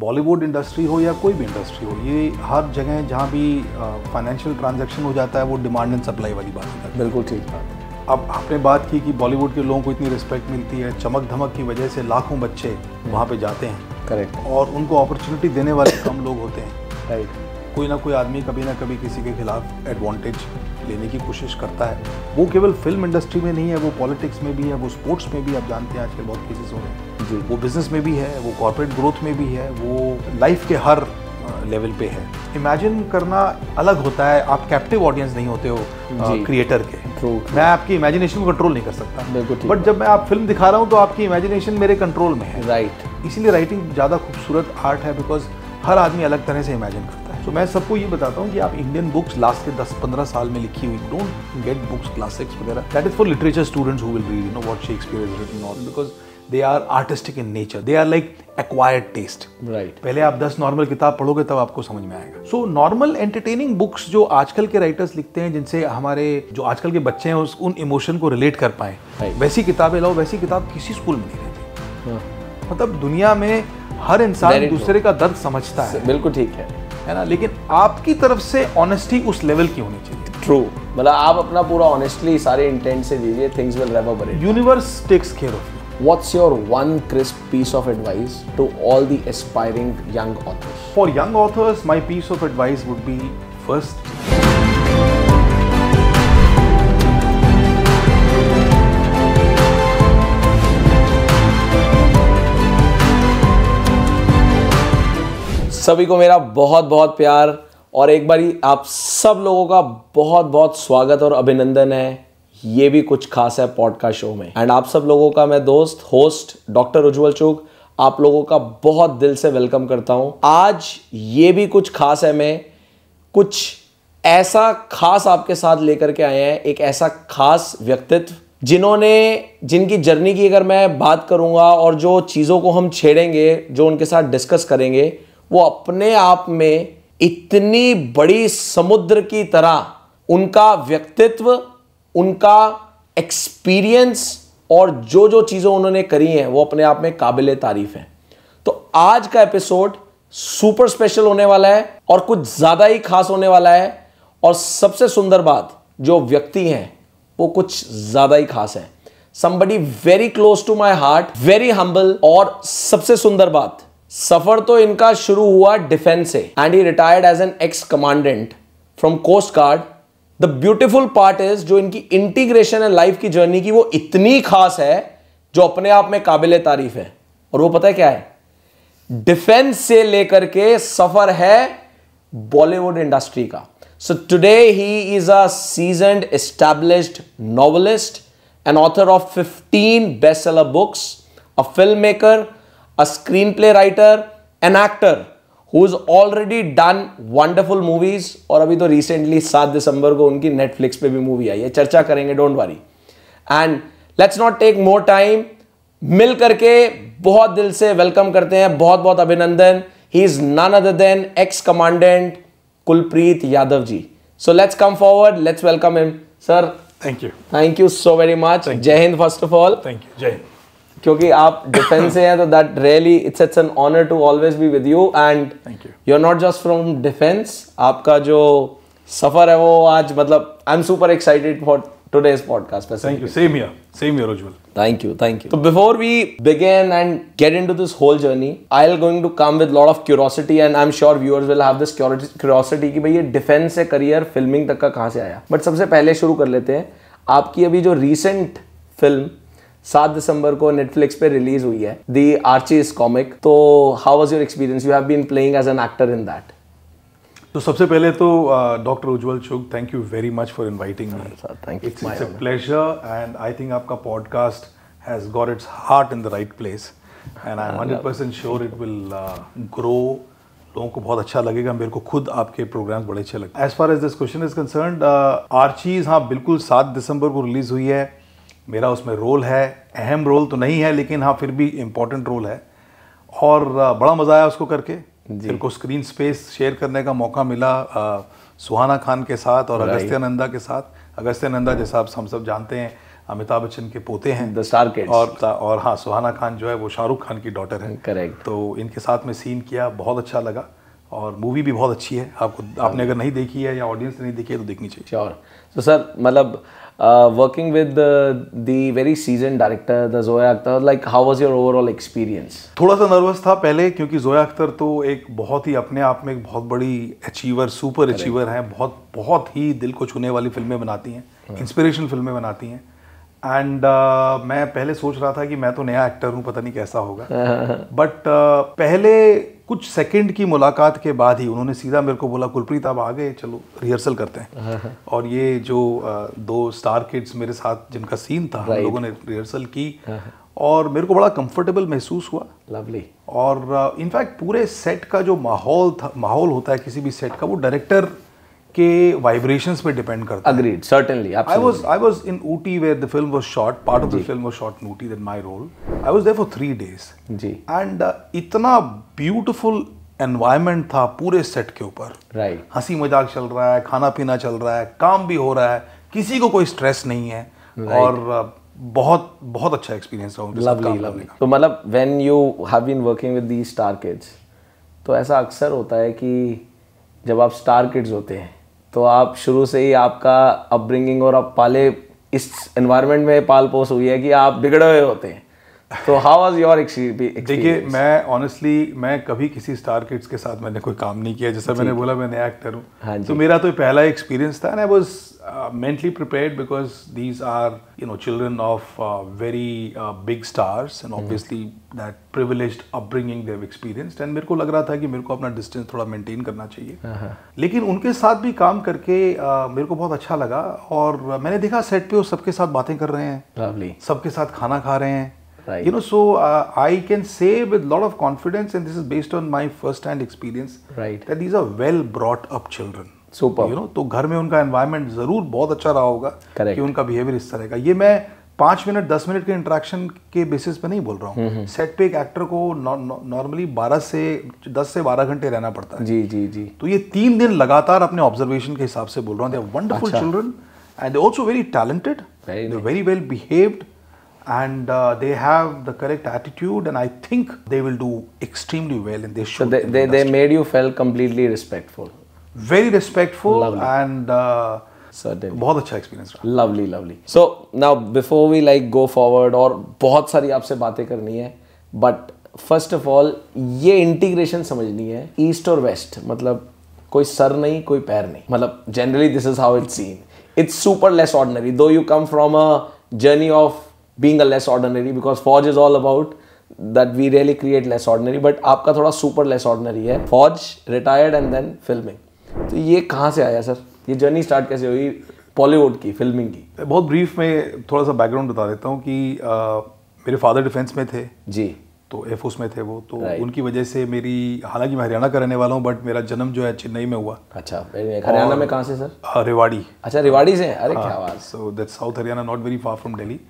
Bollywood industry हो या कोई भी इंडस्ट्री हो ये हर जगह जहाँ भी फाइनेंशियल ट्रांजेक्शन हो जाता है वो डिमांड एंड सप्लाई वाली बात होता है। बिल्कुल ठीक बात। अब आपने बात की कि बॉलीवुड के लोगों को इतनी रिस्पेक्ट मिलती है चमक धमक की वजह से लाखों बच्चे वहाँ पे जाते हैं। करेक्ट और उनको अपॉर्चुनिटी देने वाले कम लोग होते हैं। राइट कोई ना कोई आदमी कभी ना कभी किसी के खिलाफ एडवांटेज लेने की कोशिश करता है। वो केवल फ़िल्म इंडस्ट्री में नहीं है वो पॉलिटिक्स में भी है वो स्पोर्ट्स में भी आप जानते हैं आजकल बहुत केसेस हो रहे हैं। जी। वो बिज़नेस में भी है वो कॉर्पोरेट ग्रोथ में भी है वो लाइफ के हर लेवल पे है। इमेजिन करना अलग होता है आप कैप्टिव ऑडियंस नहीं होते हो क्रिएटर के। ट्रू मैं आपकी इमेजिनेशन को कंट्रोल नहीं कर सकता। बट जब मैं आप फ़िल्म दिखा रहा हूँ तो आपकी इमेजिनेशन मेरे कंट्रोल में है। राइट इसीलिए राइटिंग ज़्यादा खूबसूरत आर्ट है बिकॉज़ हर आदमी अलग तरह से इमेजिन करता है। तो मैं सबको ये बताता हूँ कि आप इंडियन बुक्स लास्ट के 10-15 साल में लिखी हुई डोंट गेट बुक्स क्लासिक्स वगैरह that is for literature students who will read you know what Shakespeare is written on because they are artistic in nature they are like acquired taste right पहले आप 10 normal किताब पढ़ोगे तब आपको समझ में आएगा। सो नॉर्मल एंटरटेनिंग बुक्स जो आजकल के राइटर्स लिखते हैं जिनसे हमारे जो आजकल के बच्चे हैं उस उन इमोशन को रिलेट कर पाए Right. वैसी किताबें लाओ वैसी किताब किसी स्कूल में नहीं रहती। हाँ, मतलब दुनिया में हर इंसान दूसरे का दर्द समझता है। बिल्कुल ठीक है। है ना? लेकिन आपकी तरफ़ से ऑनेस्टी उस लेवल की होनी चाहिए। ट्रू मतलब आप अपना पूरा ऑनेस्टली सारे इंटेंट से दीजिए things will reverberate universe takes care of What's your one crisp piece of advice to all the aspiring young authors? For young authors my piece of advice would be first सभी को मेरा बहुत बहुत प्यार और एक बारी आप सब लोगों का बहुत बहुत स्वागत और अभिनंदन है। ये भी कुछ खास है पॉडकास्ट शो में। एंड आप सब लोगों का मैं दोस्त होस्ट डॉक्टर उज्जवल चुग आप लोगों का बहुत दिल से वेलकम करता हूँ। आज ये भी कुछ खास है मैं। कुछ ऐसा खास आपके साथ लेकर के आए हैं, एक ऐसा खास व्यक्तित्व, जिन्होंने, जिनकी जर्नी की अगर मैं बात करूँगा और जो चीज़ों को हम छेड़ेंगे, जो उनके साथ डिस्कस करेंगे वो अपने आप में इतनी बड़ी समुद्र की तरह उनका व्यक्तित्व, उनका एक्सपीरियंस और जो जो चीज़ें उन्होंने करी हैं, वो अपने आप में काबिल तारीफ़ हैं। तो आज का एपिसोड सुपर स्पेशल होने वाला है और कुछ ज़्यादा ही खास होने वाला है और सबसे सुंदर बात, जो व्यक्ति हैं, वो कुछ ज़्यादा ही खास है। Somebody very close to my heart very humble और सबसे सुंदर बात सफ़र तो इनका शुरू हुआ डिफेंस से and he retired as an ex commandant from coast guard the beautiful part is जो इनकी इंटीग्रेशन है लाइफ की जर्नी की वो इतनी खास है, जो अपने आप में काबिल तारीफ़ है। और वो पता है क्या है? डिफेंस से लेकर के सफ़र है बॉलीवुड इंडस्ट्री का। So today he is a seasoned established novelist and author of 15 best seller books a film maker play writer and actor who is already done wonderful movies और अभी तो रिसेंटली सात दिसंबर को उनकी नेटफ्लिक्स पे भी मूवी आई है। चर्चा करेंगे don't worry and let's not take more time मिल करके बहुत दिल से वेलकम करते हैं। बहुत बहुत अभिनंदन he is none other than ex commandant Kulpreet Yadav ji so let's come forward let's welcome him sir thank you thank you so very much जय Hind first of all thank you जय हिंद क्योंकि आप defence से हैं तो that really it's it's an honour to always be with you and. You are not just from defence आपका जो सफ़र है वो आज मतलब I am super excited for today's podcast thank you same same Ujjwal Thank you, thank you. So before we begin and get into this whole journey, I'll going to come with lot of curiosity and I'm sure viewers will have this curi- curiosity कि भाई ये defence से career filming तक का कहाँ से आया? But सबसे पहले शुरू कर लेते हैं आपकी अभी जो रिसेंट फ़िल्म सात दिसंबर को नेटफ्लिक्स पे रिलीज़ हुई है दी आर्चीज कॉमिक तो how was your experience you have been playing as an actor in that तो सबसे पहले तो doctor Ujjwal Chugh thank you very much for inviting me thank you. It's a pleasure and I think आपका podcast has got its heart in the right place and I am 100% sure it will grow लोगों को बहुत अच्छा लगेगा मेरे को खुद आपके प्रोग्राम्स बड़े अच्छे लगते हैं। As far as this question is concern Archies हाँ बिल्कुल सात दिसंबर को रिलीज़ हुई है। मेरा उसमें रोल है अहम रोल तो नहीं है लेकिन हाँ फिर भी इम्पोर्टेंट रोल है। और बड़ा मज़ा आया उसको करके। मेरे को स्क्रीन स्पेस शेयर करने का मौका मिला uh, सुहाना खान के साथ और अगस्त्य नंदा के साथ। अगस्त्य नंदा जैसा आप हम सब जानते हैं अमिताभ बच्चन के पोते हैं। द स्टार किड्स और और हाँ सुहाना खान जो है वो शाहरुख खान की डॉटर है। करेक्ट तो इनके साथ में सीन किया बहुत अच्छा लगा। और मूवी भी बहुत अच्छी है। आपको आपने अगर नहीं देखी है या ऑडियंस ने नहीं देखी है तो देखनी चाहिए। श्योर तो सर मतलब working with the very season director the Zoya Akhtar like how was your overall experience थोड़ा सा नर्वस था पहले क्योंकि जोया अख्तर तो एक बहुत ही अपने आप में एक बहुत बड़ी अचीवर सुपर अचीवर हैं। बहुत बहुत ही दिल को छूने वाली फ़िल्में बनाती हैं इंस्पिरेशनल फ़िल्में बनाती हैं। एंड uh, मैं पहले सोच रहा था कि मैं तो नया एक्टर हूँ पता नहीं कैसा होगा। बट uh, पहले कुछ सेकंड की मुलाकात के बाद ही उन्होंने सीधा मेरे को बोला कुलप्रीत आप आ गए चलो रिहर्सल करते हैं. और ये जो दो स्टार किड्स मेरे साथ जिनका सीन था हम लोगों ने रिहर्सल की और मेरे को बड़ा कंफर्टेबल महसूस हुआ। लवली और इनफैक्ट पूरे सेट का जो माहौल था माहौल होता है किसी भी सेट का वो डायरेक्टर के वाइब्रेशंस पे डिपेंड करता है agreed certainly I absolutely was I was in Ooty where the film was shot. Part of the film was shot in Ooty. Then my role. I was there for three ji uh, इतना beautiful environment था पूरे set के ऊपर right right. हँसी मज़ाक चल रहा है खाना पीना चल रहा है काम भी हो रहा है किसी को कोई स्ट्रेस नहीं है right. और uh, बहुत बहुत अच्छा एक्सपीरियंस रहा लवली लवली तो मतलब when you have been working with the star kids तो ऐसा अक्सर होता है कि जब आप स्टार किड्स होते हैं तो आप शुरू से ही आपका अपब्रिंगिंग और आप पाले इस एनवायरनमेंट में पाल पोस हुई है कि आप बिगड़े हुए होते हैं। तो हाउ वाज योर एक्सपीरियंस देखिए मैं ऑनेस्टली मैं कभी किसी स्टार किड्स के साथ मैंने कोई काम नहीं किया। जैसा मैंने बोला मैं नया एक्टर हाँ हूँ। तो मेरा तो पहला एक्सपीरियंस था and I was mentally prepared because these are you know children of very big stars and obviously that privileged upbringing they've experienced and मेरे को लग रहा था कि मेरे को अपना डिस्टेंस थोड़ा मेंटेन करना चाहिए। लेकिन उनके साथ भी काम करके uh, मेरे को बहुत अच्छा लगा और मैंने देखा सेट पे वो सबके साथ बातें कर रहे हैं। सबके साथ खाना खा रहे हैं। Right. you know so uh, i can say with lot of confidence and this is based on my first hand experience Right. that these are well brought up children. Superb. you know तो घर में उनका environment ज़रूर बहुत अच्छा रहा होगा Correct. कि उनका बिहेवियर इस तरह का। ये मैं पाँच मिनट दस मिनट के इंटरेक्शन के बेसिस पे नहीं बोल रहा हम्म, हूँ सेट पे एक एक्टर को नॉर्मली बारह से दस से बारह घंटे रहना पड़ता है। जी जी जी। तो ये तीन दिन लगातार अपने ऑब्जर्वेशन के हिसाब से बोल रहा हूँ। Wonderful children and they also very talented very well behaved and uh, they have the correct attitude and i think they will do extremely well and they so should they, in the they, they industry. made you felt completely respectful very respectful Lovely. and uh, certainly बहुत अच्छा experience रहा lovely lovely so now before we like go forward और बहुत सारी आपसे बातें करनी है बट फर्स्ट ऑफ ऑल ये इंटीग्रेशन समझनी है ईस्ट और वेस्ट मतलब कोई सर नहीं कोई पैर नहीं मतलब generally this is how it's seen it's super less ordinary though you come from a journey of being a less ordinary because फौज is all about that we really create less ordinary but आपका थोड़ा super less ordinary है। फौज retired and then filming तो ये कहाँ से आया सर ये जर्नी स्टार्ट कैसे हुई बॉलीवुड की फिल्मिंग की? बहुत ब्रीफ में थोड़ा सा बैकग्राउंड बता देता हूँ कि uh, मेरे फादर डिफेंस में थे। जी। तो एयरफोर्स में थे वो। तो Right. उनकी वजह से मेरी हालाँकि मैं हरियाणा का रहने वाला हूँ बट मेरा जन्म जो है चेन्नई में हुआ। अच्छा हरियाणा में कहाँ से सर रेवाड़ी। अच्छा रेवाड़ी से अरे क्या बात। So that south Haryana not very far from Delhi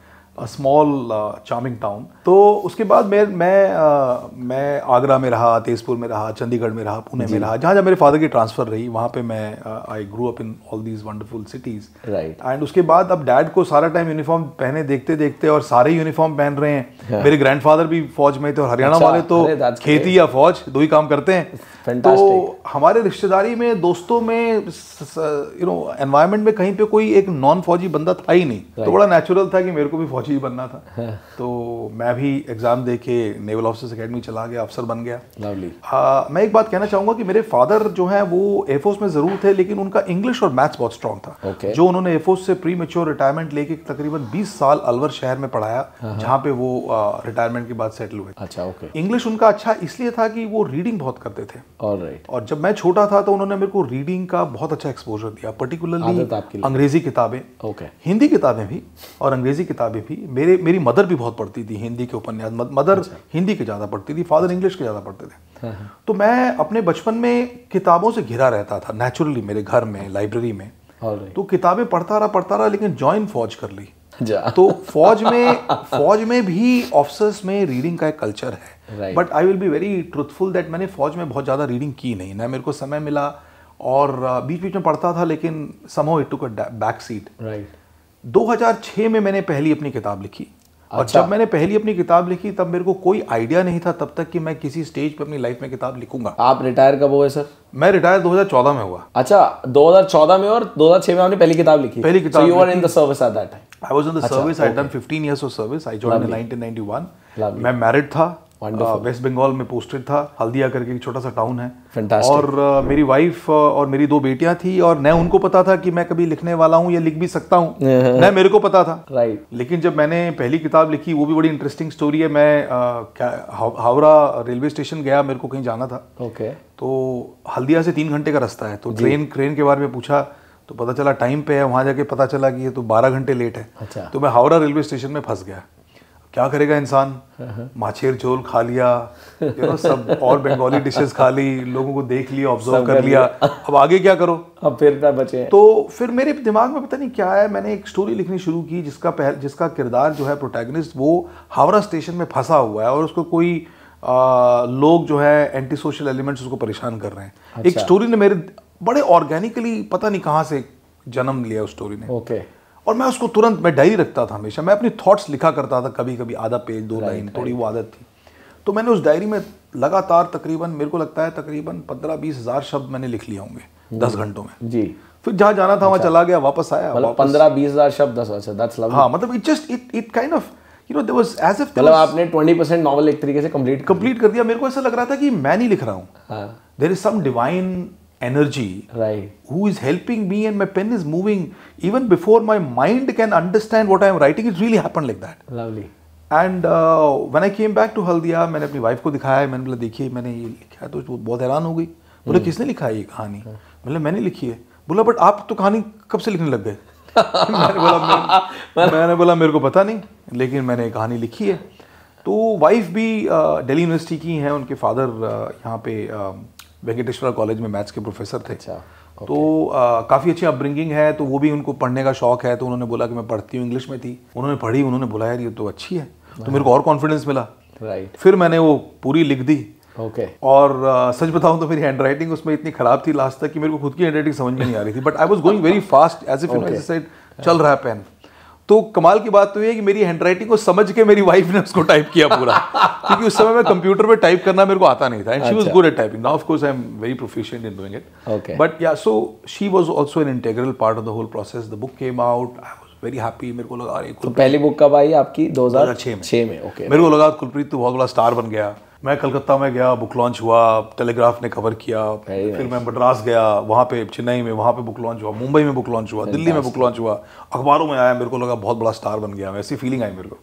small charming town तो उसके बाद मैं मैं uh, मैं आगरा में रहा तेजपुर में रहा चंडीगढ़ में रहा पुणे में रहा। जहाँ जहाँ मेरे फादर की ट्रांसफ़र रही वहाँ पे मैं I grow up in all these wonderful cities right and उसके बाद अब डैड को सारा टाइम यूनिफॉर्म पहने देखते देखते और सारे यूनिफॉर्म पहन रहे हैं। मेरे ग्रैंडफादर भी फौज में थे और हरियाणा अच्छा, वाले तो खेती या फौज दो ही काम करते हैं। तो हमारे रिश्तेदारी में दोस्तों में यू नो एनवायरनमेंट में कहीं पे कोई एक नॉन फौजी बंदा था ही नहीं। तो बड़ा नेचुरल था कि मेरे को भी फौजी ही बनना था। तो मैं भी एग्ज़ाम दे के नेवल ऑफिसर्स अकेडमी चला गया अफसर बन गया। लवली हाँ, मैं एक बात कहना चाहूँगा कि मेरे फादर जो हैं वो एयरफोर्स में ज़रूर थे लेकिन उनका इंग्लिश और मैथ्स बहुत स्ट्रांग था। Okay. जो उन्होंने एयरफोर्स से प्री मेच्योर रिटायरमेंट लेके तकरीबन 20 साल अलवर शहर में पढ़ाया जहाँ पे वो रिटायरमेंट के बाद सेटल हुए। अच्छा ओके इंग्लिश उनका अच्छा इसलिए था कि वो रीडिंग बहुत करते थे। और जब मैं छोटा था तो उन्होंने मेरे को रीडिंग का बहुत अच्छा एक्सपोजर दिया पर्टिकुलरली अंग्रेज़ी किताबें। ओके हिंदी किताबें भी और अंग्रेज़ी किताबें भी। मेरे मेरी मदर भी बहुत पढ़ती थी हिंदी के उपन्यास। मदर अच्छा। हिंदी के ज़्यादा पढ़ती थी फादर इंग्लिश के ज़्यादा पढ़ते हाँ, थे तो मैं अपने बचपन में किताबों से घिरा रहता था नेचुरली मेरे घर में लाइब्रेरी में। तो किताबें पढ़ता रहा पढ़ता रहा लेकिन ज्वाइन फौज कर ली। तो फौज में फौज में भी ऑफिसर्स में रीडिंग का एक कल्चर है। But I will be very truthful that मैंने फौज में बहुत ज़्यादा रीडिंग की नहीं। ना मेरे को समय मिला और बीच बीच में पढ़ता था लेकिन somehow it a back seat right 2006 में मैंने पहली अपनी किताब लिखी। और जब मैंने पहली अपनी किताब लिखी तब मेरे को कोई आइडिया नहीं था तब तक कि मैं किसी स्टेज पे अपनी लाइफ में किताब लिखूँगा। आप रिटायर कब हुए सर? मैं रिटायर 2014 में हुआ। अच्छा 2014 में और 2006 में आपने पहली किताब लिखी? पहली किताब you are in the service at that time I was in the service I done 15 years of service I joined in 1991 मैं मैरिड था। वेस्ट बंगाल में पोस्टेड था हल्दिया करके एक छोटा सा टाउन है। Fantastic. और uh, मेरी वाइफ और मेरी दो बेटियाँ थी और न उनको पता था कि मैं कभी लिखने वाला हूँ या लिख भी सकता हूँ। न मेरे को पता था। Right right. लेकिन जब मैंने पहली किताब लिखी वो भी बड़ी इंटरेस्टिंग स्टोरी है। मैं uh, हावड़ा रेलवे स्टेशन गया मेरे को कहीं जाना था। Okay okay. तो हल्दिया से तीन घंटे का रास्ता है। तो ट्रेन ट्रेन के बारे में पूछा तो पता चला टाइम पे है वहाँ जाके पता चला कि ये तो बारह घंटे लेट है। अच्छा। तो मैं हावड़ा रेलवे स्टेशन में फंस गया। क्या करेगा इंसान? माछेर झोल खा लिया you know, सब और बंगाली डिशेस खा ली लोगों को देख लिया ऑब्ज़र्व कर लिया। अब आगे क्या करो? अब फिर क्या बचे। तो फिर मेरे दिमाग में पता नहीं क्या है मैंने एक स्टोरी लिखनी शुरू की जिसका पहल जिसका किरदार जो है प्रोटैगनिस्ट वो हावड़ा स्टेशन में फंसा हुआ है और उसको कोई आ, लोग जो है एंटी सोशल एलिमेंट्स उसको परेशान कर रहे हैं। अच्छा। एक स्टोरी ने मेरे बड़े ऑर्गेनिकली पता नहीं कहाँ से जन्म लिया उस स्टोरी ने। ओके और मैं उसको तुरंत मैं डायरी रखता था हमेशा। मैं अपनी थॉट्स लिखा करता था कभी कभी आधा पेज दो लाइन थोड़ी वो आदत थी। तो मैंने उस डायरी में लगातार तकरीबन मेरे को लगता है तकरीबन पंद्रह बीस हज़ार शब्द मैंने लिख लिए होंगे दस घंटों में। जी। फिर जहाँ जाना था वहाँ चला गया वापस आया मतलब पंद्रह बीस हज़ार शब्द दस अच्छा दैट्स हाँ मतलब it just it it kind of you know there was as if मतलब आपने ट्वेंटी परसेंट नॉवल एक तरीके से कंप्लीट कंप्लीट कर दिया। मेरे को ऐसा लग रहा था कि मैं नहीं लिख रहा हूँ। हाँ। There is some divine energy right who is helping me and my pen is moving even before my mind can understand what I am writing. It really happened like that. Lovely and when I came back to Haldia मैंने अपनी wife को दिखाया मैंने बोला देखिए मैंने ये लिखा है तो वो बहुत हैरान हो गई. बोले किसने लिखा है ये कहानी? बोले मैंने लिखी है. बोला बट आप तो कहानी कब से लिखने लग गए? मैंने बोला मैं, मैंने बोला मेरे को पता नहीं लेकिन मैंने कहानी लिखी है. तो वाइफ भी दिल्ली यूनिवर्सिटी की हैं उनके फादर यहाँ पे अ, वेंकटेश्वरा कॉलेज में मैथ्स के प्रोफेसर थे। अच्छा तो काफ़ी अच्छी अपब्रिंगिंग है तो वो भी उनको पढ़ने का शौक है तो उन्होंने बोला कि मैं पढ़ती हूँ इंग्लिश में थी। उन्होंने पढ़ी उन्होंने बोला यार ये तो अच्छी है। तो मेरे को और कॉन्फिडेंस मिला। राइट फिर मैंने वो पूरी लिख दी। ओके और आ, सच बताऊँ तो मेरी हैंड राइटिंग उसमें इतनी खराब थी लास्ट तक कि मेरे को खुद की हैंड राइटिंग समझ में नहीं आ रही थी। But I was going very fast as if side चल रहा है पेन तो कमाल की बात तो ये है कि मेरी हैंड राइटिंग को समझ के मेरी वाइफ ने उसको टाइप किया पूरा। क्योंकि उस समय मैं कंप्यूटर पे टाइप करना मेरे को आता नहीं था and she was good at typing now of course I am very proficient in doing it. But yeah so she was also an integral part of the whole process the book came out I was very happy मेरे को लगा अरे तो पहली book कब आई आपकी? 2006 2006 में। छः में ओके मेरे को लगा कुलप्रीत तो बहुत बड़ा स्टार बन गया. मैं कलकत्ता में गया बुक लॉन्च हुआ टेलीग्राफ ने कवर किया फिर मैं मद्रास गया वहाँ पे चेन्नई में वहाँ पे बुक लॉन्च हुआ मुंबई में बुक लॉन्च हुआ दिल्ली में बुक लॉन्च हुआ अखबारों में आया मेरे को लगा बहुत बड़ा स्टार बन गया ऐसी फीलिंग आई मेरे को।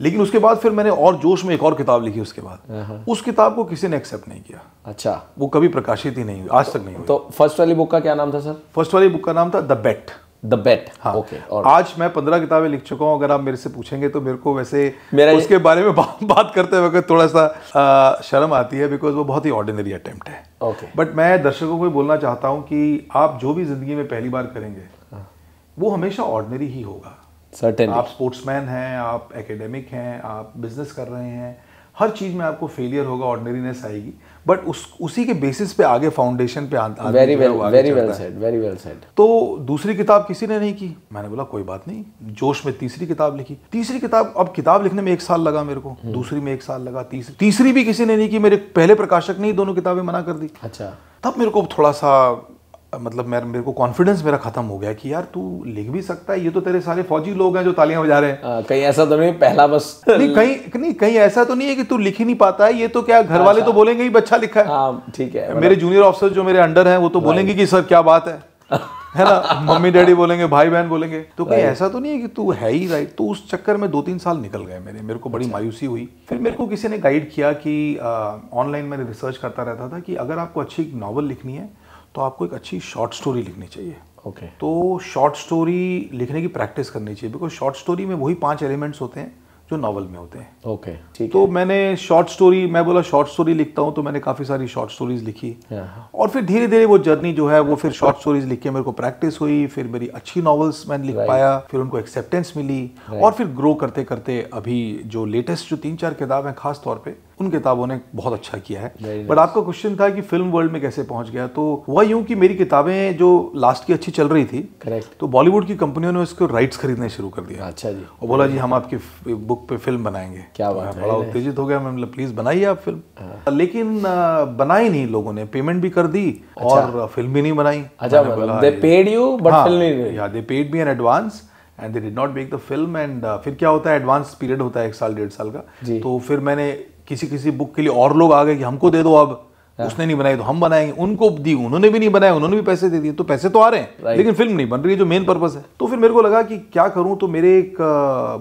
लेकिन उसके बाद फिर मैंने और जोश में एक और किताब लिखी उसके बाद। उस किताब को किसी ने एक्सेप्ट नहीं किया। अच्छा। वो कभी प्रकाशित ही नहीं हुई आज तक नहीं हुई। तो फ़र्स्ट वाली बुक का क्या नाम था सर फ़र्स्ट वाली बुक का नाम था द बेट द बेट हाँ। ओके और आज मैं पंद्रह किताबें लिख चुका हूँ अगर आप मेरे से पूछेंगे तो मेरे को वैसे मेरा उसके बारे में बा, बात करते वक्त थोड़ा सा आ, शर्म आती है बिकॉज़ वो बहुत ही ऑर्डिनरी अटेम्प्ट है। Okay okay. बट मैं दर्शकों को बोलना चाहता हूँ कि आप जो भी ज़िंदगी में पहली बार करेंगे वो हमेशा ऑर्डिनरी ही होगा। सर्टेन आप स्पोर्ट्समैन हैं आप एकेडमिक हैं आप बिज़नेस कर रहे हैं हर चीज़ में आपको फेलियर होगा ऑर्डनरीनेस आएगी। बट उस उसी के बेसिस पे आगे फाउंडेशन पे very well very well said very well said तो दूसरी किताब किसी ने नहीं की? मैंने बोला कोई बात नहीं जोश में तीसरी किताब लिखी। तीसरी किताब अब किताब लिखने में एक साल लगा मेरे को। दूसरी में एक साल लगा तीसरी तीसरी भी किसी ने नहीं की मेरे पहले प्रकाशक ने ही दोनों किताबें मना कर दी। अच्छा। तब मेरे को थोड़ा सा मतलब मेरे मेरे को कॉन्फिडेंस मेरा खत्म हो गया कि यार तू लिख भी सकता है ये तो तेरे सारे फौजी लोग हैं जो तालियाँ बजा रहे हैं। आ, कहीं ऐसा तो नहीं पहला बस नहीं कहीं नहीं कहीं ऐसा तो नहीं है कि तू लिख ही नहीं पाता है ये तो क्या घर वाले तो बोलेंगे ही बच्चा लिखा है। हाँ ठीक है मेरे जूनियर ऑफिसर जो मेरे अंडर हैं वो तो बोलेंगे कि सर क्या बात है? है ना? मम्मी डैडी बोलेंगे भाई बहन बोलेंगे। तो कहीं ऐसा तो नहीं है कि तू है ही राइट तो उस चक्कर में दो तीन साल निकल गए मेरे मेरे को बड़ी मायूसी हुई। फिर मेरे को किसी ने गाइड किया कि ऑनलाइन मैंने रिसर्च करता रहता था कि अगर आपको अच्छी नॉवल लिखनी है तो आपको एक अच्छी शॉर्ट स्टोरी लिखनी चाहिए ओके okay. तो शॉर्ट स्टोरी लिखने की प्रैक्टिस करनी चाहिए बिकॉज़ शॉर्ट स्टोरी में वही पाँच एलिमेंट्स होते हैं जो नॉवल में होते हैं ओके ठीक तो है। मैंने शॉर्ट स्टोरी मैं बोला शॉर्ट स्टोरी लिखता हूँ तो मैंने काफ़ी सारी शॉर्ट स्टोरीज लिखी। और फिर धीरे धीरे वो जर्नी जो है वो फिर शॉर्ट स्टोरीज लिख के मेरे को प्रैक्टिस हुई फिर मेरी अच्छी नॉवेल्स मैंने लिख पाया फिर उनको एक्सेप्टेंस मिली और फिर ग्रो करते करते अभी जो लेटेस्ट जो तीन चार किताब हैं खास तौर पे उन किताबों ने बहुत अच्छा किया है। बट आपका क्वेश्चन था कि फ़िल्म वर्ल्ड में कैसे पहुँच गया तो हुआ यूँ कि मेरी किताबें जो लास्ट की अच्छी चल रही थी करेक्ट तो बॉलीवुड की कंपनियों ने उसको राइट्स खरीदने शुरू कर दिया। अच्छा जी। और बोला जी हम आपकी बुक पे फ़िल्म बनाएँगे। क्या बात बड़ा उत्तेजित हो गया मैं प्लीज़ बनाइए आप फ़िल्म लेकिन बनाई नहीं लोगों ने पेमेंट भी कर दी और फ़िल्म भी नहीं बनाई। अच्छा दे पेड यू बट हाँ, फ़िल्म नहीं they paid me an advance and they did not make the film and फिर क्या होता है एडवांस पीरियड होता है एक साल डेढ़ साल का। तो फिर मैंने किसी किसी बुक के लिए और लोग आ गए कि हमको दे दो अब। हाँ। उसने नहीं बनाई तो हम बनाएँगे उनको दी उन्होंने भी नहीं बनाया उन्होंने भी पैसे दे दिए। तो पैसे तो आ रहे हैं लेकिन फ़िल्म नहीं बन रही है जो मेन पर्पज है। तो फिर मेरे को लगा कि क्या करूँ? तो मेरे एक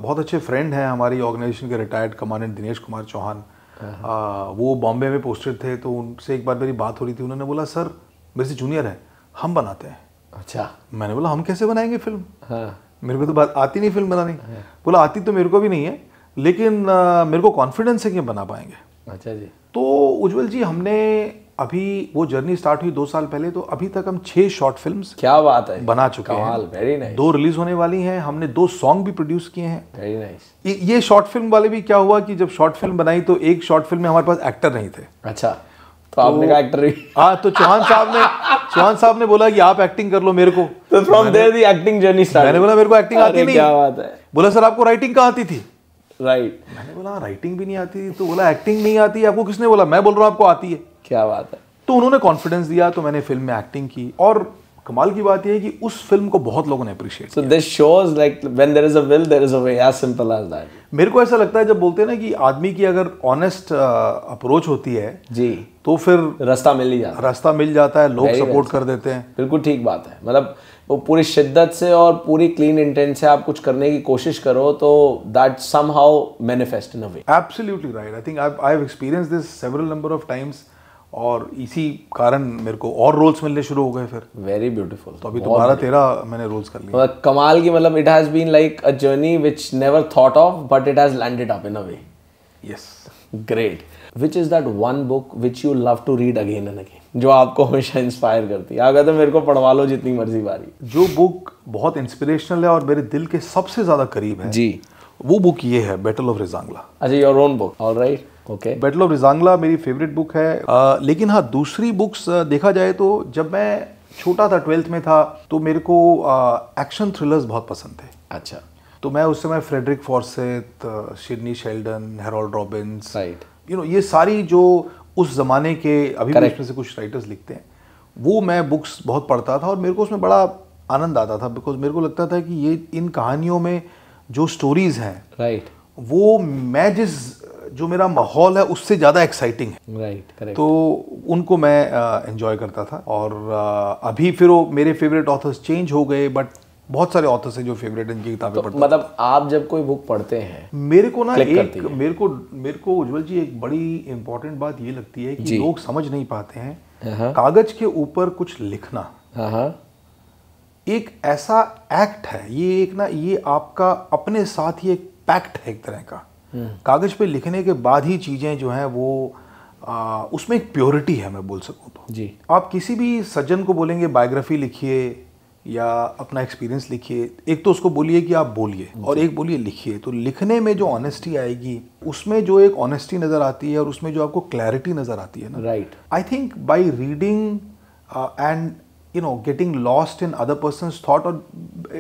बहुत अच्छे फ्रेंड हैं हमारी ऑर्गेनाइजेशन के रिटायर्ड कमांडेंट दिनेश कुमार चौहान। अ, वो बॉम्बे में पोस्टेड थे तो उनसे एक बार मेरी बात हो रही थी। उन्होंने बोला सर मेरे से जूनियर है हम बनाते हैं। अच्छा। मैंने बोला हम कैसे बनाएँगे फ़िल्म हाँ। मेरे को तो बात आती नहीं फ़िल्म बनानी। बोला आती तो मेरे को भी नहीं है लेकिन मेरे को कॉन्फिडेंस है कि बना पाएँगे। अच्छा जी। तो उज्जवल जी हमने अभी वो जर्नी स्टार्ट हुई दो साल पहले तो अभी तक हम छह शॉर्ट फिल्म्स क्या बात है। बना चुके कमाल हैं वेरी नाइस दो रिलीज़ होने वाली हैं हमने दो सॉन्ग भी प्रोड्यूस किए हैं। वेरी नाइस ये- ये शॉर्ट फ़िल्म वाले भी क्या हुआ कि जब शॉर्ट फ़िल्म बनाई तो एक शॉर्ट फ़िल्म में हमारे पास एक्टर नहीं थे। अच्छा तो आपने कहा एक्टर भी हाँ तो चौहान साहब ने चौहान साहब ने बोला कि आप एक्टिंग कर लो मेरे को। तो from there the acting journey start मैंने बोला मेरे को एक्टिंग आती नहीं। क्या बात है। बोला सर आपको राइटिंग कहाँ आती थी? राइट मैंने बोला राइटिंग भी नहीं आती। तो बोला एक्टिंग नहीं आती। आपको किसने बोला? मैं बोल रहा हूँ आपको आती है। क्या बात है। तो उन्होंने कॉन्फिडेंस दिया तो मैंने फ़िल्म में एक्टिंग की। और कमाल की बात यह है कि उस फ़िल्म को बहुत लोगों ने appreciate So this shows like when there is a will, there is a way. As simple as that. मेरे को ऐसा लगता है जब बोलते हैं ना कि आदमी की अगर ऑनेस्ट अप्रोच होती है जी। तो फिर रास्ता मिल ही जाता है। रास्ता मिल जाता है लोग सपोर्ट कर देते हैं। बिल्कुल ठीक बात है। मतलब वो पूरी शिद्दत से और पूरी क्लीन इंटेंट से आप कुछ करने की कोशिश करो तो that somehow manifest in a way absolutely right I think I have experience this several number of times और इसी कारण मेरे को और रोल्स मिलने शुरू हो गए फिर। वेरी ब्यूटीफुल तो अभी तो बारह तेरह मैंने रोल्स कर लिए। मतलब कमाल की मतलब it has been like a journey which never thought of but it has landed up in a way yes great which is that one book which you love to read again and again जो आपको हमेशा inspire करती है। अगर तो मेरे को पढ़वा लो जितनी मर्ज़ी बारी। जो बुक बहुत इंस्पिरेशनल है और मेरे दिल के सबसे ज़्यादा करीब है जी। वो बुक ये है बैटल ऑफ़ रिजांगला अच्छा your own book alright okay battle of Rezang La मेरी फेवरेट बुक है। अ, लेकिन हाँ दूसरी बुक्स देखा जाए तो जब मैं छोटा था ट्वेल्थ में था तो मेरे को एक्शन थ्रिलर्स बहुत पसंद थे। अच्छा। तो मैं उस समय Frederick Forsyth Sidney Sheldon Harold Robbins right you know ये सारी जो उस जमाने के अभी भी उसमें से कुछ राइटर्स लिखते हैं वो मैं बुक्स बहुत पढ़ता था और मेरे को उसमें बड़ा आनंद आता था बिकॉज़ मेरे को लगता था कि ये इन कहानियों में जो स्टोरीज हैं राइट right. वो मैं जिस जो मेरा माहौल है उससे ज़्यादा एक्साइटिंग है। राइट करेक्ट तो उनको मैं एंजॉय करता था और अ, अभी फिर वो मेरे फेवरेट ऑथर्स चेंज हो गए बट बहुत सारे ऑथर्स हैं जो फेवरेट इनकी किताबें पढ़ता मतलब आप जब कोई बुक पढ़ते हैं मेरे को ना एक मेरे को मेरे को उज्जवल जी एक बड़ी इंपॉर्टेंट बात ये लगती है कि लोग समझ नहीं पाते हैं हाँ कागज़ के ऊपर कुछ लिखना। हाँ हाँ। एक ऐसा एक्ट है ये एक ना ये आपका अपने साथ ही एक पैक्ट है एक तरह का। हम्म। कागज़ पे लिखने के बाद ही चीज़ें जो हैं वो आ, उसमें एक प्योरिटी है मैं बोल सकूँ तो। जी। आप किसी भी सज्जन को बोलेंगे बायोग्राफी लिखिए या अपना एक्सपीरियंस लिखिए। एक तो उसको बोलिए कि आप बोलिए और एक बोलिए लिखिए। तो लिखने में जो ऑनेस्टी आएगी उसमें जो एक ऑनेस्टी नज़र आती है और उसमें जो आपको क्लैरिटी नज़र आती है ना। Right I think by reading and you know getting lost in other person thought और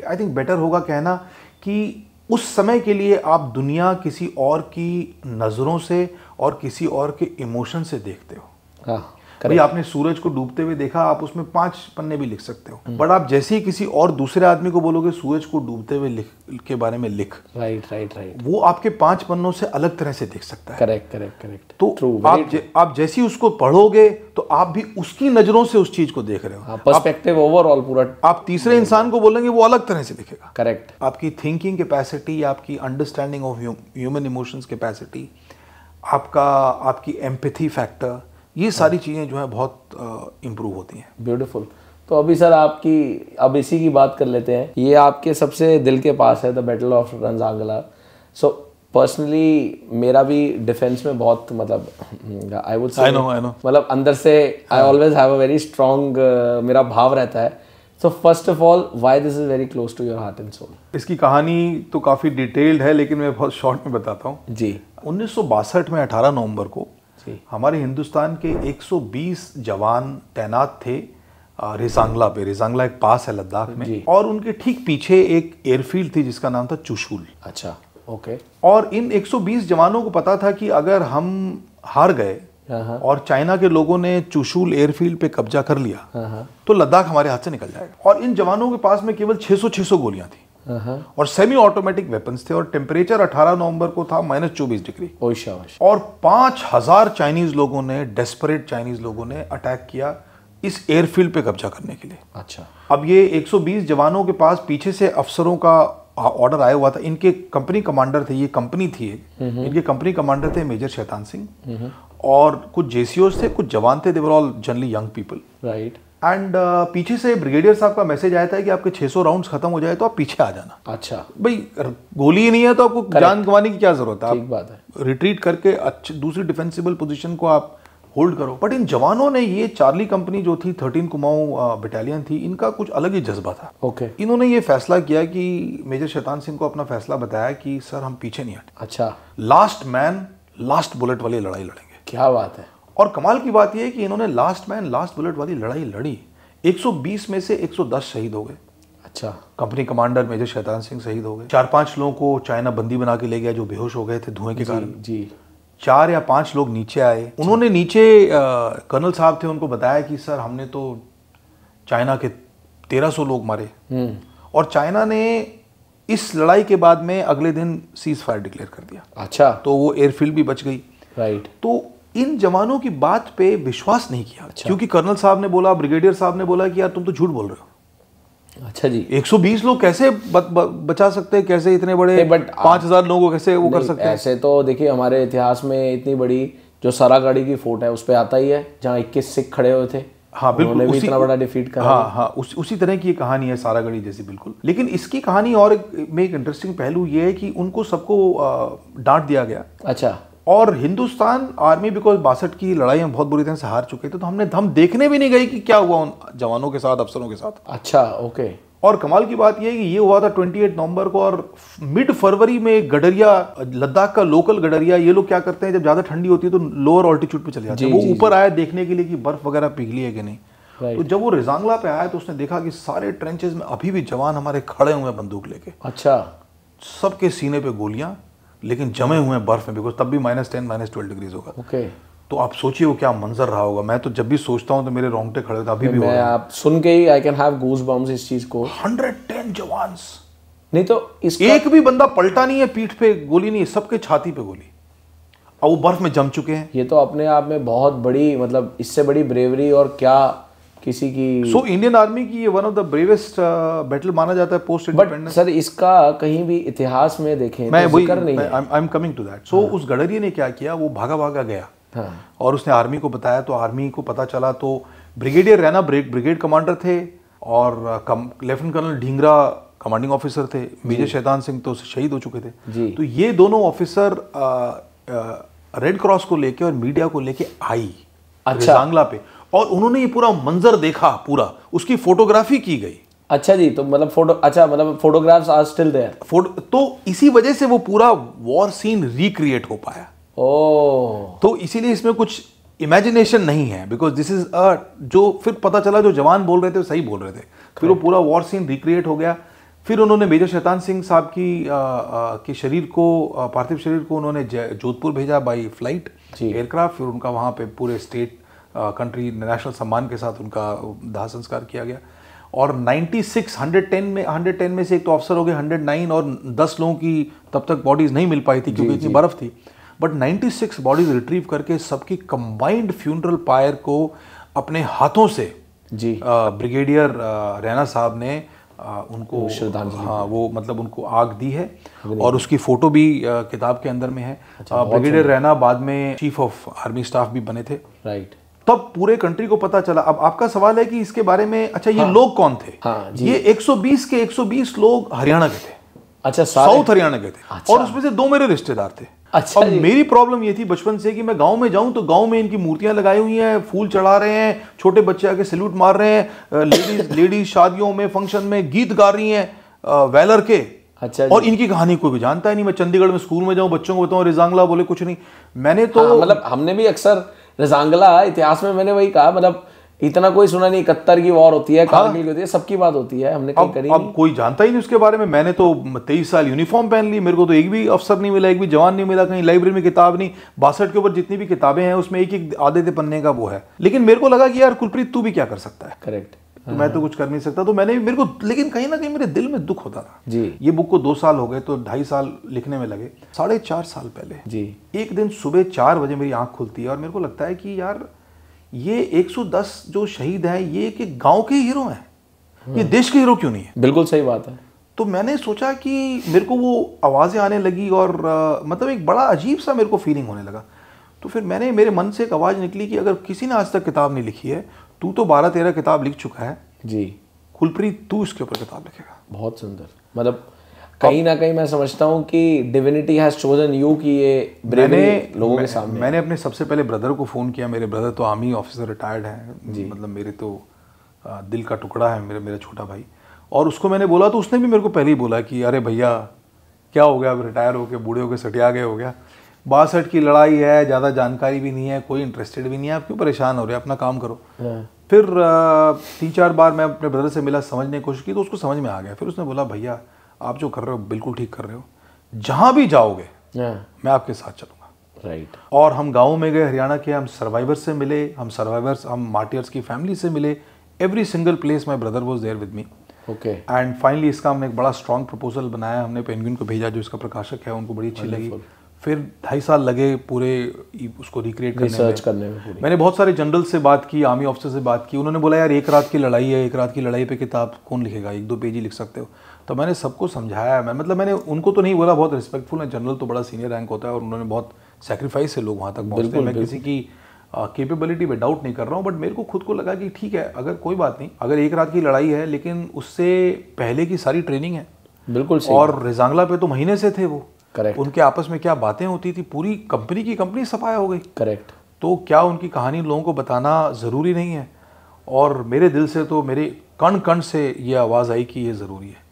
आई थिंक बेटर होगा कहना कि उस समय के लिए आप दुनिया किसी और की नज़रों से और किसी और के इमोशन से देखते हो। हाँ कभी आपने सूरज को डूबते हुए देखा आप उसमें पाँच पन्ने भी लिख सकते हो। बट आप जैसे ही किसी और दूसरे आदमी को बोलोगे सूरज को डूबते हुए लिख के बारे में लिख। राइट राइट राइट वो आपके पाँच पन्नों से अलग तरह से देख सकता है। करेक्ट करेक्ट करेक्ट तो ट्रू आप ज, आप जैसी उसको पढ़ोगे तो आप भी उसकी नज़रों से उस चीज़ को देख रहे हो। हाँ पर्सपेक्टिव ओवरऑल पूरा आप तीसरे इंसान को बोलेंगे वो अलग तरह से दिखेगा। करेक्ट आपकी थिंकिंग कैपेसिटी आपकी understanding of human emotions capacity आपका आपकी एम्पैथी फैक्टर ये सारी चीज़ें जो है बहुत इम्प्रूव होती हैं। ब्यूटीफुल तो अभी सर आपकी अब इसी की बात कर लेते हैं। ये आपके सबसे दिल के पास है द बैटल ऑफ़ रन रंजांगला सो पर्सनली मेरा भी डिफेंस में बहुत मतलब I would I know, I know. मतलब अंदर से I always have a very strong मेरा भाव रहता है। So first of all why this is very close to your heart and soul इसकी कहानी तो काफ़ी डिटेल्ड है लेकिन मैं बहुत शॉर्ट में बताता हूँ। जी। उन्नीस सौ बासठ में 18 नवंबर को। हमारे हिंदुस्तान के 120 जवान तैनात थे रेजांगला पे। रेजांगला एक पास है लद्दाख में। और उनके ठीक पीछे एक एयरफील्ड थी जिसका नाम था चुशूल। अच्छा ओके। और इन 120 जवानों को पता था कि अगर हम हार गए हाँ हाँ। और चाइना के लोगों ने चुशूल एयरफील्ड पे कब्जा कर लिया हाँ तो लद्दाख हमारे हाथ से निकल जाएगा। और इन जवानों के पास में केवल 600 600 गोलियाँ थी। और सेमी ऑटोमेटिक वेपन्स थे और टेम्परेचर 18 नवंबर को था माइनस चौबीस डिग्री। और पाँच हज़ार चाइनीज़ लोगों ने डेस्परेट चाइनीज़ लोगों ने अटैक किया इस एयरफील्ड पे कब्जा करने के लिए। अच्छा। अब ये 120 जवानों के पास पीछे से अफसरों का ऑर्डर आया हुआ था। इनके कंपनी कमांडर थे ये कंपनी थी एक। इनके कंपनी कमांडर थे मेजर शैतान सिंह। और कुछ जेसीओस थे कुछ जवान थे they were all generally young people right and uh, पीछे से ब्रिगेडियर साहब का मैसेज आया था कि आपके 600 राउंड्स खत्म हो जाए तो आप पीछे आ जाना। अच्छा। भाई गोली ही नहीं है तो आपको जान गंवाने की क्या ज़रूरत है? ठीक बात है। रिट्रीट करके अच्छी दूसरी डिफेंसिबल पोजीशन को आप होल्ड करो। बट इन जवानों ने ये चार्ली कंपनी जो थी थर्टीन कुमाऊं बटालियन थी इनका कुछ अलग ही जज्बा था। Okay okay. इन्होंने ये फैसला किया कि मेजर शैतान सिंह को अपना फैसला बताया कि सर हम पीछे नहीं हटे अच्छा। लास्ट मैन लास्ट बुलेट वाली लड़ाई लड़ेंगे। क्या बात है। और कमाल की बात यह है कि इन्होंने लास्ट मैन लास्ट बुलेट वाली लड़ाई लड़ी। 120 में से 110 शहीद हो गए। अच्छा। Company commander major Shaitan Singh शहीद हो गए। चार पाँच लोगों को चाइना बंदी बना के ले गया जो बेहोश हो गए थे धुएँ के कारण। जी। चार या पाँच लोग नीचे आए। उन्होंने नीचे कर्नल साहब थे उनको बताया कि सर हमने तो चाइना के तेरह सौ लोग मारे। हम्म। और चाइना ने इस लड़ाई के बाद में अगले दिन सीज फायर डिक्लेयर कर दिया। अच्छा। तो वो एयरफील्ड भी बच गई। राइट तो इन जवानों की बात पे विश्वास नहीं किया। अच्छा। क्योंकि कर्नल साहब ने बोला ब्रिगेडियर साहब ने बोला कि यार तुम तो झूठ बोल रहे हो। अच्छा जी। 120 लोग कैसे ब, ब, बचा सकते हैं? कैसे इतने बड़े but पाँच हज़ार लोगों को कैसे वो कर सकते हैं? ऐसे तो देखिए हमारे इतिहास में इतनी बड़ी जो सरागाड़ी की फोर्ट है उस पे आता ही है जहाँ 21 सिख खड़े हुए थे। हाँ बिल्कुल उसी- इतना बड़ा डिफीट करा। हाँ हाँ उस, उसी तरह की ये कहानी है सारागढ़ी जैसी बिल्कुल। लेकिन इसकी कहानी और एक, में एक इंटरेस्टिंग पहलू ये है कि उनको सबको डांट दिया गया। अच्छा। और हिंदुस्तान आर्मी बिकॉज़ बासठ की लड़ाई में बहुत बुरी तरह से हार चुके थे तो हमने हम देखने भी नहीं गए कि क्या हुआ उन जवानों के साथ अफसरों के साथ। अच्छा ओके। और कमाल की बात यह है कि ये हुआ था 28 नवंबर को और मिड फरवरी में गडरिया लद्दाख का लोकल गडरिया ये लोग क्या करते हैं जब ज़्यादा ठंडी होती है तो लोअर ऑल्टीट्यूड पे चले जाते हैं। वो ऊपर आया देखने के लिए कि बर्फ़ वगैरह पिघली है कि नहीं। तो जब वो रिजांगला पे आया तो उसने देखा कि सारे ट्रेंचेस में अभी भी जवान हमारे खड़े हुए हैं बंदूक लेके। अच्छा। सबके सीने पे गोलियाँ लेकिन जमे हुए हैं बर्फ़ में बिकॉज़ तब भी minus ten minus twelve degrees होगा। ओके तो आप सोचिए वो क्या मंजर रहा होगा। मैं तो जब भी सोचता हूँ तो मेरे रोंगटे खड़े होते अभी भी हो मैं आप सुन के ही I can have goose bumps इस चीज़ को। हंड्रेड टेन जवान्स। नहीं तो इस एक भी बंदा पलटा नहीं है पीठ पे गोली नहीं सबके छाती पे गोली। अब वो बर्फ़ में जम चुके हैं। ये तो अपने आप में बहुत बड़ी मतलब इससे बड़ी ब्रेवरी और क्या किसी की सो इंडियन आर्मी की ये one of the bravest battle माना जाता है पोस्ट इंडिपेंडेंस सर इसका कहीं भी इतिहास में देखें मैं तो ज़िक्र नहीं I am coming to that so उस गडरिये ने क्या किया? वो भागा भागा गया। हाँ। और उसने आर्मी को बताया तो आर्मी को पता चला तो ब्रिगेडियर रैना ब्रिगेड कमांडर थे और lieutenant colonel Dhingra commanding officer थे। मेजर शैतान सिंह तो शहीद हो चुके थे। तो ये दोनों ऑफिसर रेड क्रॉस को लेके और मीडिया को लेके आई अच्छा। पे। और उन्होंने ये पूरा मंजर देखा पूरा। उसकी फोटोग्राफी की गई। अच्छा जी तो मतलब फ़ोटो अच्छा मतलब photographs are still there photo तो इसी वजह से वो पूरा वॉर सीन रिक्रिएट हो पाया। ओ तो इसीलिए इसमें कुछ इमेजिनेशन नहीं है बिकॉज़ दिस इज़ अ जो फिर पता चला जो जवान बोल रहे थे वो सही बोल रहे थे। फिर वो पूरा वॉर सीन रिक्रिएट हो गया। फिर उन्होंने मेजर शैतान सिंह साहब की आ, आ, के शरीर को पार्थिव शरीर को उन्होंने जोधपुर भेजा बाई फ़्लाइट एयरक्राफ्ट फिर उनका वहाँ पे पूरे स्टेट कंट्री नेशनल सम्मान के साथ उनका दाह संस्कार किया गया। और 96 110 में 110 में से एक तो अफसर हो गए 109 और 10 लोगों की तब तक बॉडीज नहीं मिल पाई थी क्योंकि इतनी बर्फ़ थी। बट 96 बॉडीज रिट्रीव करके सबकी कंबाइंड फ्यूनरल पायर को अपने हाथों से जी। ब्रिगेडियर रैना साहब ने आ, उनको श्रद्धांजलि हाँ वो मतलब उनको आग दी है और उसकी फ़ोटो भी आ, किताब के अंदर में है। अच्छा, ब्रिगेडियर रैना बाद में चीफ ऑफ़ आर्मी स्टाफ भी बने थे। राइट तब पूरे कंट्री को पता चला। अब आपका सवाल है कि इसके बारे में अच्छा ये हाँ, लोग कौन थे? हाँ, ये 120 के 120 लोग हरियाणा के थे। अच्छा साउथ हरियाणा के थे। अच्छा। और उसमें से दो मेरे रिश्तेदार थे। अच्छा अब मेरी प्रॉब्लम ये थी बचपन से कि मैं गाँव में जाऊँ तो गाँव में इनकी मूर्तियाँ लगाई हुई हैं फूल चढ़ा रहे हैं छोटे बच्चे आके सैल्यूट मार रहे हैं लेडीज़ लेडीज़ शादियों में फ़ंक्शन में गीत गा रही हैं वेलर के। अच्छा और इनकी कहानी कोई भी जानता ही नहीं। मैं चंडीगढ़ में स्कूल में जाऊँ बच्चों को बताऊँ रिजांगला बोले कुछ नहीं। मैंने तो हाँ, मतलब हमने भी अक्सर रजांगला इतिहास में मैंने वही कहा मतलब इतना कोई सुना नहीं इकहत्तर की वॉर होती है कारगिल की होती है सबकी बात होती है हमने कहीं हाँ। अब करी अब कोई जानता ही नहीं उसके बारे में मैंने तो तेईस साल यूनिफॉर्म पहन ली मेरे को तो एक भी अफसर नहीं मिला एक भी जवान नहीं मिला कहीं लाइब्रेरी में किताब नहीं बासठ के ऊपर जितनी भी किताबें हैं उसमें एक एक आधे आधे पन्ने का वो है। लेकिन मेरे को लगा कि यार कुलप्रीत तू भी क्या कर सकता है? करेक्ट तो मैं तो कुछ कर नहीं सकता। तो मैंने मेरे को लेकिन कहीं ना कहीं मेरे दिल में दुख होता था। जी। ये बुक को दो साल हो गए तो ढाई साल लिखने में लगे। साढ़े चार साल पहले। जी। एक दिन सुबह चार बजे मेरी आँख खुलती है और मेरे को लगता है कि यार ये 110 जो शहीद हैं ये एक गाँव के हीरो हैं। ये देश के हीरो क्यों नहीं है? बिल्कुल सही बात है। तो मैंने सोचा कि मेरे को वो आवाज़ें आने लगी और मतलब एक बड़ा अजीब सा मेरे को फीलिंग होने लगा। तो फिर मैंने मेरे मन से एक आवाज़ निकली कि अगर किसी ने आज तक किताब नहीं लिखी है तू तो बारह तेरह किताब लिख चुका है। जी। कुलप्रीत तू इसके ऊपर किताब लिखेगा। बहुत सुंदर। मतलब कहीं ना कहीं मैं समझता हूँ कि डिविनिटी हैज़ चोजन यू कि ये ब्रेवरी लोगों मैं, के सामने मैंने अपने सबसे पहले ब्रदर को फ़ोन किया। मेरे ब्रदर तो आर्मी ऑफिसर रिटायर्ड हैं। जी। मतलब मेरे तो दिल का टुकड़ा है मेरे मेरा छोटा भाई। और उसको मैंने बोला तो उसने भी मेरे को पहले ही बोला कि अरे भैया क्या हो गया? अब रिटायर हो के बूढ़े हो के सटिया गए हो गया? बासठ की लड़ाई है ज़्यादा जानकारी भी नहीं है कोई इंटरेस्टेड भी नहीं है आप क्यों परेशान हो रहे हैं? अपना काम करो। हाँ, फिर तीन चार बार मैं अपने ब्रदर से मिला समझने की कोशिश की तो उसको समझ में आ गया। फिर उसने बोला भैया आप जो कर रहे हो बिल्कुल ठीक कर रहे हो। जहाँ भी जाओगे हाँ, मैं आपके साथ चलूँगा। राइट और हम गाँव में गए हरियाणा के हम सर्वाइवर से मिले हम सर्वाइवर्स हम मार्टियर्स की फैमिली से मिले। Every single place my brother was there with me okay and finally इसका हमने एक बड़ा स्ट्रॉन्ग प्रपोजल बनाया। हमने पेंगुइन को भेजा जो इसका प्रकाशक है उनको बड़ी अच्छी लगी। फिर ढाई साल लगे पूरे उसको रिक्रिएट करने में। रिसर्च करने में पूरी। मैंने बहुत सारे जनरल से बात की आर्मी ऑफिसर से बात की। उन्होंने बोला यार एक रात की लड़ाई है एक रात की लड़ाई पे किताब कौन लिखेगा? एक दो पेज ही लिख सकते हो। तो मैंने सबको समझाया। मैं मतलब मैंने उनको तो नहीं बोला बहुत रिस्पेक्टफुल है। जनरल तो बड़ा सीनियर रैंक होता है और उन्होंने बहुत सेक्रीफाइस से लोग वहाँ तक पहुँचते हैं। मैं किसी की कैपेबिलिटी पे डाउट नहीं कर रहा हूँ बट मेरे को खुद को लगा कि ठीक है अगर कोई बात नहीं अगर एक रात की लड़ाई है लेकिन उससे पहले की सारी ट्रेनिंग है। बिल्कुल सही। और रिजांगला पे तो महीने से थे वो। करेक्ट उनके आपस में क्या बातें होती थी? पूरी कंपनी की कंपनी सफाया हो गई। करेक्ट तो क्या उनकी कहानी लोगों को बताना ज़रूरी नहीं है? और मेरे दिल से तो मेरे कण कण से ये आवाज़ आई कि ये ज़रूरी है।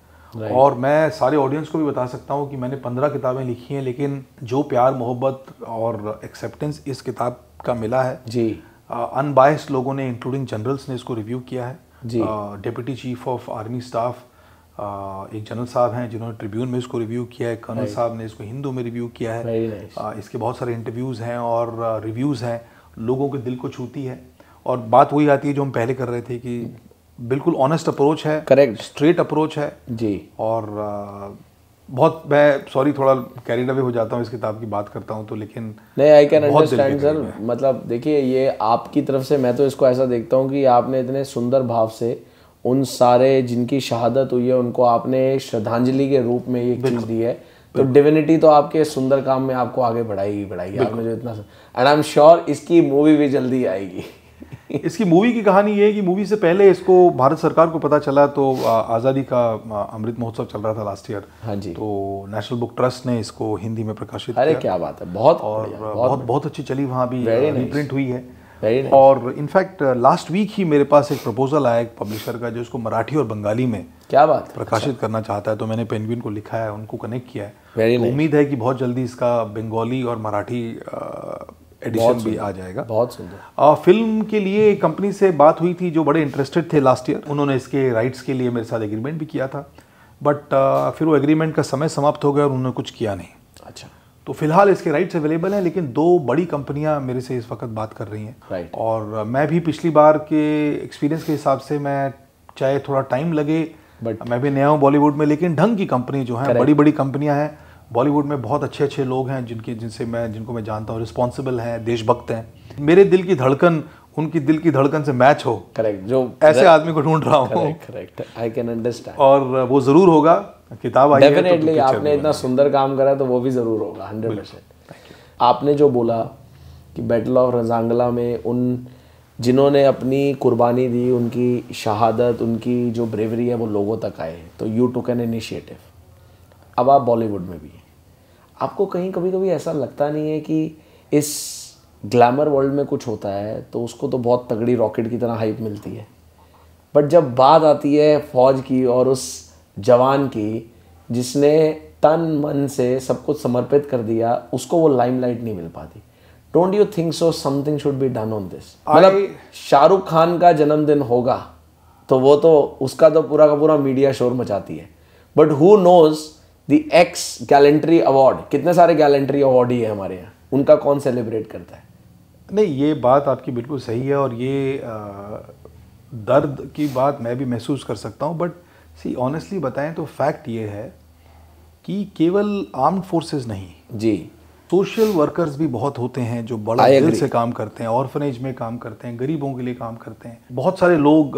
और मैं सारे ऑडियंस को भी बता सकता हूँ कि मैंने पंद्रह किताबें लिखी हैं लेकिन जो प्यार मोहब्बत और एक्सेप्टेंस इस किताब का मिला है जी। अनबायस्ड लोगों ने इंक्लूडिंग जनरल्स ने इसको रिव्यू किया है। जी। Deputy chief of army staff एक जनरल साहब हैं जिन्होंने ट्रिब्यून में इसको रिव्यू किया है कर्नल साहब ने इसको हिंदू में रिव्यू किया है। इसके बहुत सारे इंटरव्यूज़ हैं और रिव्यूज़ हैं। लोगों के दिल को छूती है। और बात वही आती है जो हम पहले कर रहे थे कि बिल्कुल ऑनेस्ट अप्रोच है करेक्ट स्ट्रेट अप्रोच है। जी। और बहुत मैं सॉरी थोड़ा कैरिड अवे हो जाता हूँ इस किताब की बात करता हूँ तो लेकिन नहीं आई कैन अंडरस्टैंड सर मतलब देखिए ये आपकी तरफ़ से मैं तो इसको ऐसा देखता हूँ कि आपने इतने सुंदर भाव से उन सारे जिनकी शहादत हुई है उनको आपने श्रद्धांजलि के रूप में ये चीज़ दी है। तो डिविनिटी तो आपके सुंदर काम में आपको आगे बढ़ाएगी बढ़ाएगी। आपने जो इतना एंड आई एम श्योर इसकी मूवी भी जल्दी आएगी। इसकी मूवी की कहानी ये है कि मूवी से पहले इसको भारत सरकार को पता चला तो आज़ादी का अमृत महोत्सव चल रहा था लास्ट ईयर हाँ जी। तो नेशनल बुक ट्रस्ट ने इसको हिंदी में प्रकाशित अरे क्या। बात है बहुत और बहुत बहुत अच्छी चली वहाँ भी रिप्रिंट हुई है। वेरी और इनफैक्ट लास्ट वीक ही मेरे पास एक प्रपोजल आया एक पब्लिशर का जो इसको मराठी और बंगाली में क्या बात प्रकाशित करना चाहता है तो मैंने पेंगुइन को लिखा है उनको कनेक्ट किया है। तो उम्मीद है कि बहुत जल्दी इसका बंगाली और मराठी एडिशन भी आ जाएगा। बहुत सुंदर। फ़िल्म के लिए कंपनी से बात हुई थी जो बड़े इंटरेस्टेड थे लास्ट ईयर उन्होंने इसके राइट्स के लिए मेरे साथ एग्रीमेंट भी किया था। बट फिर वो एग्रीमेंट का समय समाप्त हो गया और उन्होंने कुछ किया नहीं। अच्छा। तो फ़िलहाल इसके राइट्स अवेलेबल हैं लेकिन दो बड़ी कंपनियाँ मेरे से इस वक्त बात कर रही हैं। राइट और मैं भी पिछली बार के एक्सपीरियंस के हिसाब से मैं चाहे थोड़ा टाइम लगे बट मैं भी नया हूँ बॉलीवुड में लेकिन ढंग की कंपनी जो है बड़ी बड़ी कंपनियाँ हैं। बॉलीवुड में बहुत अच्छे अच्छे लोग हैं जिनके जिनसे मैं जिनको मैं जानता हूँ रिस्पॉन्सिबल हैं देशभक्त हैं। मेरे दिल की धड़कन उनकी दिल की धड़कन से मैच हो। करेक्ट जो ऐसे आदमी को ढूंढ रहा हूँ। करेक्ट आई कैन अंडरस्टैंड और वो ज़रूर होगा। किताब आई है तो डेफिनेटली आपने इतना सुंदर काम करा तो वो भी ज़रूर होगा हंड्रेड परसेंट आपने जो बोला कि बैटल ऑफ़ रजांगला में उन जिन्होंने अपनी कुर्बानी दी उनकी शहादत उनकी जो ब्रेवरी है वो लोगों तक आए तो यू टुक एन इनिशिएटिव अब आप बॉलीवुड में भी हैं। आपको कहीं कभी कभी ऐसा लगता नहीं है कि इस ग्लैमर वर्ल्ड में कुछ होता है तो उसको तो बहुत तगड़ी रॉकेट की तरह हाइप मिलती है। बट जब बात आती है फौज की और उस जवान की जिसने तन मन से सब कुछ समर्पित कर दिया उसको वो लाइमलाइट नहीं मिल पाती। Don't you think so something should be done on this मतलब शाहरुख खान का जन्मदिन होगा तो वो तो उसका तो पूरा का पूरा मीडिया शोर मचाती है। But who knows the ex gallantry award कितने सारे गैलेंट्री अवार्ड ही है हमारे यहाँ। उनका कौन सेलिब्रेट करता है? नहीं ये बात आपकी बिल्कुल सही है और ये आ, दर्द की बात मैं भी महसूस कर सकता हूँ बट सी ऑनेस्टली बताएँ तो फैक्ट ये है कि केवल आर्म्ड फोर्सेस नहीं जी। सोशल वर्कर्स भी बहुत होते हैं जो बड़ा दिल से काम करते हैं ऑर्फनेज में काम करते हैं गरीबों के लिए काम करते हैं। बहुत सारे लोग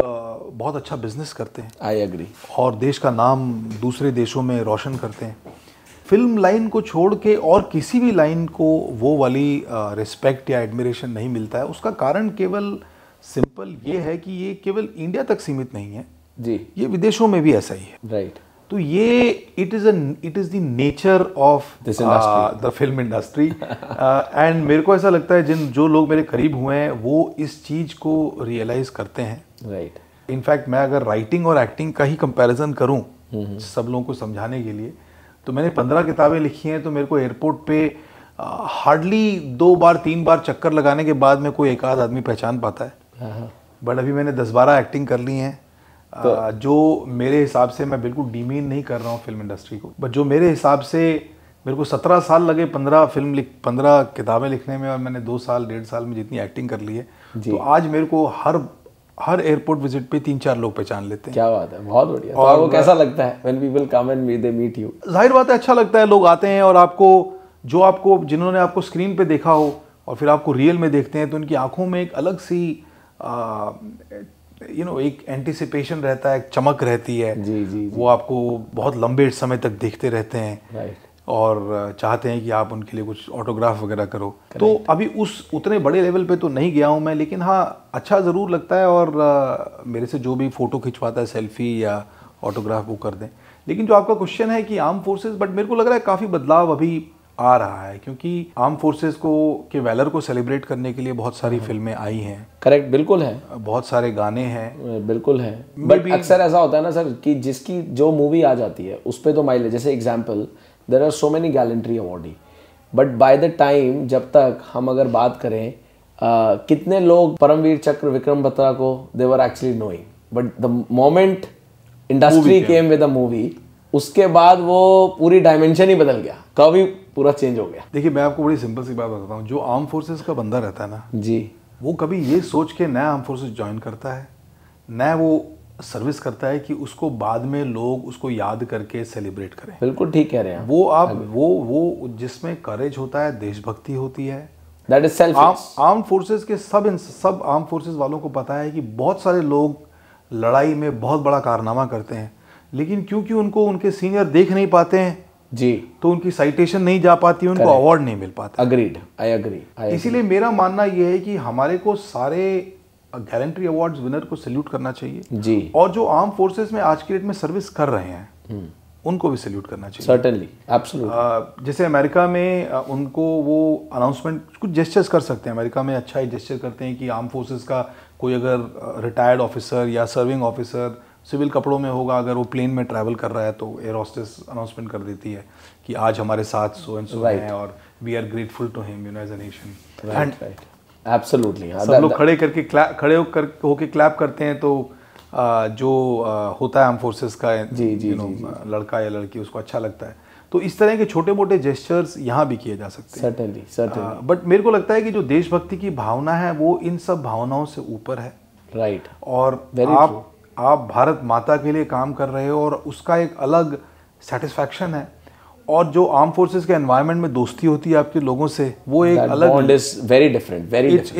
बहुत अच्छा बिज़नेस करते हैं। आई एग्री और देश का नाम दूसरे देशों में रोशन करते हैं। फ़िल्म लाइन को छोड़ के और किसी भी लाइन को वो वाली रिस्पेक्ट या एडमिरेशन नहीं मिलता है। उसका कारण केवल सिंपल ये है कि ये केवल इंडिया तक सीमित नहीं है। जी। ये विदेशों में भी ऐसा ही है। राइट तो ये it is it is the nature of the film industry and मेरे को ऐसा लगता है जिन जो लोग मेरे करीब हुए हैं वो इस चीज़ को रियलाइज़ करते हैं। राइट इनफैक्ट मैं अगर राइटिंग और एक्टिंग का ही कंपैरिजन करूँ सब लोगों को समझाने के लिए तो मैंने पंद्रह किताबें लिखी हैं तो मेरे को एयरपोर्ट पे हार्डली दो बार तीन बार चक्कर लगाने के बाद में कोई एक आध आदमी पहचान पाता है। बट अभी मैंने दस बारह एक्टिंग कर ली हैं। अ, जो मेरे हिसाब से मैं बिल्कुल डीमीन नहीं कर रहा हूँ फ़िल्म इंडस्ट्री को। बट जो मेरे हिसाब से मेरे को सत्रह साल लगे पंद्रह फ़िल्म लिख पंद्रह किताबें लिखने में और मैंने दो साल डेढ़ साल में जितनी एक्टिंग कर ली है तो आज मेरे को हर हर एयरपोर्ट विज़िट पे तीन चार लोग पहचान लेते हैं। क्या बात है बहुत बढ़िया। और तो आपको कैसा लगता है when people come and they meet you ज़ाहिर बात है अच्छा लगता है लोग आते हैं और आपको जो आपको जिन्होंने आपको स्क्रीन पे देखा हो और फिर आपको रियल में देखते हैं तो उनकी आँखों में एक अलग सी यू नो एक एंटिसिपेशन रहता है एक चमक रहती है। जी जी वो आपको बहुत लंबे समय तक देखते रहते हैं। राइट और चाहते हैं कि आप उनके लिए कुछ ऑटोग्राफ वगैरह करो। Correct. तो अभी उस उतने बड़े लेवल पे तो नहीं गया हूँ मैं लेकिन हाँ अच्छा ज़रूर लगता है और अ, मेरे से जो भी फ़ोटो खिंचवाता है सेल्फी या ऑटोग्राफ वो कर दें। लेकिन जो आपका क्वेश्चन है कि आर्म फोर्सेस बट मेरे को लग रहा है काफ़ी बदलाव अभी आ रहा है क्योंकि आर्म फोर्सेस को के वैलर को सेलिब्रेट करने के लिए बहुत सारी फ़िल्में आई हैं। करेक्ट बिल्कुल है। बहुत सारे गाने हैं। बिल्कुल है। बट अक्सर ऐसा होता है ना सर कि जिसकी जो मूवी आ जाती है उस पर तो माइलेज जैसे example there are so many gallantry awardee but by the time जब तक हम अगर बात करें अ, कितने लोग परमवीर चक्र विक्रम बत्रा को they were actually knowing but the moment industry came with a movie उसके बाद वो पूरी डायमेंशन ही बदल गया। कभी पूरा चेंज हो गया। देखिए मैं आपको बड़ी सिंपल सी बात बताता हूँ। जो आर्म फोर्सेस का बंदा रहता है ना जी। वो कभी ये सोच के नया आर्म फोर्सेस ज्वाइन करता है न वो सर्विस करता है कि उसको बाद में लोग उसको याद करके सेलिब्रेट करें। बिल्कुल ठीक कह रहे हैं वो आप वो वो जिसमें करेज होता है देशभक्ति होती है। That is self arm forces के सब सब आर्म फोर्सेस वालों को पता है कि बहुत सारे लोग लड़ाई में बहुत बड़ा कारनामा करते हैं। लेकिन क्योंकि उनको उनके सीनियर देख नहीं पाते हैं जी। तो उनकी साइटेशन नहीं जा पाती उनको अवार्ड नहीं मिल पाता। अग्रीड आई अग्री इसीलिए मेरा मानना यह है कि हमारे को सारे गैलेंट्री अवार्ड विनर को सैल्यूट करना चाहिए। जी। और जो आर्म फोर्सेस में आज की डेट में सर्विस कर रहे हैं उनको भी सैल्यूट करना चाहिए। सर्टेनली एब्सोल्युटली जैसे अमेरिका में उनको वो अनाउंसमेंट कुछ जेस्टर्स कर सकते हैं। अमेरिका में अच्छा ही जेस्चर करते हैं कि आर्म फोर्सेस का कोई अगर रिटायर्ड ऑफिसर या सर्विंग ऑफिसर सिविल कपड़ों में होगा अगर वो प्लेन में ट्रैवल कर रहा है तो एयर हॉस्टेस अनाउंसमेंट कर देती है कि आज हमारे साथ सो एंड सो. हैं और we are grateful to him you know as a nation and absolutely सब लोग खड़े करके खड़े होकर होके क्लैप करते हैं तो अ, जो अ, होता है आर्म फोर्सेस का जी, जी, know, लड़का या लड़की उसको अच्छा लगता है। तो इस तरह के छोटे मोटे जेस्चर्स यहाँ भी किए जा सकते हैं। सर्टेनली सर्टेनली बट मेरे को लगता है कि जो देशभक्ति की भावना है वो इन सब भावनाओं से ऊपर है। Right right. और Very आप आप भारत माता के लिए काम कर रहे हो और उसका एक अलग सेटिस्फैक्शन है। और जो आर्म फोर्सेस के एनवायरनमेंट में दोस्ती होती है आपके लोगों से वो एक दैट अलग bond is very different very it's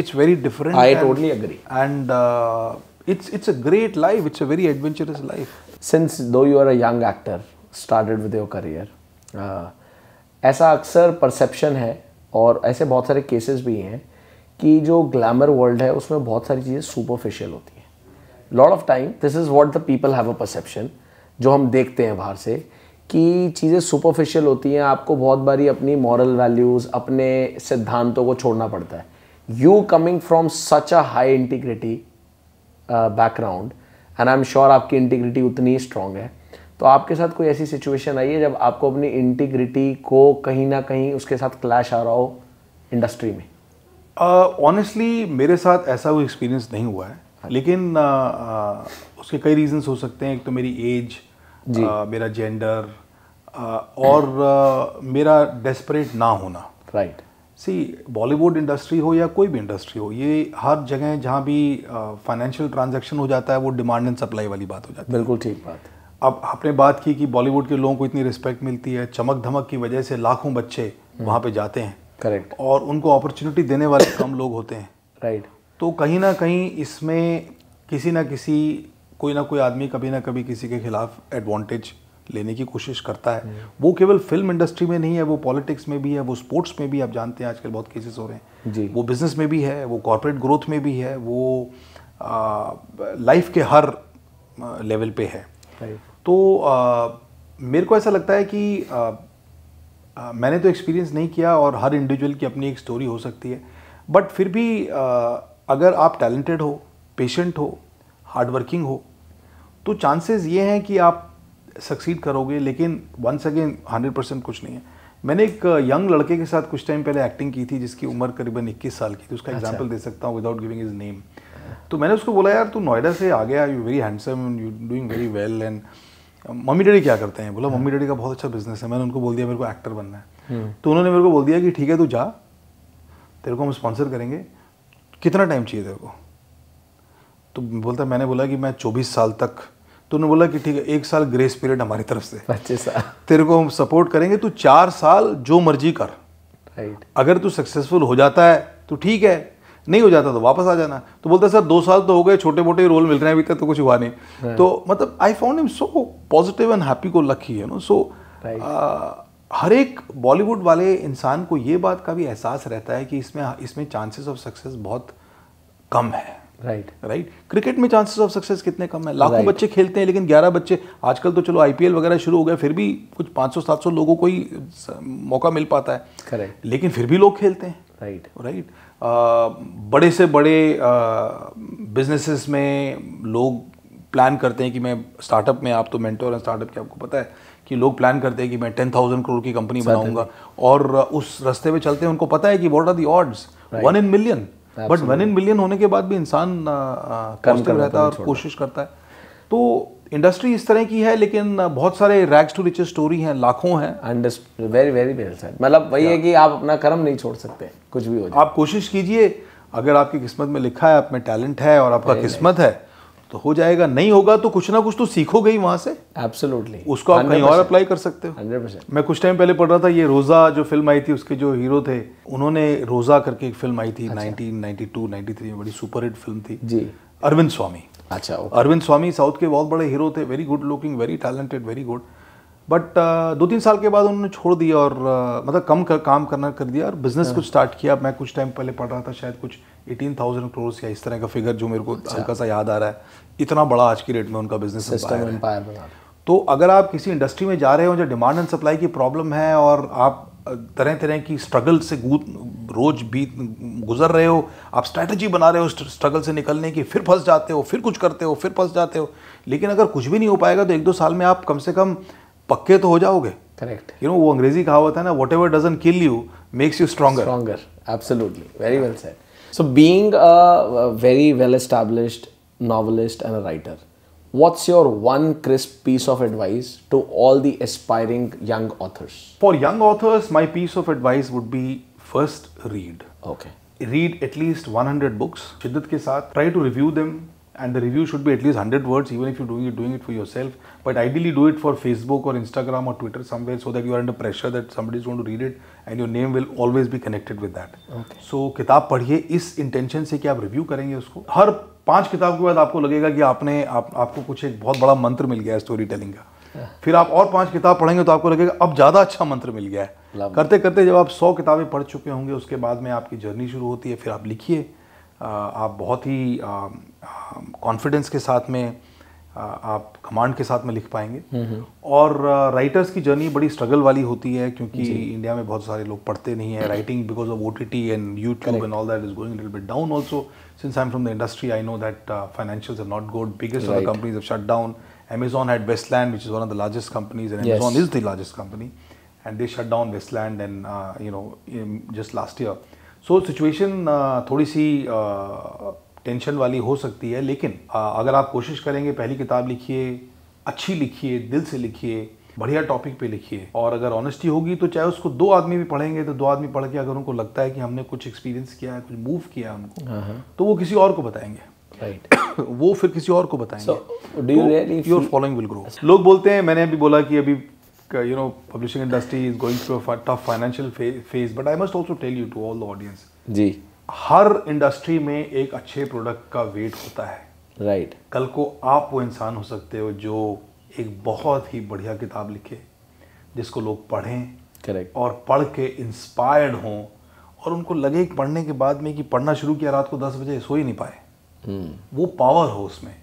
I and- totally agree. and uh, it's it's a great life it's a very adventurous life. Since though you are a young actor started with your career uh, ऐसा अक्सर perception है और ऐसे बहुत सारे cases भी हैं कि जो ग्लैमर वर्ल्ड है उसमें बहुत सारी चीज़ें सुपरफिशियल होती हैं। Lot of time this is what the people have a perception जो हम देखते हैं बाहर से कि चीज़ें सुपरफिशियल होती हैं आपको बहुत बारी अपनी मॉरल वैल्यूज़ अपने सिद्धांतों को छोड़ना पड़ता है। You coming from such a high integrity background and I am sure आपकी इंटीग्रिटी उतनी ही स्ट्रांग है तो आपके साथ कोई ऐसी सिचुएशन आई है जब आपको अपनी इंटीग्रिटी को कहीं ना कहीं उसके साथ क्लैश आ रहा हो इंडस्ट्री में? ऑनेस्टली uh, मेरे साथ ऐसा कोई एक्सपीरियंस नहीं हुआ है। लेकिन uh, uh, उसके कई रीजंस हो सकते हैं। एक तो मेरी एज uh, मेरा जेंडर uh, और uh, मेरा डेस्परेट ना होना। राइट सी बॉलीवुड इंडस्ट्री हो या कोई भी इंडस्ट्री हो ये हर जगह जहाँ भी फाइनेंशियल ट्रांजैक्शन हो जाता है वो डिमांड एंड सप्लाई वाली बात हो जाती है। बिल्कुल ठीक बात। अब आपने बात की कि बॉलीवुड के लोगों को इतनी रिस्पेक्ट मिलती है चमक धमक की वजह से लाखों बच्चे वहाँ पे जाते हैं। करेक्ट और उनको अपॉर्चुनिटी देने वाले कम लोग होते हैं। राइट तो कहीं ना कहीं इसमें किसी ना किसी कोई ना कोई आदमी कभी ना कभी किसी के खिलाफ एडवांटेज लेने की कोशिश करता है। वो केवल फ़िल्म इंडस्ट्री में नहीं है वो पॉलिटिक्स में भी है वो स्पोर्ट्स में भी आप जानते हैं आजकल बहुत केसेस हो रहे हैं। जी। वो बिज़नेस में भी है वो कॉरपोरेट ग्रोथ में भी है वो लाइफ के हर लेवल पे है। तो आ, मेरे को ऐसा लगता है कि आ, आ, मैंने तो एक्सपीरियंस नहीं किया और हर इंडिविजुअल की अपनी एक स्टोरी हो सकती है। बट फिर भी आ, अगर आप टैलेंटेड हो पेशेंट हो हार्डवर्किंग हो तो चांसेस ये हैं कि आप सक्सीड करोगे लेकिन वंस अगेन हंड्रेड परसेंट कुछ नहीं है। मैंने एक यंग लड़के के साथ कुछ टाइम पहले एक्टिंग की थी जिसकी उम्र करीबन 21 साल की थी। उसका एग्जांपल दे सकता हूँ विदाउट गिविंग इज़ नेम तो मैंने उसको बोला यार तू नोएडा से आ गया you very handsome you doing very well and mummy daddy क्या करते हैं? बोला मम्मी डैडी का बहुत अच्छा बिज़नेस है। मैंने उनको बोल दिया मेरे को एक्टर बनना है। तो उन्होंने मेरे को बोल दिया कि ठीक है तू जा। तेरे को हम स्पॉन्सर करेंगे। कितना टाइम चाहिए तेरे को? तो बोलता मैंने बोला कि मैं चौबीस साल तक तो उन्होंने बोला कि ठीक है एक साल ग्रेस पीरियड हमारी तरफ़ से। पच्चीस साल। तेरे को हम सपोर्ट करेंगे तू चार साल जो मर्ज़ी कर। राइट अगर तू सक्सेसफुल हो जाता है तो ठीक है नहीं हो जाता तो वापस आ जाना। तो बोलता सर दो साल तो हो गए छोटे मोटे रोल मिल रहे हैं अभी तक तो कुछ हुआ नहीं। तो मतलब I found him so positive and happy को लकी है नो सो हर एक बॉलीवुड वाले इंसान को ये बात का भी एहसास रहता है कि इसमें इसमें चांसेस ऑफ़ सक्सेस बहुत कम है। राइट राइट क्रिकेट में चांसेस ऑफ़ सक्सेस कितने कम है? लाखों right. बच्चे खेलते हैं लेकिन 11 बच्चे आजकल तो चलो आईपीएल वगैरह शुरू हो गए फिर भी कुछ 500 700 लोगों को ही मौका मिल पाता है। करेक्ट लेकिन फिर भी लोग खेलते हैं। Right right. Right right? बड़े से बड़े बिजनेसेस में लोग प्लान करते हैं कि मैं स्टार्टअप में आप तो मेंटोर हैं स्टार्टअप के आपको पता है। कि लोग प्लान करते हैं कि मैं टेन थाउज़ेंड करोड़ की कंपनी बनाऊँगा। और उस रास्ते पे चलते हैं उनको पता है कि what are the odds one in million but one in million होने के बाद भी इंसान पॉजिटिव रहता है और कोशिश करता है। तो इंडस्ट्री इस तरह की है लेकिन बहुत सारे रैग्स टू रिचेस स्टोरी हैं लाखों हैं। वेरी वेरी वेल सेड मतलब वही है कि आप अपना कर्म नहीं छोड़ सकते कुछ भी हो जाए। आप कोशिश कीजिए अगर आपकी किस्मत में लिखा है आप में टैलेंट है और आपका किस्मत है तो हो जाएगा नहीं होगा तो कुछ ना कुछ तो सीखोगे ही वहाँ से। एब्सोल्युटली उसको आप कहीं और अप्लाई कर सकते हो। हंड्रेड परसेंट मैं कुछ टाइम पहले पढ़ रहा था ये रोज़ा जो फ़िल्म आई थी उसके जो हीरो थे उन्होंने रोज़ा करके एक फ़िल्म आई थी 1992 93 में बड़ी सुपर हिट फ़िल्म थी। जी। अरविंद स्वामी। अच्छा अरविंद स्वामी साउथ के बहुत बड़े हीरो थे very good looking very talented very good but दो तीन साल के बाद उन्होंने छोड़ दिया और uh, मतलब कम कर, काम करना कर दिया और बिज़नेस कुछ स्टार्ट किया। मैं कुछ टाइम पहले पढ़ रहा था शायद कुछ एटीन थाउज़ेंड करोड़ या इस तरह का फिगर जो मेरे को हल्का सा याद आ रहा है इतना बड़ा आज की डेट में उनका बिज़नेस सिस्टम एम्पायर बना तो अगर आप किसी इंडस्ट्री में जा रहे हो जो डिमांड एंड सप्लाई की प्रॉब्लम है और आप तरह तरह की स्ट्रगल से गूद रोज बीत गुजर रहे हो आप स्ट्रैटेजी बना रहे हो स्ट्रगल से निकलने की फिर फंस जाते हो फिर कुछ करते हो फिर फंस जाते हो लेकिन अगर कुछ भी नहीं हो पाएगा तो एक दो साल में आप कम से कम पक्के तो हो जाओगे। करेक्ट यू नो वो अंग्रेज़ी कहावत है ना whatever doesn't kill you makes you stronger stronger absolutely very well said So, being a very well established novelist and a writer, what's your one crisp piece of advice to all the aspiring young authors? For young authors, my piece of advice would be first read. Okay. Read at least 100 books. Shiddat ke saath, try to review them, and the review should be at least 100 words even if you're doing it doing it for yourself but ideally do it for facebook or instagram or twitter somewhere so that you are under pressure that somebody is going to read it and your name will always be connected with that Okay. so किताब पढ़िए इस intention से कि आप review करेंगे उसको हर पाँच किताब के बाद आपको लगेगा कि आपने आप, आपको कुछ एक बहुत बड़ा मंत्र मिल गया है स्टोरी टेलिंग का फिर आप और पाँच किताब पढ़ेंगे तो आपको लगेगा अब ज़्यादा अच्छा मंत्र मिल गया है करते करते जब आप सौ किताबें पढ़ चुके होंगे उसके बाद में आपकी जर्नी शुरू होती है फिर आप लिखिए आप बहुत ही कॉन्फिडेंस के साथ में आप कमांड के साथ में लिख पाएँगे। हम्म, हम्म। और राइटर्स की जर्नी बड़ी स्ट्रगल वाली होती है क्योंकि इंडिया में बहुत सारे लोग पढ़ते नहीं है writing because of O T T and YouTube and all that is going bit down also since I am from the industry I know that financial are not good biggest of companies of shut down Amazon had Westland which is one of the largest companies and Amazon is the largest company and they shut down Westland and you know just last year so situation थोड़ी सी tension वाली हो सकती है लेकिन अगर आप कोशिश करेंगे पहली किताब लिखिए अच्छी लिखिए दिल से लिखिए बढ़िया टॉपिक पे लिखिए और अगर ऑनेस्टी होगी तो चाहे उसको दो आदमी भी पढ़ेंगे तो दो आदमी पढ़ के अगर उनको लगता है कि हमने कुछ एक्सपीरियंस किया है कुछ मूव किया है हमको तो वो किसी और को बताएँगे। राइट वो फिर किसी और को बताएँगे। योर फॉलोइंग विल ग्रो लोग बोलते हैं मैंने अभी बोला कि अभी you know publishing industry is going through a tough financial phase but I must also tell you to all the audience जी। हर इंडस्ट्री में एक अच्छे प्रोडक्ट का वेट होता है। Right right. कल को आप वो इंसान हो सकते हो जो एक बहुत ही बढ़िया किताब लिखे जिसको लोग पढ़ें करेक्ट और पढ़ के इंस्पायर्ड हों और उनको लगे कि पढ़ने के बाद में कि पढ़ना शुरू किया रात को दस बजे सो ही नहीं पाए। Hmm. वो पावर हो उसमें।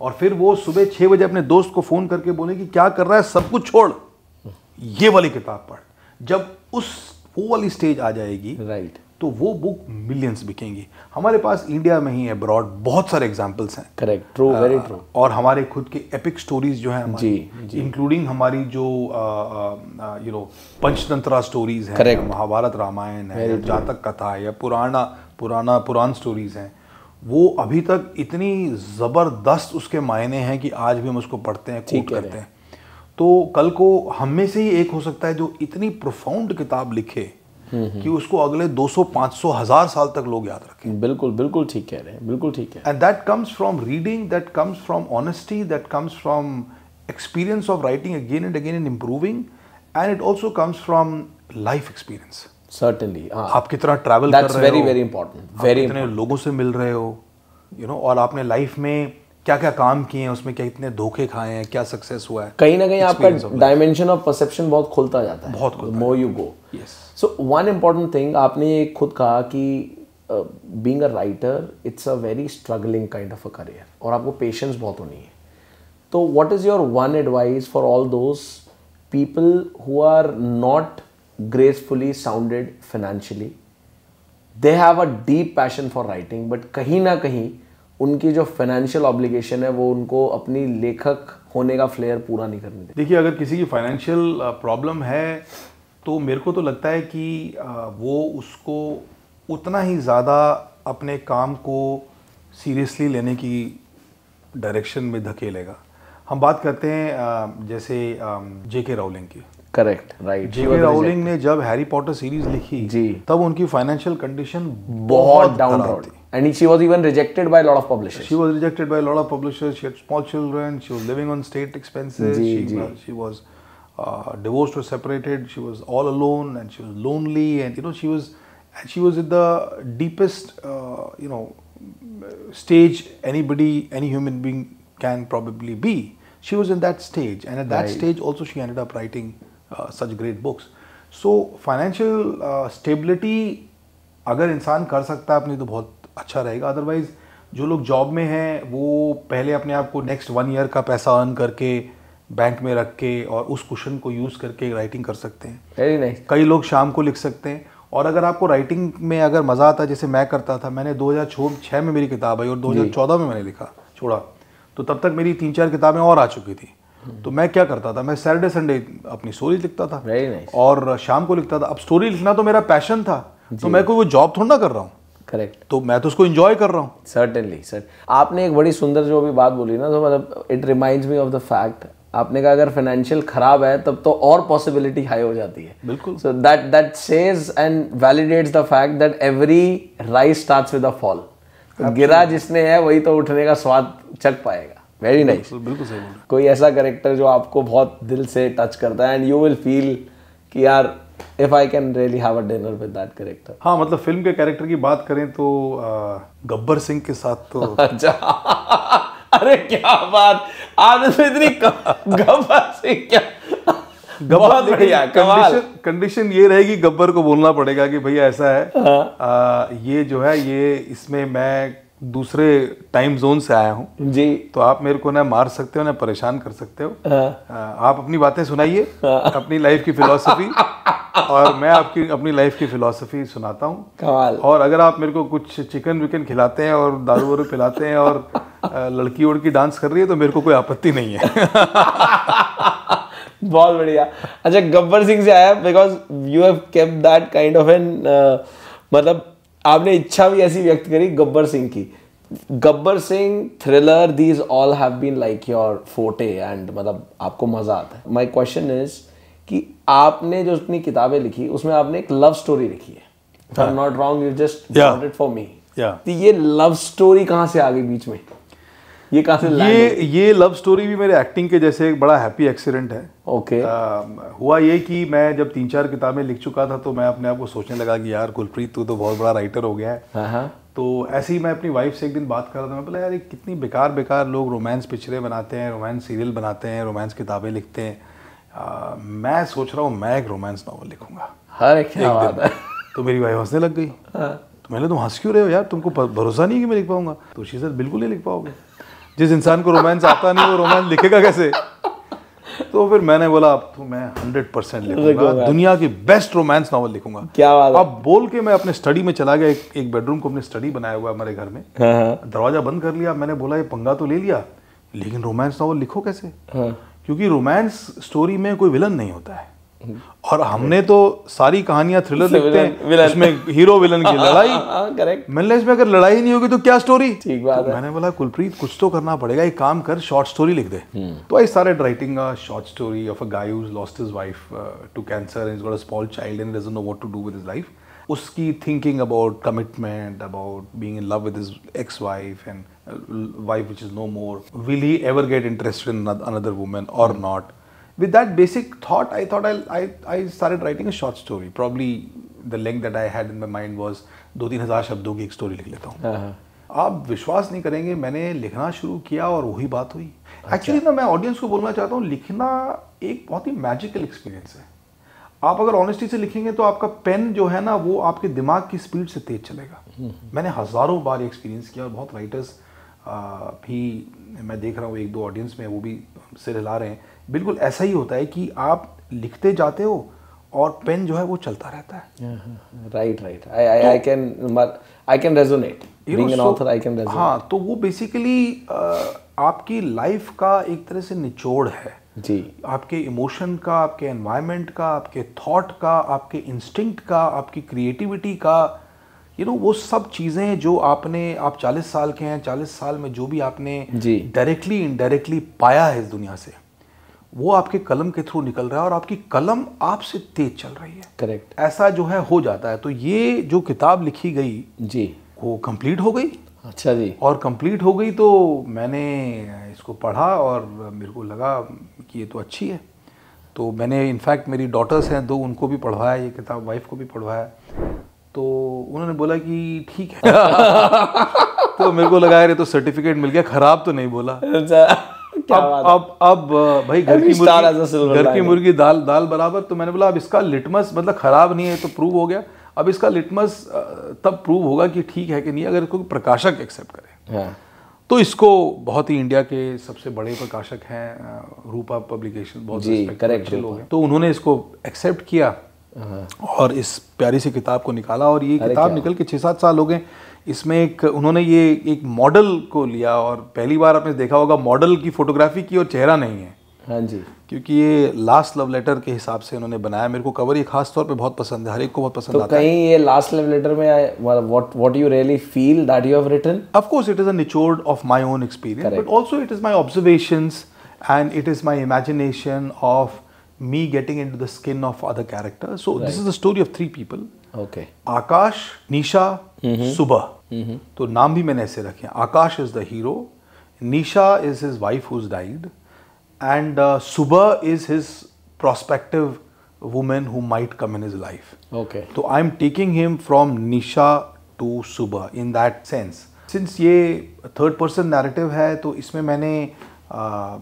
और फिर वो सुबह छः बजे अपने दोस्त को फ़ोन करके बोले कि क्या कर रहा है सब कुछ छोड़। ये वाली किताब पढ़। जब उस वो वाली स्टेज आ जाएगी राइट तो वो बुक मिलियंस बिकेंगी। हमारे पास इंडिया में ही अब्रॉड बहुत सारे एग्जाम्पल्स हैं। करेक्ट ट्रू वेरी ट्रू और हमारे खुद के एपिक स्टोरीज जो हैं जी, इंक्लूडिंग हमारी जो यू नो पंचतंत्रा स्टोरीज हैं. महाभारत रामायण है जातक कथा है या पुराना पुराना पुराण स्टोरीज हैं। वो अभी तक इतनी ज़बरदस्त उसके मायने हैं कि आज भी हम उसको पढ़ते हैं कोट करते हैं। तो कल को हम में से ही एक हो सकता है जो इतनी प्रोफाउंड किताब लिखे कि उसको अगले 200 500 हज़ार साल तक लोग याद रखें। बिल्कुल बिल्कुल ठीक कह रहे हैं बिल्कुल ठीक है। And that comes from reading that comes from honesty that comes from experience of writing again and again in improving and it also comes from life experience certainly आप कितना ट्रेवल कर रहे वेरी वेरी इंपॉर्टेंट वेरी लोगों से मिल रहे हो you you no know, और आपने लाइफ में क्या क्या काम किए हैं उसमें क्या इतने धोखे खाए हैं क्या सक्सेस हुआ है? कहीं ना कहीं आपका. डायमेंशन ऑफ़ परसेप्शन बहुत खुलता जाता है बहुत खुलता more you go. So one important thing आपने ये खुद कहा कि being a writer it's a very struggling kind of a career और आपको पेशेंस बहुत होनी है। तो what is your one advice for all those people who are not gracefully sounded financially they have a deep passion for writing but कहीं ना कहीं उनकी जो फाइनेंशियल ऑब्लिगेशन है वो उनको अपनी लेखक होने का फ्लेयर पूरा नहीं करने देती। देखिए अगर किसी की फाइनेंशियल प्रॉब्लम है तो मेरे को तो लगता है कि वो उसको उतना ही ज़्यादा अपने काम को सीरियसली लेने की डायरेक्शन में धकेलेगा। हम बात करते हैं जैसे जे के। राउलिंग की करेक्ट राइट जे के राउलिंग ने जब हैरी पॉटर सीरीज़ लिखी जी। तब उनकी फाइनेंशियल कंडीशन बहुत डाउन खराब रोड थी and she was even rejected by lot of publishers She was rejected by a lot of publishers. She had small children. She was living on state expenses. Ji, she, ji. was- she was uh, divorced or separated. She was all alone and she was lonely. And you know, she was, and she was at the deepest, uh, you know, stage anybody, any human being can probably be. She was in that stage, and at that Right. stage also she ended up writing uh, such great books. So financial uh, stability अगर इंसान कर सकता है अपनी तो बहुत अच्छा रहेगा। अदरवाइज़ जो लोग जॉब में हैं वो पहले अपने आप को नेक्स्ट वन ईयर का पैसा अर्न करके बैंक में रख के और उस क्वेश्चन को यूज़ करके राइटिंग कर सकते हैं। Very nice nice. कई लोग शाम को लिख सकते हैं। और अगर आपको राइटिंग में अगर मज़ा आता जैसे मैं करता था मैंने 2006 में मेरी किताब आई और 2014 में मैंने लिखा छोड़ा तो तब तक मेरी तीन चार किताबें और आ चुकी थी। तो मैं क्या करता था? मैं सैटरडे संडे अपनी स्टोरी लिखता था। Nice. और शाम को लिखता था। अब स्टोरी लिखना तो मेरा पैशन था। तो मैं कोई वो जॉब थोड़ा ना कर रहा हूँ। करेक्ट तो मैं तो उसको इंजॉय कर रहा हूँ। सर्टेनली सर आपने एक बड़ी सुंदर जो भी बात बोली ना तो मतलब it reminds me of the fact आपने कहा अगर फाइनेंशियल खराब है तब तो और पॉसिबिलिटी हाई हो जाती है। बिल्कुल। So that that says and validates the fact that every rise starts with a fall गिरा जिसने है वही तो उठने का स्वाद चख पाएगा। वेरी नाइस बिल्कुल सही कोई ऐसा करेक्टर जो आपको बहुत दिल से टच करता है एंड यू विल फील कि यार if I can really have a dinner with that character हाँ मतलब फ़िल्म के कैरेक्टर की बात करें तो गब्बर सिंह के साथ तो अच्छा। अरे क्या बात। आपने तो इतनी गब्बर से क्या बहुत बढ़िया कमाल। कंडीशन ये रहेगी गब्बर को बोलना पड़ेगा कि भैया ऐसा है। आ, ये जो है ये इसमें मैं दूसरे टाइम जोन से आया हूँ। जी। तो आप मेरे को ना मार सकते हो ना परेशान कर सकते हो। हाँ, आप अपनी बातें सुनाइए अपनी लाइफ की फिलॉसफी और मैं आपकी अपनी लाइफ की फिलॉसफी सुनाता हूँ। कमाल। और अगर आप मेरे को कुछ चिकन विकन खिलाते हैं और दारू वारू पिलाते हैं और लड़की उड़की डांस कर रही है तो मेरे को कोई आपत्ति नहीं है। बहुत बढ़िया। अच्छा गब्बर सिंह से आया because you have kept that kind of an मतलब आपने इच्छा भी ऐसी व्यक्त करी गब्बर सिंह की। Gabbar Singh thriller these all have been like your forte and मतलब आपको मज़ा आता है। माई क्वेश्चन इज़ कि आपने जो अपनी किताबें लिखी उसमें आपने एक लव स्टोरी लिखी है। I am not wrong you just it for me तो ये लव स्टोरी कहाँ से आ गई बीच में? ये कहाँ से ये ये लव स्टोरी भी मेरे एक्टिंग के जैसे एक बड़ा हैप्पी एक्सीडेंट है। ओके अ, हुआ ये कि मैं जब तीन चार किताबें लिख चुका था तो मैं अपने आप को सोचने लगा कि यार कुलप्रीत तू तो बहुत बड़ा राइटर हो गया है। हाँ हाँ। तो ऐसे ही मैं अपनी वाइफ से एक दिन बात कर रहा था मैं बोला यार ये कितनी बेकार बेकार लोग रोमांस पिक्चरें बनाते हैं रोमांस सीरियल बनाते हैं रोमांस किताबें लिखते हैं। अ, मैं सोच रहा हूँ मैं एक रोमांस नॉवल लिखूँगा। हर एक दिन। तो मेरी वाइफ हंसने लग गई। हाँ। तो मैंने तुम हंस क्यों रहे हो यार? तुमको भरोसा नहीं कि मैं लिख पाऊँगा? तो शी सर बिल्कुल नहीं लिख पाओगे। जिस इंसान को रोमांस आता नहीं वो रोमांस लिखेगा कैसे? तो फिर मैंने बोला अब तो मैं हंड्रेड परसेंट लिखूँगा। दुनिया की बेस्ट रोमांस नॉवल लिखूँगा। क्या बात है। अब बोल के मैं अपने स्टडी में चला गया एक, एक बेडरूम को अपने स्टडी बनाया हुआ है हमारे घर में। हाँ हाँ। दरवाज़ा बंद कर लिया मैंने बोला ये पंगा तो ले लिया लेकिन रोमांस नॉवल लिखो कैसे? हाँ। क्योंकि रोमांस स्टोरी में कोई विलन नहीं होता है। और हमने तो सारी कहानियाँ थ्रिलर देखते हैं इसमें हीरो विलन की लड़ाई। हाँ, हाँ, करेक्ट इसमें अगर लड़ाई नहीं होगी तो क्या स्टोरी ठीक बात तो है। मैंने बोला कुलप्रीत कुछ तो करना पड़ेगा एक काम कर शॉर्ट स्टोरी लिख दे। हम्म। तो I started writing short story of a guy lost his wife to cancer is got a small child and doesn't know what to do with his life उसकी thinking about commitment about being in love with his ex wife and wife which is no more will he ever get interest in another woman और not with that basic thought i thought I'll, i i started writing a short story. Probably the length that i had in my mind was दो तीन हज़ार शब्दों की एक story लिख लेता हूँ। हाँ हाँ। आप विश्वास नहीं करेंगे मैंने लिखना शुरू किया और वही बात हुई। एक्चुअली ना मैं ऑडियंस को बोलना चाहता हूँ लिखना एक बहुत ही मैजिकल एक्सपीरियंस है। आप अगर ऑनेस्टी से लिखेंगे तो आपका पेन जो है ना वो आपके दिमाग की स्पीड से तेज चलेगा। मैंने हज़ारों बार एक्सपीरियंस किया और बहुत राइटर्स भी मैं देख रहा हूँ एक दो ऑडियंस में वो भी सिर हिला रहे हैं। बिल्कुल ऐसा ही होता है कि आप लिखते जाते हो और पेन जो है वो चलता रहता है। Right right I I I can I can resonate being an author I can resonate हाँ तो वो बेसिकली आपकी लाइफ का एक तरह से निचोड़ है। जी। आपके इमोशन का आपके एनवायरनमेंट का आपके थॉट का आपके इंस्टिंक्ट का आपकी क्रिएटिविटी का यू नो वो सब चीज़ें जो आपने आप 40 साल के हैं 40 साल में जो भी आपने डायरेक्टली इनडायरेक्टली पाया है इस दुनिया से। वो आपके कलम के थ्रू निकल रहा है और आपकी कलम आपसे तेज चल रही है। करेक्ट ऐसा जो है हो जाता है। तो ये जो किताब लिखी गई जी। वो कंप्लीट हो गई। अच्छा जी। और कंप्लीट हो गई तो मैंने इसको पढ़ा और मेरे को लगा कि ये तो अच्छी है। तो मैंने इनफैक्ट मेरी डॉटर्स हैं दो उनको भी पढ़वाया ये किताब वाइफ को भी पढ़वाया। तो उन्होंने बोला कि ठीक है। तो मेरे को लगा ये तो सर्टिफिकेट मिल गया खराब तो नहीं बोला। अच्छा। अब अब अब भाई घर की मुर्गी घर की मुर्गी दाल दाल बराबर तो मैंने बोला अब इसका लिटमस मतलब खराब नहीं है तो प्रूव हो गया। अब इसका लिटमस तब प्रूव होगा कि ठीक है कि नहीं अगर कोई प्रकाशक एक्सेप्ट करे। हाँ। तो इसको बहुत ही इंडिया के सबसे बड़े प्रकाशक हैं रूपा पब्लिकेशन बहुत जी, respected लोग हैं। तो उन्होंने इसको एक्सेप्ट किया हाँ। और इस प्यारी सी किताब को निकाला और ये किताब निकल के छः सात साल हो गए। इसमें एक उन्होंने ये एक मॉडल को लिया और पहली बार आपने देखा होगा मॉडल की फोटोग्राफी की और चेहरा नहीं है। हाँ जी। क्योंकि ये लास्ट लव लेटर के हिसाब से उन्होंने बनाया। मेरे को कवर ये खास तौर पे बहुत पसंद है हर एक को बहुत पसंद तो आता कहीं है। ये लास्ट लव लेटर में what you really feel that you have written of course it is a निचोर्ड of my own experience but also it is my observations and it is my imagination of me getting into the skin of other character so this is the story of three people okay Akash Nisha mm-hmm. Subah. mm-hmm. तो नाम भी मैंने ऐसे रखे Akash is the hero Nisha is his wife who's died and Subah is his prospective women who might come in his life okay तो I am taking him from Nisha to Subah in that sense since ये third person narrative है तो इसमें मैंने uh,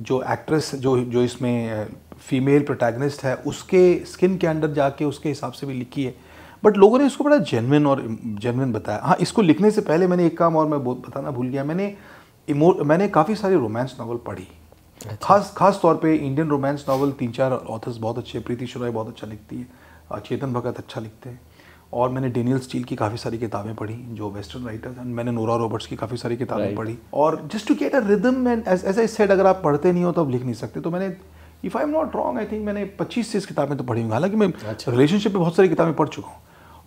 जो actress जो जो इसमें फीमेल प्रोटैगनिस्ट है उसके स्किन के अंदर जाके उसके हिसाब से भी लिखी है। बट लोगों ने इसको बड़ा जेनविन और जेनविन बताया। हाँ इसको लिखने से पहले मैंने एक काम और मैं बहुत बताना भूल गया। मैंने इमो मैंने काफ़ी सारी रोमांस नावल पढ़ी। खास खास तौर पे इंडियन रोमांस नावल तीन चार ऑथर्स बहुत अच्छे प्रीति शुराय बहुत अच्छा लिखती है। चेतन भगत अच्छा लिखते हैं। और मैंने डेनियल स्टील की काफ़ी सारी किताबें पढ़ी जो वेस्टर्न राइटर्स हैं। मैंने नोरा रॉबर्ट्स की काफ़ी सारी किताबें पढ़ी। और just to get a rhythm and as I said अगर आप पढ़ते नहीं हो तो आप लिख नहीं सकते। तो मैंने if I am not wrong I think मैंने 25 से इस किताबें तो पढ़ी हुई हालाँकि मैं अच्छा। रिलेशनशिप में बहुत सारी किताबें पढ़ चुका हूँ।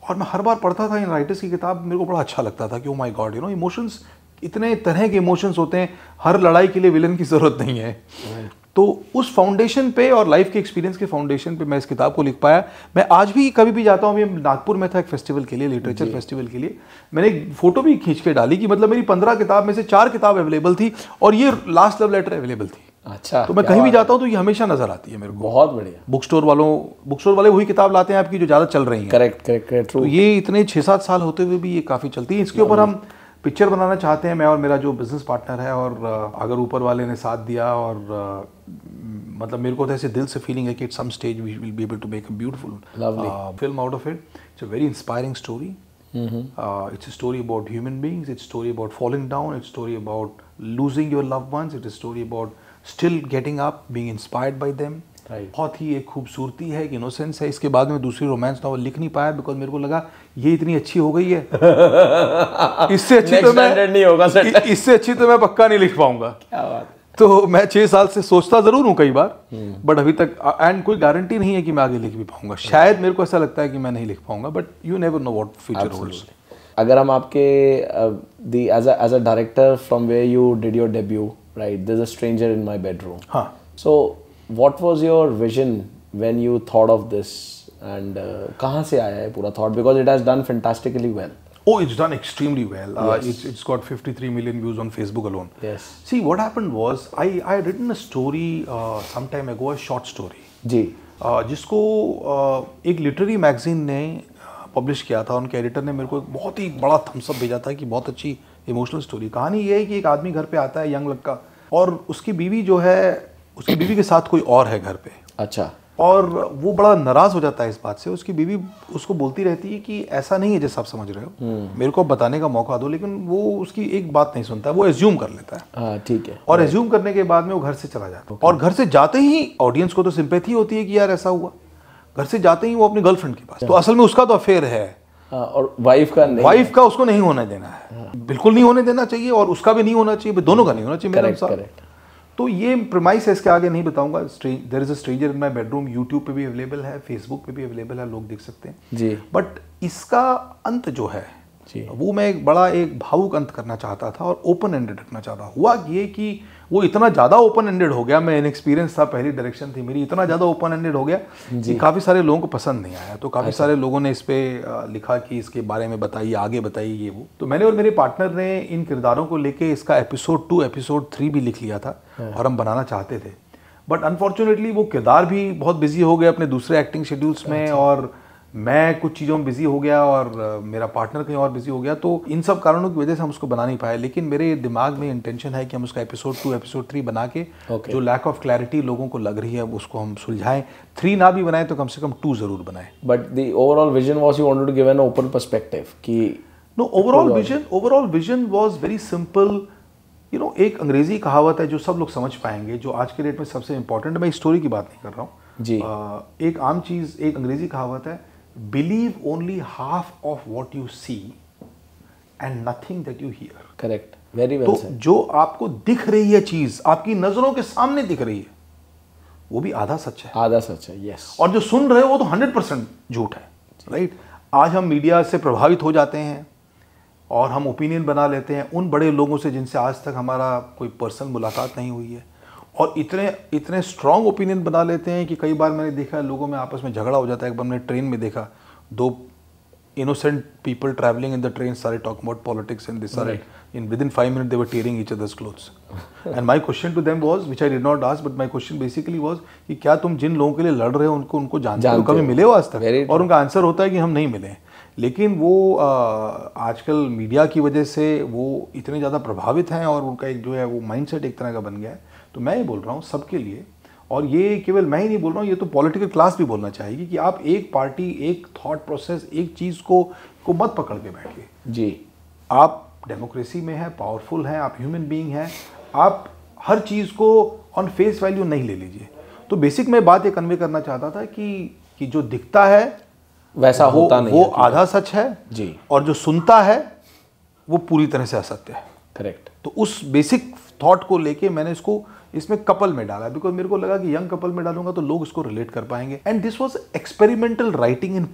और मैं हर बार पढ़ता था इन राइटर्स की किताब मेरे को बड़ा अच्छा लगता था कि ओ my God you know emotions इतने तरह के इमोशंस होते हैं हर लड़ाई के लिए विलन की ज़रूरत नहीं है। तो उस फाउंडेशन पे और लाइफ के एक्सपीरियंस के फाउंडेशन पे मैं इस किताब को लिख पाया। मैं आज भी कभी भी जाता हूँ अभी नागपुर में था एक फेस्टिवल के लिए लिटरेचर फेस्टिवल के लिए। मैंने एक फ़ोटो भी खींच के डाली कि मतलब मेरी पंद्रह किताब में से चार किताब अवेलेबल थी और ये लास्ट लव लेटर अवेलेबल थी। अच्छा तो मैं कहीं भी जाता हूँ। तो ये हमेशा नज़र आती है मेरे को। बहुत बढ़िया। बुक स्टोर वालों बुक स्टोर वाले वही किताब लाते हैं आपकी जो ज़्यादा चल रही है। करेक्ट करेक्ट करेक्ट तो ये इतने छः सात साल होते हुए भी ये काफ़ी चलती है। इसके ऊपर हम पिक्चर बनाना चाहते हैं मैं और मेरा जो बिज़नेस पार्टनर है और अगर ऊपर वाले ने साथ दिया और मतलब मेरे को तो ऐसे दिल से फीलिंग है कि it some stage we will be able to make a beautiful film out of it it's a very inspiring story it's a story about human beings it's story about following down it's story about losing your love once it's story about still getting up being inspired by them बहुत ही एक खूबसूरती है एक innocence है। इसके बाद में दूसरी रोमांस नॉवल लिख नहीं पाया बिकॉज़ मेरे को लगा ये इतनी अच्छी हो गई है। इससे अच्छी तो मैं नहीं होगा, इससे अच्छी तो मैं पक्का नहीं लिख पाऊँगा। क्या बात तो मैं छह साल से सोचता ज़रूर हूँ कई बार हम्म। बट अभी तक एंड कोई गारंटी नहीं है कि मैं आगे लिख भी पाऊँगा। शायद मेरे को ऐसा लगता है कि मैं नहीं लिख पाऊँगा but you never know what future holds अगर हम आपके the as as a director from where you did your debut right this a stranger in my bedroom हाँ। So what was your vision when you thought of this and कहाँ से आया है पूरा thought because it has done fantastically well Oh, it's done extremely well. Uh, it's, it's got 53 million views on Facebook alone. Yes. See, what happened was I, I had written a story uh, some time ago, a short story, जी. Uh, जिसको uh, एक literary magazine ने publish किया था। उनके editor ने मेरे को एक बहुत ही बड़ा थम्सअप भेजा था कि बहुत अच्छी इमोशनल स्टोरी कहानी ये है कि एक आदमी घर पे आता है यंग लड़का और उसकी बीवी जो है उसकी बीवी के साथ कोई और है घर पे। अच्छा। और वो बड़ा नाराज़ हो जाता है इस बात से। उसकी बीवी उसको बोलती रहती है कि ऐसा नहीं है जैसा आप समझ रहे हो। मेरे को बताने का मौका दो लेकिन वो उसकी एक बात नहीं सुनता है वो एज्यूम कर लेता है। हाँ ठीक है। और एज्यूम करने के बाद में वो घर से चला जाता है। और घर से जाते ही ऑडियंस को तो सिंपैथी होती है कि यार ऐसा हुआ। घर से जाते ही वो अपनी गर्लफ्रेंड के पास। तो असल में उसका तो अफेयर है। हाँ, और वाइफ का नहीं वाइफ का उसको नहीं होने देना है। बिल्कुल नहीं होने देना चाहिए और उसका भी नहीं होना चाहिए। दोनों का नहीं होना चाहिए मेरे अनुसार. तो ये प्रमाइस है इसके आगे नहीं बताऊँगा। There is a stranger in my bedroom YouTube पे भी अवेलेबल है फेसबुक पे भी अवेलेबल है लोग देख सकते हैं। जी। बट इसका अंत जो है जी। वो मैं एक बड़ा एक भावुक अंत करना चाहता था और ओपन एंडेड रखना चाहता हुआ ये कि वो इतना ज़्यादा ओपन एंडेड हो गया मैं इनएक्सपीरियंस था पहली डायरेक्शन थी मेरी इतना ज़्यादा ओपन एंडेड हो गया कि काफ़ी सारे लोगों को पसंद नहीं आया। तो काफ़ी सारे लोगों ने इस पर लिखा कि इसके बारे में बताइए आगे बताइए ये वो। तो मैंने और मेरे पार्टनर ने इन किरदारों को लेके इसका एपिसोड टू एपिसोड थ्री भी लिख लिया था और हम बनाना चाहते थे। बट अनफॉर्चुनेटली वो किरदार भी बहुत बिज़ी हो गए अपने दूसरे एक्टिंग शेड्यूल्स में और मैं कुछ चीज़ों में बिज़ी हो गया और मेरा पार्टनर कहीं और बिज़ी हो गया तो इन सब कारणों की वजह से हम उसको बना नहीं पाए। लेकिन मेरे दिमाग में इंटेंशन है कि हम उसका एपिसोड टू एपिसोड थ्री बना के Okay. जो लैक ऑफ़ क्लैरिटी लोगों को लग रही है उसको हम सुलझाएँ। थ्री ना भी बनाएँ तो कम से कम टू ज़रूर बनाएँ। But the overall vision was you to give an open perspective कि no overall vision overall vision was very simple you know एक अंग्रेज़ी कहावत है जो सब लोग समझ पाएँगे जो आज के डेट में सबसे इंपॉर्टेंट मैं स्टोरी की बात नहीं कर रहा हूँ। जी। अ, एक आम चीज़ एक अंग्रेज़ी कहावत है believe only half of what you see and nothing that you hear correct very well तो सेड जो आपको दिख रही है चीज़ आपकी नज़रों के सामने दिख रही है वो भी आधा सच है। आधा सच है यस और जो सुन रहे हो वो तो हंड्रेड परसेंट झूठ है राइट आज हम मीडिया से प्रभावित हो जाते हैं और हम ओपिनियन बना लेते हैं उन बड़े लोगों से जिनसे आज तक हमारा कोई पर्सनल मुलाकात नहीं हुई है। और इतने इतने स्ट्रांग ओपिनियन बना लेते हैं कि कई बार मैंने देखा लोगों में आपस में झगड़ा हो जाता है। एक बार मैंने ट्रेन में देखा दो innocent people travelling in the train सारे talk about politics and this in within five minute they were tearing each others clothes and my question to them was which I did not ask but my question basically was कि क्या तुम जिन लोगों के लिए लड़ रहे हो उनको उनको जानते, जानते कभी मिले हो आज तक? और उनका आंसर होता है कि हम नहीं मिले। लेकिन वो आजकल मीडिया की वजह से वो इतने ज़्यादा प्रभावित हैं और उनका एक जो है वो माइंड एक तरह का बन गया है। तो मैं ये बोल रहा हूँ सबके लिए और ये केवल मैं ही नहीं बोल रहा हूँ ये तो पॉलिटिकल क्लास भी बोलना चाहेगी कि आप एक पार्टी एक थॉट प्रोसेस एक चीज़ को को मत पकड़ के बैठिए। जी। आप डेमोक्रेसी में हैं पावरफुल हैं आप ह्यूमन बीइंग हैं आप हर चीज़ को ऑन फेस वैल्यू नहीं ले लीजिए। तो बेसिक मैं बात ये कन्वे करना चाहता था कि कि जो दिखता है वैसा वो, होता नहीं वो है आधा सच है जी। और जो सुनता है वो पूरी तरह से असत्य है। करेक्ट तो उस बेसिक थॉट को लेके मैंने इसको इसमें कपल में डाला बिकॉज़ मेरे को लगा कि यंग कपल में डालूँगा तो लोग इसको रिलेट कर पाएँगे। And this was experimental writing in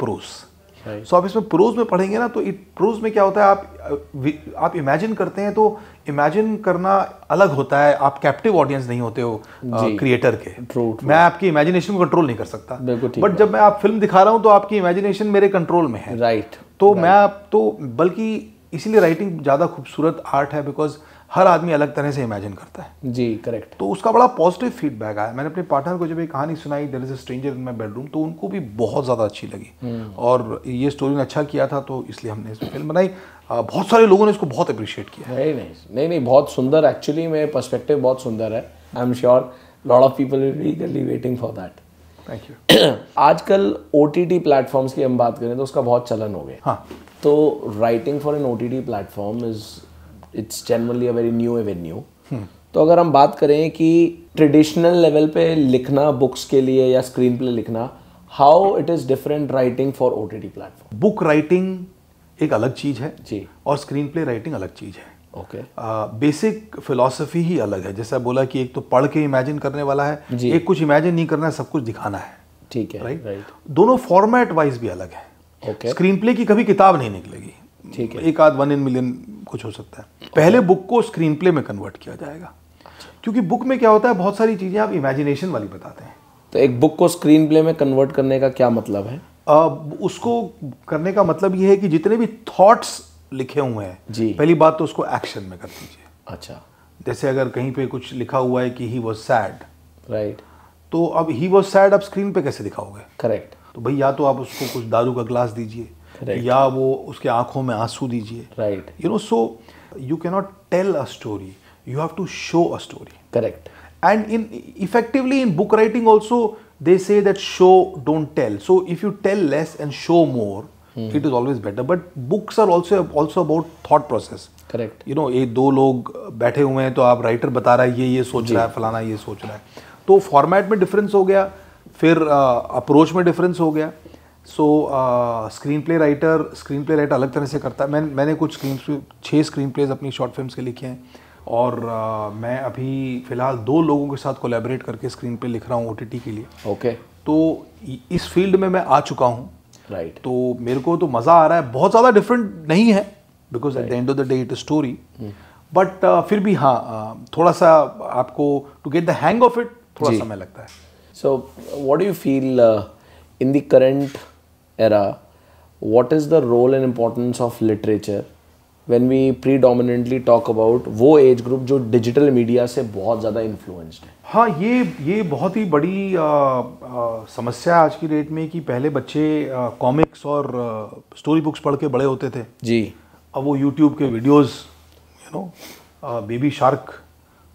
Right. So आप इसमें प्रोज में पढ़ेंगे ना तो प्रोज में क्या होता है आप आप इमेजिन करते हैं तो इमेजिन करना अलग होता है। आप कैप्टिव ऑडियंस नहीं होते हो। क्रिएटर के। True, मैं आपकी इमेजिनेशन को कंट्रोल नहीं कर सकता। बट जब मैं आप फ़िल्म दिखा रहा हूँ तो आपकी इमेजिनेशन मेरे कंट्रोल में है। राइट तो मैं आप तो बल्कि इसीलिए राइटिंग ज़्यादा खूबसूरत आर्ट है बिकॉज़ हर आदमी अलग तरह से इमेजिन करता है। जी करेक्ट तो उसका बड़ा पॉजिटिव फीडबैक आया। मैंने अपने पार्टनर को जब ये कहानी सुनाई there is a stranger in my bedroom तो उनको भी बहुत ज़्यादा अच्छी लगी। और ये स्टोरी ने अच्छा किया था तो इसलिए हमने इस फ़िल्म बनाई। बहुत सारे लोगों ने इसको बहुत अप्रिशिएट किया। वेरी नाइस नहीं नहीं बहुत सुंदर। एक्चुअली मेरे पर्सपेक्टिव बहुत सुंदर है। I am sure lot of people will be waiting for that thank you आजकल ओ टी टी प्लेटफॉर्म्स की हम बात करें तो उसका बहुत चलन हो गया। हाँ। तो writing for an O T T platform is it's generally a very new avenue तो अगर हम बात करें कि ट्रेडिशनल लेवल पे लिखना बुक्स के लिए या स्क्रीन प्ले लिखना how it is different writing for O T T platform book writing एक अलग चीज़ है जी। और स्क्रीन प्ले राइटिंग अलग चीज़ है। ओके बेसिक फिलॉसफी ही अलग है। जैसा बोला कि एक तो पढ़ के इमेजिन करने वाला है जी। एक कुछ इमेजिन नहीं करना है सब कुछ दिखाना है। ठीक है राइट right? राइट दोनों फॉर्मेट वाइज भी अलग है। ओके स्क्रीन प्ले की कभी किताब नहीं निकलेगी। ठीक है। एक आध वन इन मिलियन कुछ हो सकता है। पहले बुक को स्क्रीन प्ले में कन्वर्ट किया जाएगा। क्योंकि बुक में क्या होता है बहुत सारी चीज़ें आप इमेजिनेशन वाली बताते हैं। तो एक बुक को स्क्रीन प्ले में कन्वर्ट करने का क्या मतलब है? अब उसको करने का मतलब ये है कि जितने भी थॉट्स लिखे हुए हैं जी। पहली बात तो उसको एक्शन में कर दीजिए। अच्छा। जैसे अगर कहीं पे कुछ लिखा हुआ है कि ही वॉज़ सैड राइट तो अब ही वॉज़ सैड आप स्क्रीन पे कैसे दिखाओगे? करेक्ट तो भाई या तो आप उसको कुछ दारू का ग्लास दीजिए। Correct. या वो उसके आँखों में आँसू दीजिए। Right you know so you cannot tell a story you have to show a story correct and in effectively in book writing also they say that show don't tell so if you tell less and show more it is always better but books are also also about thought process correct you know एक दो लोग बैठे हुए हैं तो आप writer बता रहा है ये ये सोच रहा है फलाना ये सोच रहा है। तो फॉर्मेट में डिफरेंस हो गया फिर अप्रोच uh, में डिफरेंस हो गया। So screen play writer screen play writer अलग तरह से करता है। मैं मैंने कुछ स्क्रीन छः स्क्रीन प्लेज अपनी शॉर्ट फिल्म्स के लिखे हैं। और uh, मैं अभी फ़िलहाल दो लोगों के साथ कोलैबोरेट करके स्क्रीन प्ले लिख रहा हूँ ओ के लिए। Okay okay. तो इस फ़ील्ड में मैं आ चुका हूँ। Right right. तो मेरे को तो मज़ा आ रहा है। बहुत ज़्यादा डिफरेंट नहीं है because at the end of the day it story but फिर भी हाँ uh, थोड़ा सा आपको to get the hang of it थोड़ा समय लगता है। So what feel uh, in the current era? What is the role and importance of literature? When we predominantly talk about वो एज ग्रुप जो डिजिटल मीडिया से बहुत ज़्यादा influenced है। हाँ ये ये बहुत ही बड़ी uh, uh, समस्या है आज की डेट में कि पहले बच्चे कॉमिक्स और स्टोरी बुक्स पढ़ के बड़े होते थे। जी। अब वो यूट्यूब के videos you know baby shark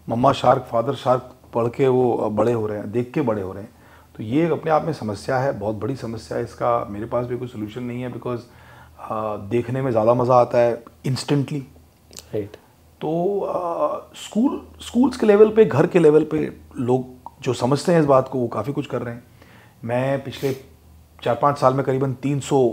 mama shark father shark पढ़ के वो बड़े हो रहे हैं देख के बड़े हो रहे हैं। तो ये अपने आप में समस्या है बहुत बड़ी समस्या है। इसका मेरे पास भी कोई सोल्यूशन नहीं है बिकॉज़ देखने में ज़्यादा मज़ा आता है इंस्टेंटली राइट right. तो स्कूल स्कूल्स के लेवल पे घर के लेवल पे लोग जो समझते हैं इस बात को वो काफ़ी कुछ कर रहे हैं। मैं पिछले चार पाँच साल में करीबन 300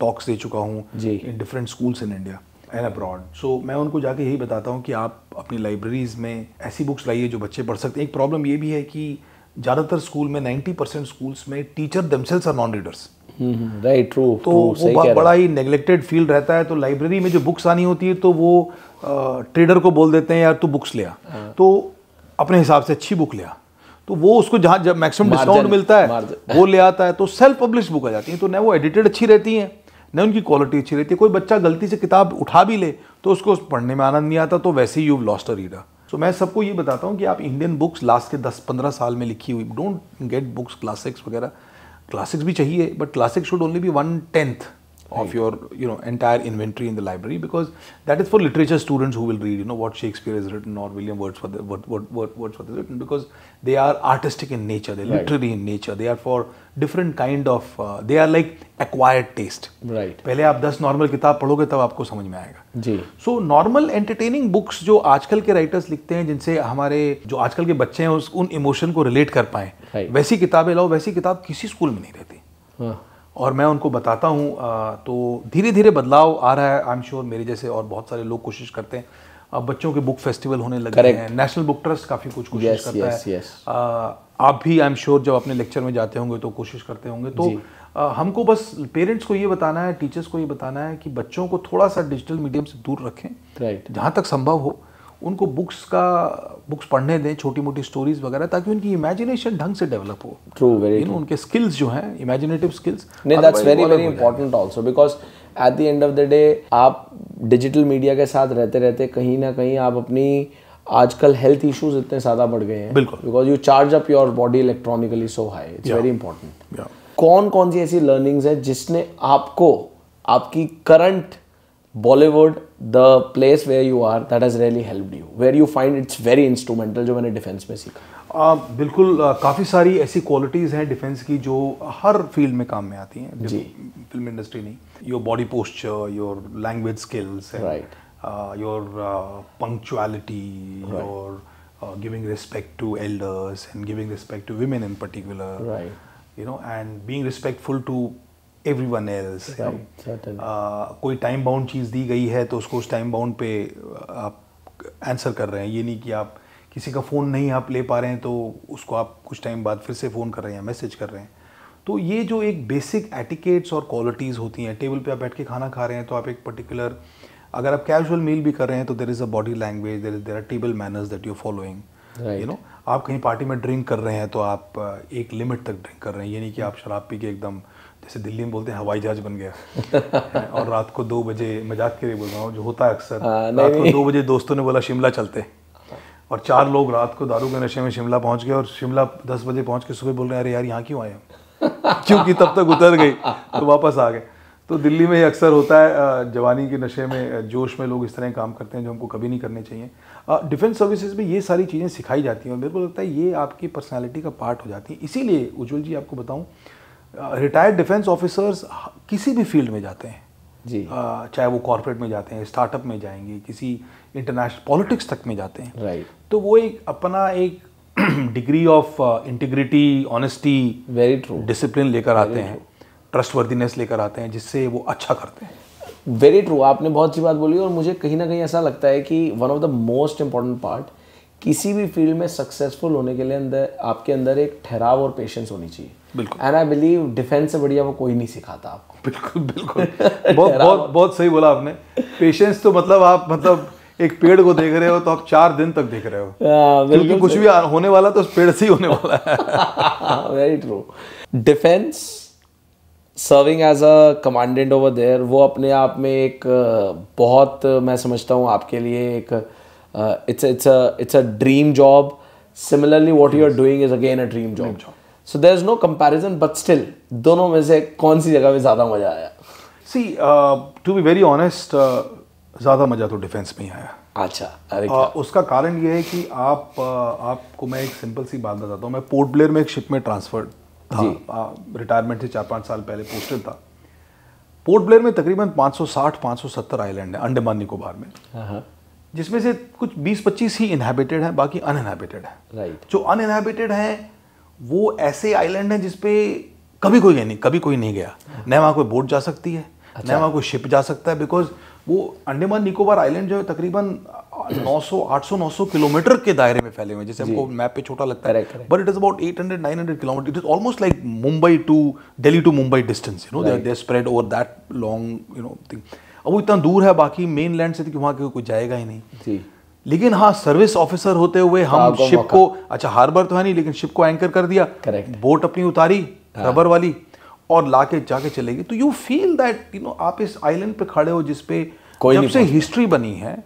टॉक्स दे चुका हूँ जी। In different schools in India and abroad so मैं उनको जाके यही बताता हूँ कि आप अपनी लाइब्रेरीज में ऐसी बुक्स लाइए जो बच्चे पढ़ सकते हैं। एक प्रॉब्लम ये भी है कि ज़्यादातर स्कूल में 90 परसेंट स्कूल्स में teacher themselves are non readers right true तो ट्रू वो बड़ा ही नेग्लेक्टेड फ़ील्ड रहता है तो लाइब्रेरी में जो बुक्स आनी होती है तो वो ट्रेडर को बोल देते हैं यार तू बुक्स ले आ। हाँ। तो अपने हिसाब से अच्छी बुक लिया तो वो उसको जहाँ जब मैक्सिमम डिस्काउंट मिलता है वो ले आता है तो सेल्फ पब्लिश बुक आ जाती है तो न वो एडिटेड अच्छी रहती हैं न उनकी क्वालिटी अच्छी रहती है। कोई बच्चा गलती से किताब उठा भी ले तो उसको पढ़ने में आनंद नहीं आता तो वैसे ही you lost a reader so मैं सबको ये बताता हूँ कि आप इंडियन बुक्स लास्ट के 10-15 साल में लिखी हुई डोंट गेट बुक्स क्लासिक्स वगैरह। क्लासिक्स भी चाहिए but classics should only be one tenth of your you know entire inventory in the library because that is for literature students who will read you know what Shakespeare has written or William Wordsworth what, what, what, Wordsworth has written because they are artistic in nature they're Right. literary in nature they are for different kind of uh, they are like acquired taste right पहले आप 10 normal किताब पढ़ोगे तब आपको समझ में आएगा जी सो नॉर्मल एंटरटेनिंग बुक्स जो आजकल के राइटर्स लिखते हैं जिनसे हमारे जो आजकल के बच्चे हैं उस उन इमोशन को रिलेट कर पाए Right. वैसी किताबें लाओ वैसी किताब किसी स्कूल में नहीं रहती हाँ और मैं उनको बताता हूँ तो धीरे धीरे बदलाव आ रहा है आई एम श्योर मेरे जैसे और बहुत सारे लोग कोशिश करते हैं। अब बच्चों के बुक फेस्टिवल होने लगे Correct. हैं नेशनल बुक ट्रस्ट काफ़ी कुछ कोशिश Yes, करता yes, है। yes. आ, आप भी आई एम श्योर जब अपने लेक्चर में जाते होंगे तो कोशिश करते होंगे। तो आ, हमको बस पेरेंट्स को ये बताना है टीचर्स को ये बताना है कि बच्चों को थोड़ा सा डिजिटल मीडियम से दूर रखें राइट जहाँ तक संभव हो। उनको बुक्स का बुक्स पढ़ने दें छोटी मोटी स्टोरीज वगैरह ताकि उनकी इमेजिनेशन ढंग से डेवलप हो। ट्रू वेरी यू नो उनके स्किल्स जो हैं इमेजिनेटिव स्किल्स नहीं that's very very important also because at the end of the day आप डिजिटल मीडिया के साथ रहते रहते कहीं ना कहीं आप अपनी आजकल हेल्थ इश्यूज़ इतने ज़्यादा बढ़ गए हैं। बिल्कुल। Because you charge up your body electronically so high it's very important कौन कौन सी ऐसी लर्निंग्स है जिसने आपको आपकी current Bollywood the place where you are that has really help you where you find it's very instrumental जो मैंने डिफेंस में सीखा आ, बिल्कुल काफ़ी सारी ऐसी क्वालिटीज़ हैं डिफेंस की जो हर फ़ील्ड में काम में आती हैं जी। फ़िल्म इंडस्ट्री नहीं your body posture your language skills Right. Your punctuality your giving respect to elders and giving respect to women in particular Right. you know and being respectful to everyone one. आ, कोई time bound चीज़ दी गई है तो उसको उस time bound पे आप आंसर कर रहे हैं। ये नहीं कि आप किसी का फ़ोन नहीं आप ले पा रहे हैं तो उसको आप कुछ टाइम बाद फिर से फ़ोन कर रहे हैं मैसेज कर रहे हैं। तो ये जो एक बेसिक एटिकेट्स और क्वालिटीज़ होती हैं टेबल पे आप बैठ के खाना खा रहे हैं तो आप एक पर्टिकुलर अगर आप कैजुअल मील भी कर रहे हैं तो there is a body language there is there are table manners that you following you know आप कहीं पार्टी में ड्रिंक कर रहे हैं तो आप एक लिमिट तक ड्रिंक कर रहे हैं। ये नहीं कि आप शराब पी के एकदम जैसे दिल्ली में बोलते हैं हवाई जहाज़ बन गया। और रात को दो बजे मज़ाक के लिए बोल रहा हूँ जो होता है अक्सर हाँ, रात को दो बजे दोस्तों ने बोला शिमला चलते और चार लोग रात को दारू के नशे में शिमला पहुँच गए और शिमला दस बजे पहुँच के सुबह बोल रहे हैं अरे यार यहाँ क्यों आए हम? क्योंकि तब तक उतर गई तो वापस आ गए। तो दिल्ली में ये अक्सर होता है जवानी के नशे में जोश में लोग इस तरह काम करते हैं जो हमको कभी नहीं करने चाहिए। डिफेंस सर्विसेज़ में ये सारी चीज़ें सिखाई जाती हैं और मेरे को लगता है ये आपकी पर्सनालिटी का पार्ट हो जाती है। इसीलिए उज्जवल जी आपको बताऊँ रिटायर्ड डिफेंस ऑफिसर्स किसी भी फ़ील्ड में जाते हैं। जी। अ, चाहे वो कॉरपोरेट में जाते हैं स्टार्टअप में जाएँगे किसी इंटरनेशनल पॉलिटिक्स तक में जाते हैं। राइट तो वो एक अपना एक degree of integrity honesty very true discipline लेकर आते हैं। ट्रस्टवर्दीनेस लेकर आते हैं जिससे वो अच्छा करते हैं। वेरी ट्रू आपने बहुत अच्छी बात बोली और मुझे कहीं ना कहीं ऐसा लगता है कि one of the most important part किसी भी फ़ील्ड में सक्सेसफुल होने के लिए अंदर आपके अंदर एक ठहराव और पेशेंस होनी चाहिए। बिल्कुल। एंड आई बिलीव डिफेंस से बढ़िया वो कोई नहीं सिखाता आपको। बिल्कुल बिल्कुल। बहुत बहुत बहुत सही बोला आपने। पेशेंस तो मतलब आप मतलब एक पेड़ को देख रहे हो तो आप चार दिन तक देख रहे हो। हाँ, क्योंकि कुछ भी होने वाला तो उस पेड़ से ही होने वाला है। Very true defence serving as a commandant over there वो अपने आप में एक बहुत मैं समझता हूँ आपके लिए एक it's it's it's a dream job similarly what you are doing is again a dream job so there is no comparison but still दोनों में से कौन सी जगह में ज़्यादा मज़ा आया? See to be very honest ज़्यादा मज़ा तो डिफेंस में ही आया। अच्छा अरे आ, उसका कारण ये है कि आप आ, आपको मैं एक सिंपल सी बात बताता हूँ। मैं पोर्ट ब्लेयर में एक शिप में ट्रांसफ़र था। रिटायरमेंट से चार पाँच साल पहले पोस्टेड था। पोर्ट ब्लेयर में तकरीबन 560 570 आइलैंड है अंडमान निकोबार में। हाँ जिसमें से कुछ 20-25 ही इनहेबिटेड हैं बाकी अनइनहेबिटेड है। राइट जो अनइनहेबिटेड हैं वो ऐसे आइलैंड हैं जिसपे कभी कोई गया नहीं कभी कोई नहीं गया। न वहाँ कोई बोट जा सकती है न वहाँ कोई शिप जा सकता है बिकॉज़ वो अंडमान निकोबार आइलैंड जो है तकरीबन 900 800 900 किलोमीटर के दायरे में फैले हुए हैं। जैसे हमको मैप पे छोटा लगता है. But it is about 800 900 kilometre it is almost like Mumbai to Delhi to Mumbai distance you know they are spread over that long you know thing अब वो इतना दूर है बाकी मेन लैंड से तो कि वहाँ के कोई जाएगा ही नहीं। जी। लेकिन हाँ सर्विस ऑफिसर होते हुए हम शिप को अच्छा हार्बर तो है नहीं लेकिन शिप को एंकर कर दिया। Correct. बोट अपनी उतारी रबर वाली और लाके जाके चलेगी तो you feel that you know आप इस आइलैंड पे खड़े हो जिसपे कोई जब से हिस्ट्री बनी है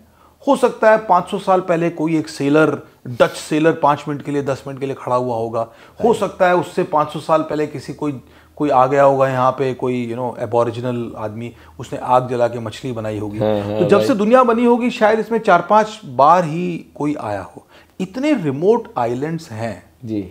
हो सकता है 500 साल पहले कोई एक सेलर डच सेलर पाँच मिनट के लिए दस मिनट के लिए खड़ा हुआ होगा। हो सकता है उससे 500 साल पहले किसी कोई कोई आ गया होगा यहाँ पे कोई यू नो एबोरिजिनल आदमी उसने आग जला के मछली बनाई होगी। तो जब से दुनिया बनी होगी शायद इसमें चार पाँच बार ही कोई आया हो। इतने रिमोट आइलैंड्स हैं। जी।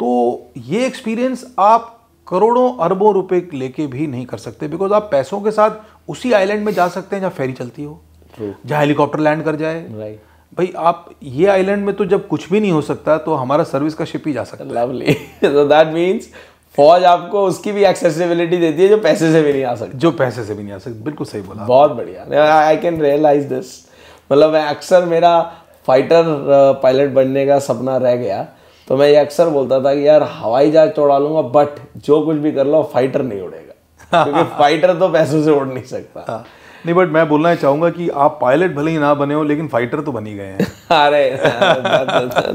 तो ये एक्सपीरियंस आप करोड़ों अरबों रुपए लेके भी नहीं कर सकते बिकॉज़ आप पैसों के साथ उसी आइलैंड में जा सकते हैं जहाँ फेरी चलती हो. जहाँ हेलीकॉप्टर लैंड कर जाए। राइट भाई आप ये आइलैंड में तो जब कुछ भी नहीं हो सकता तो हमारा सर्विस का शिप ही जा सकता lovely. So that means फौज आपको उसकी भी एक्सेसिबिलिटी देती है जो पैसे से भी नहीं आ सकती। जो पैसे से भी नहीं आ सकती बिल्कुल सही बोला बहुत बढ़िया। आई कैन रियलाइज़ दिस मतलब मैं अक्सर मेरा फाइटर पायलट बनने का सपना रह गया तो मैं ये अक्सर बोलता था कि यार हवाई जहाज़ तो उड़ा लूँगा बट जो कुछ भी कर लो फाइटर नहीं उड़ेगा। क्योंकि फाइटर तो पैसों से उड़ नहीं सकता। हाँ। नहीं बट मैं बोलना चाहूँगा कि आप पायलट भले ही ना बने हो लेकिन फाइटर तो बनी गए हैं। अरे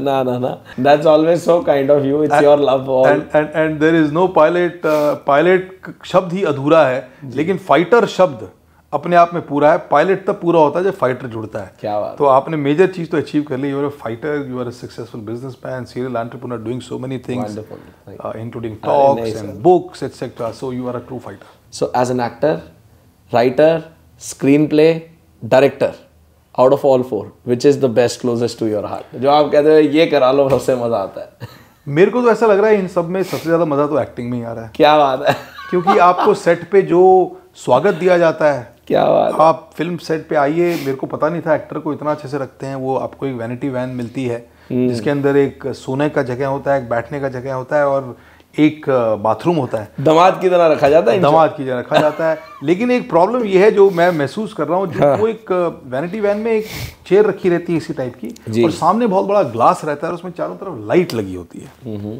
ना ना ना that's always so kind of you it's your love and and there is no pilot pilot शब्द ही अधूरा है लेकिन फाइटर शब्द अपने आप में पूरा है। पायलट तब पूरा होता है जब फाइटर जुड़ता है। क्या बात। तो आपने मेजर चीज़ तो अचीव कर ली। You are a fighter you are a successful businessman serial entrepreneur doing so many things including talks and books etcetera so you are a true fighter so as an actor actor, writer, screenplay, director, out of all four, which is the best closest to your heart? जो आप कहते हो ये करा लो सबसे मज़ा आता है. मेरे को तो ऐसा लग रहा है इन सब में सबसे ज़्यादा मज़ा तो एक्टिंग में ही आ रहा है। क्या बात है। क्योंकि आपको सेट पे जो स्वागत दिया जाता है क्या बात आप फ़िल्म सेट पे आइए मेरे को पता नहीं था एक्टर को इतना अच्छे से रखते हैं वो आपको एक वैनिटी वैन मिलती है जिसके अंदर एक सोने का जगह होता है एक बैठने का जगह होता है और एक बाथरूम होता है। दमाद की तरह रखा जाता है दमाद की जगह रखा जाता है। लेकिन एक प्रॉब्लम यह है जो मैं महसूस कर रहा हूँ जो वो एक वैनिटी वैन में एक चेयर रखी रहती है इसी टाइप की और सामने बहुत बड़ा ग्लास रहता है और उसमें चारों तरफ़ लाइट लगी होती है।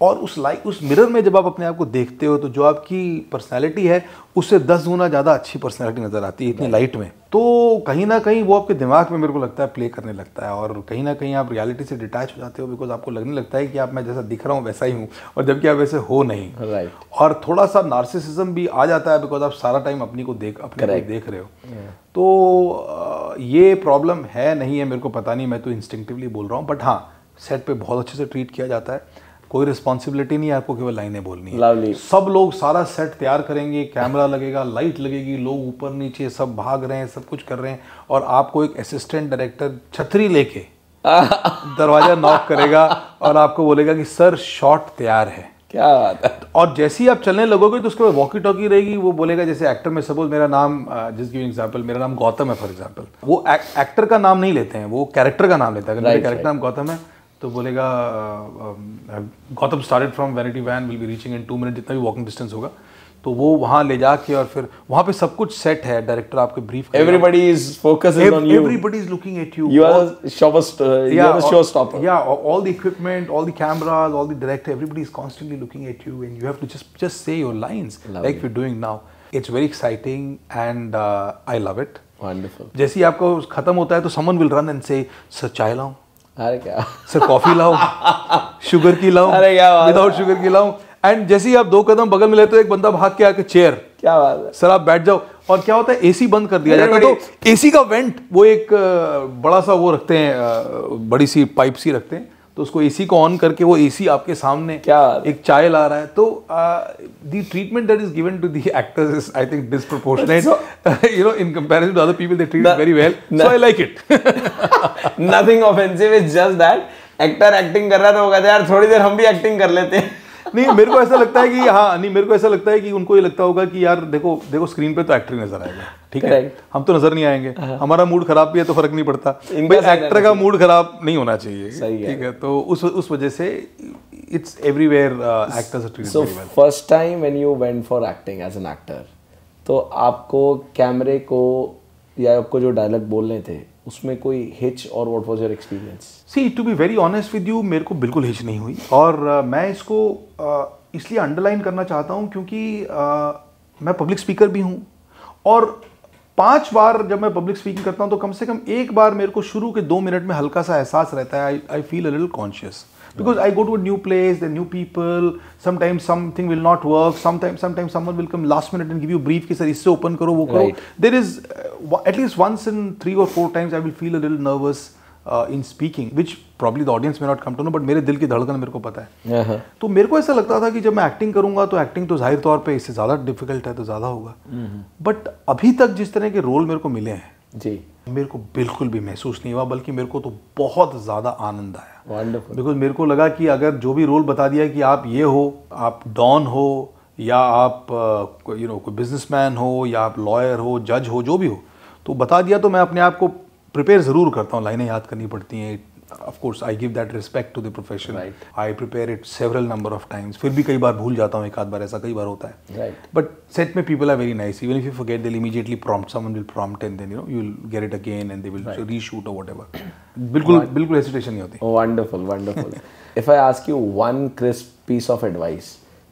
और उस लाइट उस मिरर में जब आप अपने आप को देखते हो तो जो आपकी पर्सनैलिटी है उससे दस गुना ज़्यादा अच्छी पर्सनैलिटी नज़र आती है इतनी लाइट में। तो कहीं ना कहीं वो आपके दिमाग में मेरे को लगता है प्ले करने लगता है और कहीं ना कहीं आप रियलिटी से डिटैच हो जाते हो बिकॉज़ आपको लगने लगता है कि आप मैं जैसा दिख रहा हूँ वैसा ही हूँ और जबकि आप वैसे हो नहीं। राइट और थोड़ा सा नार्सिसिज्म भी आ जाता है बिकॉज़ आप सारा टाइम अपनी को देख अपने को देख रहे हो। Yeah. तो ये प्रॉब्लम है नहीं है मेरे को पता नहीं मैं तो इंस्टिंक्टिवली बोल रहा हूँ बट हाँ सेट पर बहुत अच्छे से ट्रीट किया जाता है। कोई रिस्पॉन्सिबिलिटी नहीं है आपको केवल लाइनें बोलनी है। सब लोग सारा सेट तैयार करेंगे कैमरा लगेगा लाइट लगेगी लोग ऊपर नीचे सब भाग रहे हैं सब कुछ कर रहे हैं और आपको एक असिस्टेंट डायरेक्टर छतरी लेके दरवाज़ा नॉक करेगा और आपको बोलेगा कि सर शॉट तैयार है। क्या बात है। और जैसे ही आप चलने लगोगे तो उसके बाद वॉकी टॉकी रहेगी वो बोलेगा जैसे एक्टर में सपोज़ मेरा नाम जिस गिव एग्जांपल मेरा नाम गौतम है फॉर एग्जांपल वो एक्टर का नाम नहीं लेते हैं वो कैरेक्टर का नाम लेता है। अगर मेरा कैरेक्टर नाम गौतम है तो बोलेगा Gautam started from vanity van will be reaching in two minute जितना भी वॉकिंग डिस्टेंस होगा। तो वो वहाँ ले जाके और फिर वहाँ पे सब कुछ सेट है डायरेक्टर आपके brief everybody is focus on is looking at you you are शॉपस्ट you all the equipment all the cameras all the director everybody is constantly looking at you and you have to just just say your lines like you doing now it's very exciting and I love it wonderful जैसे ही आपको खत्म होता है तो someone will run and say sir चाय लाऊं? अरे क्या? सर कॉफ़ी लाओ शुगर की लाओ अरे क्या विदाउट शुगर की लाओ एंड जैसे ही आप दो कदम बगल में लेते हो एक बंदा भाग के आके चेयर क्या बात है? सर आप बैठ जाओ। और क्या होता है एसी बंद कर दिया जाता है। तो एसी का वेंट वो एक बड़ा सा वो रखते हैं बड़ी सी पाइप सी रखते हैं। तो उसको एसी को ऑन करके वो एसी आपके सामने क्या एक चाय ला रहा है। तो the treatment that is given to the actors is I think disproportionate you know in comparison to other people they treat very well so I like it nothing offensive is just that actor acting कर रहा था तो वो कहते हैं यार थोड़ी देर हम भी एक्टिंग कर लेते हैं. नहीं मेरे को ऐसा लगता है कि हाँ नहीं मेरे को ऐसा लगता है कि उनको ये लगता होगा कि यार देखो देखो स्क्रीन पे तो एक्टर ही नज़र आएगा ठीक है? हम तो नज़र नहीं आएँगे। हमारा मूड खराब भी है तो फ़र्क नहीं पड़ता। भाई एक्टर का मूड खराब नहीं होना चाहिए ठीक है? तो उस उस वजह से it's everywhere actors are treated so first time when you went for acting as an actor तो आपको कैमरे को या आपको जो डायलॉग बोलने थे उसमें कोई हिच और what was your experience see to be very honest with you मेरे को बिल्कुल हिच नहीं हुई। और uh, मैं इसको uh, इसलिए अंडरलाइन करना चाहता हूँ क्योंकि uh, मैं पब्लिक स्पीकर भी हूँ। और पाँच बार जब मैं पब्लिक स्पीकिंग करता हूँ तो कम से कम एक बार मेरे को शुरू के दो मिनट में हल्का सा एहसास रहता है। I I feel a little conscious because I go to a new place, there new people. Sometimes something will not work. Sometimes sometimes someone will come last minute and give you a brief कि sir इससे open करो वो करो. Right. There is uh, at least once in three or four times I will feel a little nervous uh, in speaking, which probably the audience may not come to know, but मेरे दिल की धड़कन मेरे को पता है. तो मेरे को ऐसा लगता था कि जब मैं एक्टिंग करूँगा तो एक्टिंग तो ज़ाहिर तौर पे इससे ज़्यादा डिफ़िकल्ट है तो ज़्यादा होगा बट अभी तक जिस तरह के रोल मेरे को मिले हैं जी। मेरे को बिल्कुल भी महसूस नहीं हुआ बल्कि मेरे को तो बहुत ज़्यादा आनंद आया। वंडरफुल बिकॉज़ मेरे को लगा कि अगर जो भी रोल बता दिया कि आप ये हो आप डॉन हो या आप यू नो कोई बिजनेसमैन हो या आप लॉयर हो जज हो जो भी हो तो बता दिया तो मैं अपने आप को प्रिपेयर ज़रूर करता हूँ। लाइनें याद करनी पड़ती हैं of course I give that respect to the profession Right. I prepare it several number of times फिर भी कई बार भूल जाता हूँ एक आध बार ऐसा कई बार होता है। Right. बट सेट में people are very nice. Even if you forget they'll immediately prompt someone will prompt and then you know you'll get it again and they will reshoot or whatever. बिल्कुल बिल्कुल hesitation नहीं होती। Wonderful wonderful if I ask you one crisp piece of advice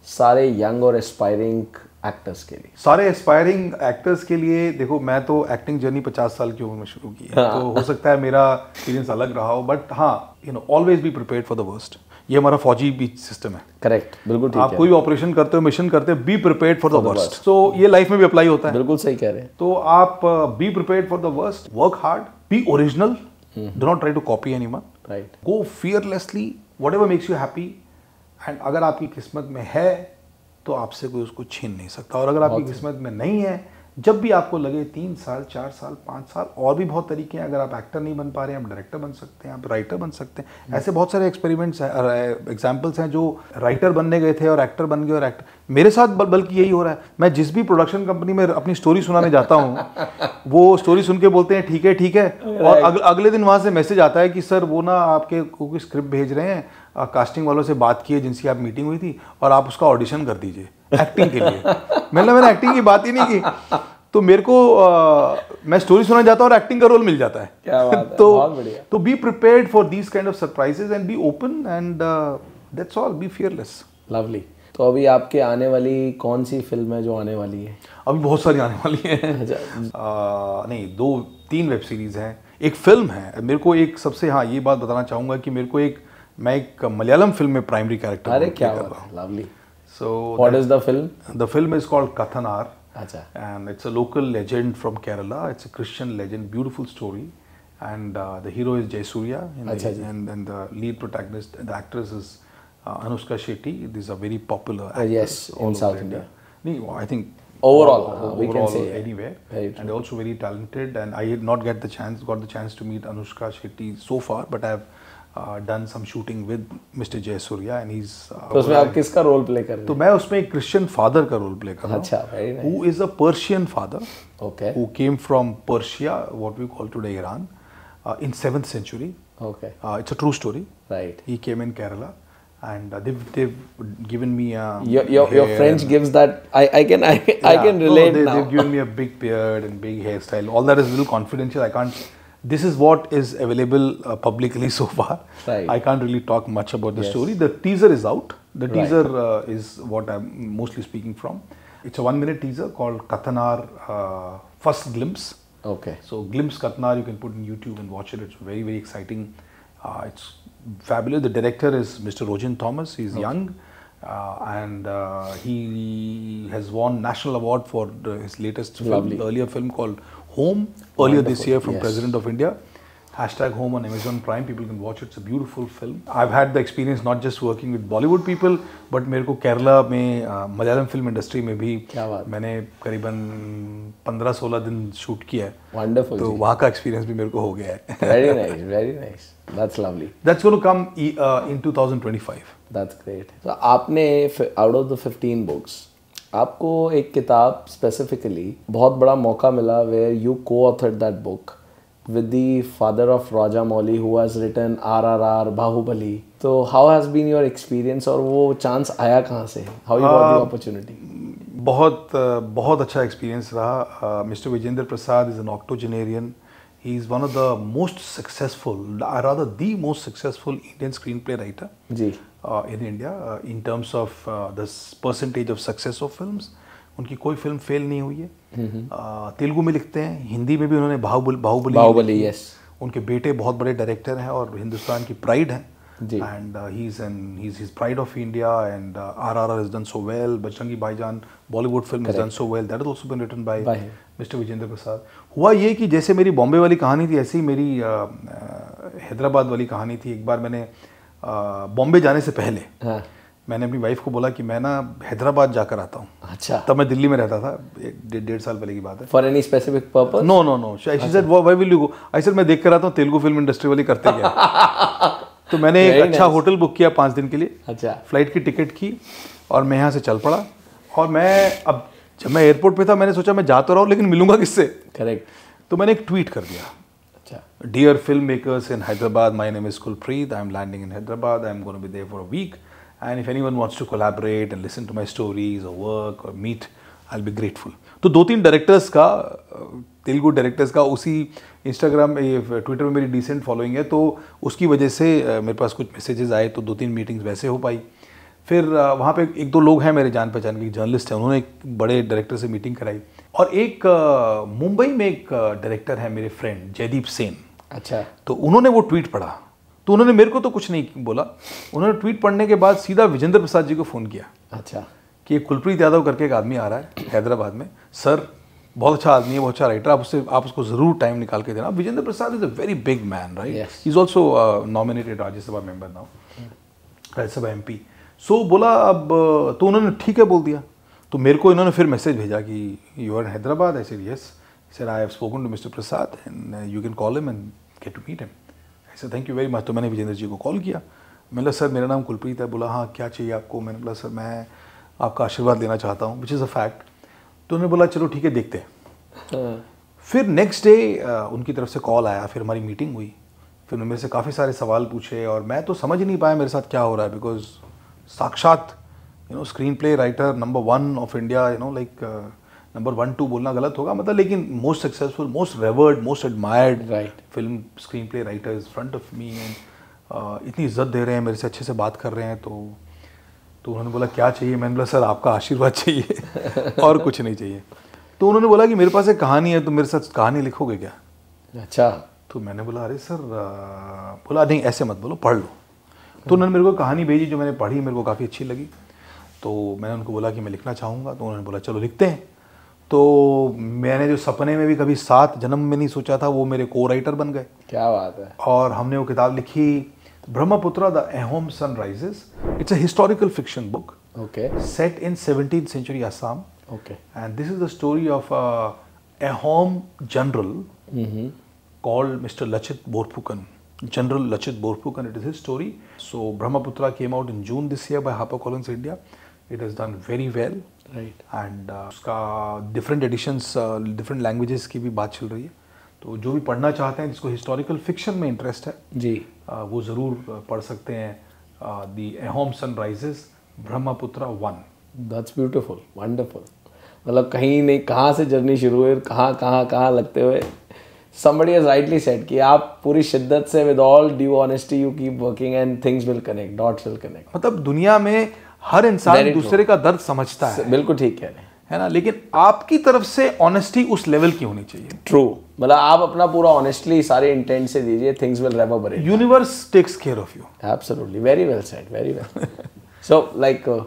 सारे young और aspiring actors के लिए। सारे aspiring actors के लिए देखो मैं तो एक्टिंग जर्नी 50 साल की उम्र में शुरू की है। हाँ. तो हो सकता है मेरा एक्सपीरियंस अलग रहा हो बट हाँ you know always be prepared for the worst ये हमारा फौजी भी सिस्टम है। करेक्ट बिल्कुल ठीक आप कोई ऑपरेशन करते हो मिशन करते हो be prepared for the worst तो ये लाइफ में भी अप्लाई होता है। बिल्कुल सही कह रहे हैं। तो आप be prepared for the worst work hard be original do not try to copy any right go fearlessly whatever makes you happy and अगर आपकी किस्मत में है तो आपसे कोई उसको छीन नहीं सकता। और अगर आपकी किस्मत में नहीं है जब भी आपको लगे तीन साल चार साल पाँच साल और भी बहुत तरीके हैं अगर आप एक्टर नहीं बन पा रहे हैं आप डायरेक्टर बन सकते हैं आप राइटर बन सकते हैं ऐसे बहुत सारे एक्सपेरिमेंट्स हैं एग्जाम्पल्स हैं जो राइटर बनने गए थे और एक्टर बन गए और एक्टर मेरे साथ बल, बल्कि यही हो रहा है मैं जिस भी प्रोडक्शन कंपनी में अपनी स्टोरी सुनाने जाता हूँ वो स्टोरी सुन के बोलते हैं ठीक है ठीक है। और अग, अगले दिन वहाँ से मैसेज आता है कि सर वो ना आपके कोई स्क्रिप्ट भेज रहे हैं कास्टिंग वालों से बात की है जिनकी आप मीटिंग हुई थी और आप उसका ऑडिशन कर दीजिए एक्टिंग के लिए। मतलब मैंने एक्टिंग की बात ही नहीं की। तो मेरे को आ, मैं स्टोरी सुना जाता हूँ और एक्टिंग का रोल मिल जाता है। क्या बात तो बढ़िया। तो be prepared for these kind of surprises and be open and that's all be fearless lovely तो अभी आपके आने वाली कौन सी फ़िल्म है जो आने वाली है? अभी बहुत सारी आने वाली हैं। अच्छा। आ, नहीं दो तीन वेब सीरीज़ हैं। एक फ़िल्म है। मेरे को एक सबसे हाँ ये बात बताना चाहूँगा कि मेरे को एक मैं एक मलयालम फिल्म में प्राइमरी कैरेक्टर अरे क्या बात है lovely so what is the film the film is called Kathanar अच्छा and it's a local legend from Kerala. It's a Christian legend, beautiful story, and uh, the hero is Jay Surya, and, Acha ji. and, and the lead protagonist, the actress is uh, Anushka Shetty. These are very popular. Uh, yes, actors in all over South India. No, I think Overall, all- uh, we can overall say, yeah. anywhere, Very and they're also very talented. And I had not get the chance, got the chance to meet Anushka Shetty so far, but I've uh, done some shooting with Mr. Jay Surya, and he's. Uh, तो उसमें आप किसका role play कर रहे तो मैं उसमें एक क्रिश्चियन फादर का रोल प्ले कर रहा हूँ अच्छा very nice who is a Persian father okay who came from Persia, what we call today Iran, uh, in 7th century. Okay Uh, it's a true story. Right He came in Kerala and uh, they've, they've given me a. your your, your hair French and- gives that I I can I, I Yeah, can no, relate they, now They've given me a big beard and big hairstyle. All that is a little confidential. I can't. This is what is available uh, publicly so far. Right. I can't really talk much about the Yes. story. The teaser is out. The Right. teaser uh, is what I'm mostly speaking from. It's a one-minute teaser called Katanar uh, First Glimpse. okay So Glimpse Katnar, you can put in YouTube and watch it. It's very very exciting. Uh, it's fabulous. The director is Mr. Rojan Thomas. He's young, uh, and uh, he has won national award for the, his latest film, earlier film called Home, earlier this year from yes. President of India. Hashtag Home on Amazon Prime. People can watch it. It's a beautiful film. I've had the experience not just working with Bollywood people, but मेरे को केरला में uh, Malayalam film industry में भी क्या बात। मैंने करीबन 15-16 दिन शूट किया है wonderful तो वहाँ का एक्सपीरियंस भी मेरे को हो गया है very nice very nice that's lovely that's going to come in 2025 That's great. So आपने आउट ऑफ़ द 15 बुक्स आपको एक किताब स्पेसिफिकली बहुत बड़ा मौका मिला where you co-authored that book with the father of Rajamouli who has written RRR Baahubali तो how has been your experience और वो चांस आया कहाँ से? How you got the opportunity बहुत uh, बहुत अच्छा एक्सपीरियंस रहा। Mister Vijendra Prasad is an octogenarian he is one of the most successful rather the most successful Indian screenplay writer ji. In India in terms of the percentage of success of films उनकी कोई film fail नहीं हुई है। Uh, Telugu में लिखते हैं हिंदी में भी उन्होंने बाहुबली बाहुबली बाहुबली, लिखी उनके बेटे बहुत बड़े डायरेक्टर हैं और हिंदुस्तान की प्राइड हैं। And he is an he is his pride of India and RRR is done so well Bajrangi Bhaijaan Bollywood film is done so well that is also been written by By Vijendra Prasad हुआ ये कि जैसे मेरी बॉम्बे वाली कहानी थी ऐसे ही मेरी अ, अ, हैदराबाद वाली कहानी थी। एक बार मैंने बॉम्बे जाने से पहले हाँ। मैंने अपनी वाइफ को बोला कि मैं ना हैदराबाद जाकर आता हूँ। अच्छा। तब मैं दिल्ली में रहता था डेढ़ साल पहले की बात है। For any specific purpose no no no she said why will you go I said मैं देख कर आता हूँ तेलुगु फ़िल्म इंडस्ट्री वाली करते क्या हैं। तो मैंने एक अच्छा होटल बुक किया पाँच दिन के लिए। अच्छा। फ़्लाइट की टिकट की और मैं यहाँ से चल पड़ा। और मैं अब जब मैं एयरपोर्ट पे था मैंने सोचा मैं जा तो रहा हूँ लेकिन मिलूँगा किससे? करेक्ट तो मैंने एक ट्वीट कर दिया। Dear filmmakers in Hyderabad, my name is Kulpreet. I'm landing in Hyderabad. I'm going to be there for a week. And if anyone wants to collaborate and listen to my stories or work or meet, I'll be grateful. तो दो तीन directors का Telugu directors का उसी Instagram Twitter में मेरी decent following है तो उसकी वजह से मेरे पास कुछ मैसेजेस आए तो दो तीन मीटिंग्स वैसे हो पाई फिर वहाँ पे एक दो लोग हैं मेरे जान पहचान के जर्नलिस्ट हैं उन्होंने एक बड़े डायरेक्टर से मीटिंग कराई और एक मुंबई में एक डायरेक्टर है मेरे फ्रेंड जयदीप सेन। अच्छा। तो उन्होंने वो ट्वीट पढ़ा। तो उन्होंने मेरे को तो कुछ नहीं बोला। उन्होंने ट्वीट पढ़ने के बाद सीधा विजेंद्र प्रसाद जी को फ़ोन किया। अच्छा। कि कुलप्रीत यादव करके एक आदमी आ रहा है हैदराबाद में। सर बहुत अच्छा आदमी है बहुत अच्छा राइटर आप उससे आप उसको ज़रूर टाइम निकाल के देना। Vijendra Prasad is a very big man right is also nominated Rajya Sabha member now Rajya Sabha M P so बोला अब तो उन्होंने ठीक है बोल दिया। तो मेरे को इन्होंने फिर मैसेज भेजा कि you are in Hyderabad I said yes sir I have spoken to Mister Prasad and you can call him and get to meet him ऐसे थैंक यू वेरी मच तो मैंने विजेंद्र जी को कॉल किया। मैंने बोला सर मेरा नाम कुलप्रीत है. बोला हाँ क्या चाहिए आपको? मैंने बोला सर मैं आपका आशीर्वाद लेना चाहता हूँ विच इज़ अ फैक्ट तो उन्होंने बोला चलो ठीक है देखते हैं. हाँ, फिर नेक्स्ट डे उनकी तरफ़ से कॉल आया फिर हमारी मीटिंग हुई। फिर उन्होंने मेरे से काफ़ी सारे सवाल पूछे और मैं तो समझ नहीं पाया मेरे साथ क्या हो रहा है बिकॉज़ साक्षात you know screenplay writer number one of India you know like number one to बोलना गलत होगा मतलब लेकिन most successful most revered most admired right film screenplay writers front of me and इतनी इज़्ज़त दे रहे हैं मेरे से अच्छे से बात कर रहे हैं तो तो उन्होंने बोला क्या चाहिए? मैंने बोला सर आपका आशीर्वाद चाहिए और कुछ नहीं चाहिए. तो उन्होंने बोला कि मेरे पास एक कहानी है तो मेरे साथ कहानी लिखोगे क्या? अच्छा। तो मैंने बोला अरे सर बोला नहीं ऐसे मत बोलो पढ़ लो। तो उन्होंने मेरे को कहानी भेजी जो मैंने पढ़ी मेरे को काफ़ी अच्छी लगी। तो मैंने उनको बोला कि मैं लिखना चाहूँगा तो उन्होंने बोला चलो लिखते हैं। तो मैंने जो सपने में भी कभी सात जन्म में नहीं सोचा था वो मेरे को राइटर बन गए। क्या बात है। और हमने वो किताब लिखी Brahmaputra the Ahom sunrise it's a historical fiction book okay. Set in seventeen century Assam okay. And this is the story of Ahom general called Mister Lachit Borphukan general Lachit Borphukan it is history so Brahmaputra came out in June this year by HarperCollins India It has done very well right and उसका different editions different languages की भी बात चल रही है तो जो भी पढ़ना चाहते हैं जिसको हिस्टोरिकल फिक्शन में इंटरेस्ट है जी। uh, वो ज़रूर पढ़ सकते हैं the Ahom sunrises Brahmaputra one that's beautiful wonderful मतलब कहीं नहीं कहाँ से जर्नी शुरू हुई और कहाँ कहाँ कहाँ लगते हुए somebody has rightly said कि आप पूरी शिद्दत से with all due honesty you keep working and things will connect dots will connect. मतलब दुनिया में हर इंसान दूसरे का दर्द समझता है। बिल्कुल ठीक कह रहे हैं। है ना? लेकिन आपकी तरफ़ से ऑनेस्टी उस लेवल की होनी चाहिए। ट्रू मतलब आप अपना पूरा ऑनेस्टली सारे इंटेंट से दीजिए things will revere universe takes care of you well said, very well. so, like, uh,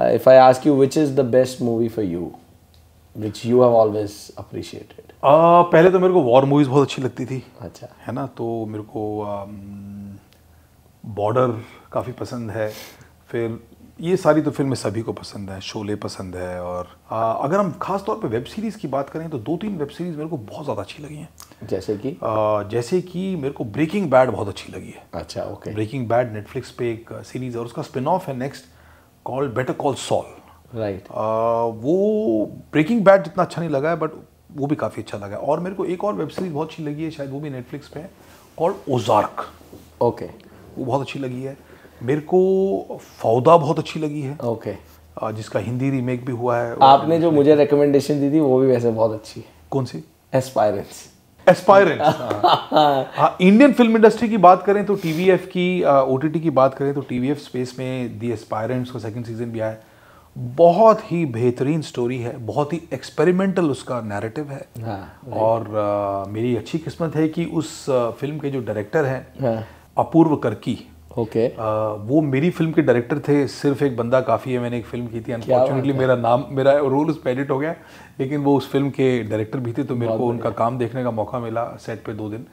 uh, if I ask you, which is the best movie for you, which you have always appreciated? पहले तो मेरे को war movies बहुत अच्छी लगती थी। अच्छा। है ना? तो मेरे को बॉर्डर um, काफ़ी पसंद है। फिर ये सारी तो फ़िल्में सभी को पसंद है शोले पसंद है और आ, अगर हम खास तौर पे वेब सीरीज़ की बात करें तो दो तीन वेब सीरीज़ मेरे को बहुत ज़्यादा अच्छी लगी हैं। जैसे कि? आ, जैसे कि मेरे को ब्रेकिंग बैड बहुत अच्छी लगी है। अच्छा ओके ब्रेकिंग बैड नेटफ्लिक्स पे एक सीरीज़ है और उसका स्पिन ऑफ़ है next called Better Call Saul right वो ब्रेकिंग बैड जितना अच्छा नहीं लगा है बट वो भी काफ़ी अच्छा लगा और मेरे को एक और वेब सीरीज़ बहुत अच्छी लगी है शायद वो भी नेटफ्लिक्स पे है कॉल्ड ओजार्क ओके वो बहुत अच्छी लगी है। मेरे को फौदा बहुत अच्छी लगी है। ओके आ, जिसका हिंदी रीमेक भी हुआ है। आपने जो मुझे रिकमेंडेशन दी थी वो भी वैसे बहुत अच्छी है। कौन सी? एस्पायरेंस एस्पायरेंट हाँ इंडियन फ़िल्म इंडस्ट्री की बात करें तो टीवीएफ की ओटीटी की बात करें तो टीवीएफ स्पेस में दी एस्पायरेंट्स का सेकंड सीज़न भी आया बहुत ही बेहतरीन स्टोरी है बहुत ही एक्सपेरिमेंटल उसका नैरेटिव है। हाँ और आ, मेरी अच्छी किस्मत है कि उस फ़िल्म के जो डायरेक्टर हैं हाँ। अपूर्व कर्की ओके आ, वो मेरी फ़िल्म के डायरेक्टर थे सिर्फ़ एक बंदा काफ़ी है मैंने एक फ़िल्म की थी। अनफॉर्चुनेटली मेरा नाम मेरा रोल उस एडिट हो गया लेकिन वो उस फ़िल्म के डायरेक्टर भी थे तो मेरे को उनका काम देखने का मौका मिला सेट पे दो दिन।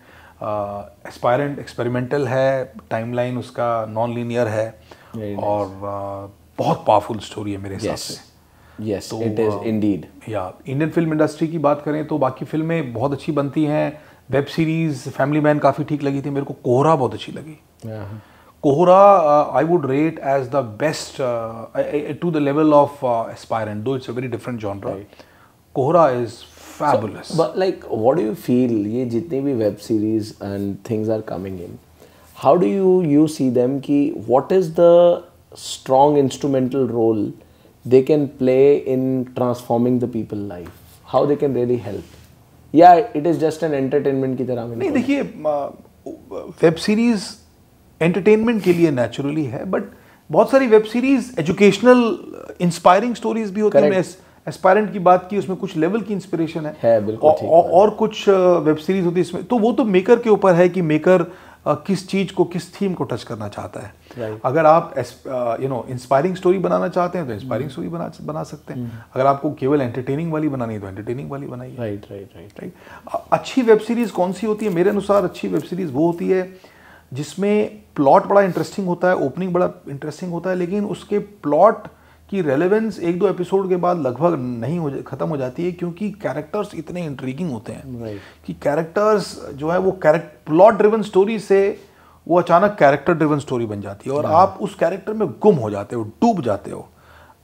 एस्पायरेंट एक्सपेरिमेंटल है टाइमलाइन उसका नॉन लीनियर है Very और बहुत पावरफुल स्टोरी है मेरे हिसाब से। यस इट इज़ इंडीड या इंडियन फ़िल्म इंडस्ट्री की बात करें तो बाकी फ़िल्में बहुत अच्छी बनती हैं। वेब सीरीज़ फैमिली मैन काफ़ी ठीक लगी थी मेरे को कोहरा बहुत अच्छी लगी। Kohrra I would rate as the best to the level of aspirant though it's a very different genre Kohrra is fabulous. But like, what do you feel? ये जितनी भी web series and things are coming in, how do you you see them? कि what is the strong instrumental role they can play in transforming the people life? How they can really help? Yeah, it is just an entertainment की तरह नहीं देखिए web series entertainment के लिए naturally है but बहुत सारी web series educational inspiring stories भी होती है। एस्पायरेंट की बात की उसमें कुछ लेवल की इंस्पिरेशन है, है बिल्कुल और, और, और कुछ वेब सीरीज़ होती है इसमें। तो वो तो मेकर के ऊपर है कि मेकर किस चीज़ को किस थीम को टच करना चाहता है। अगर आप यू नो इंस्पायरिंग स्टोरी बनाना चाहते हैं तो इंस्पायरिंग स्टोरी बना बना सकते हैं। अगर आपको केवल एंटरटेनिंग वाली बनानी है तो एंटरटेनिंग वाली बनाइए। राइट राइट राइट राइट अच्छी वेब सीरीज़ कौन सी होती है? मेरे अनुसार अच्छी वेब सीरीज़ वो होती है जिसमें प्लॉट बड़ा इंटरेस्टिंग होता है ओपनिंग बड़ा इंटरेस्टिंग होता है लेकिन उसके प्लॉट की रेलेवेंस एक दो एपिसोड के बाद लगभग नहीं हो खत्म हो जाती है क्योंकि कैरेक्टर्स इतने इंट्रीगिंग होते हैं Right. कि कैरेक्टर्स जो है वो कैरेक्ट प्लॉट ड्रिवन स्टोरी से वो अचानक कैरेक्टर ड्रिवन स्टोरी बन जाती है और आप उस कैरेक्टर में गुम हो जाते हो डूब जाते हो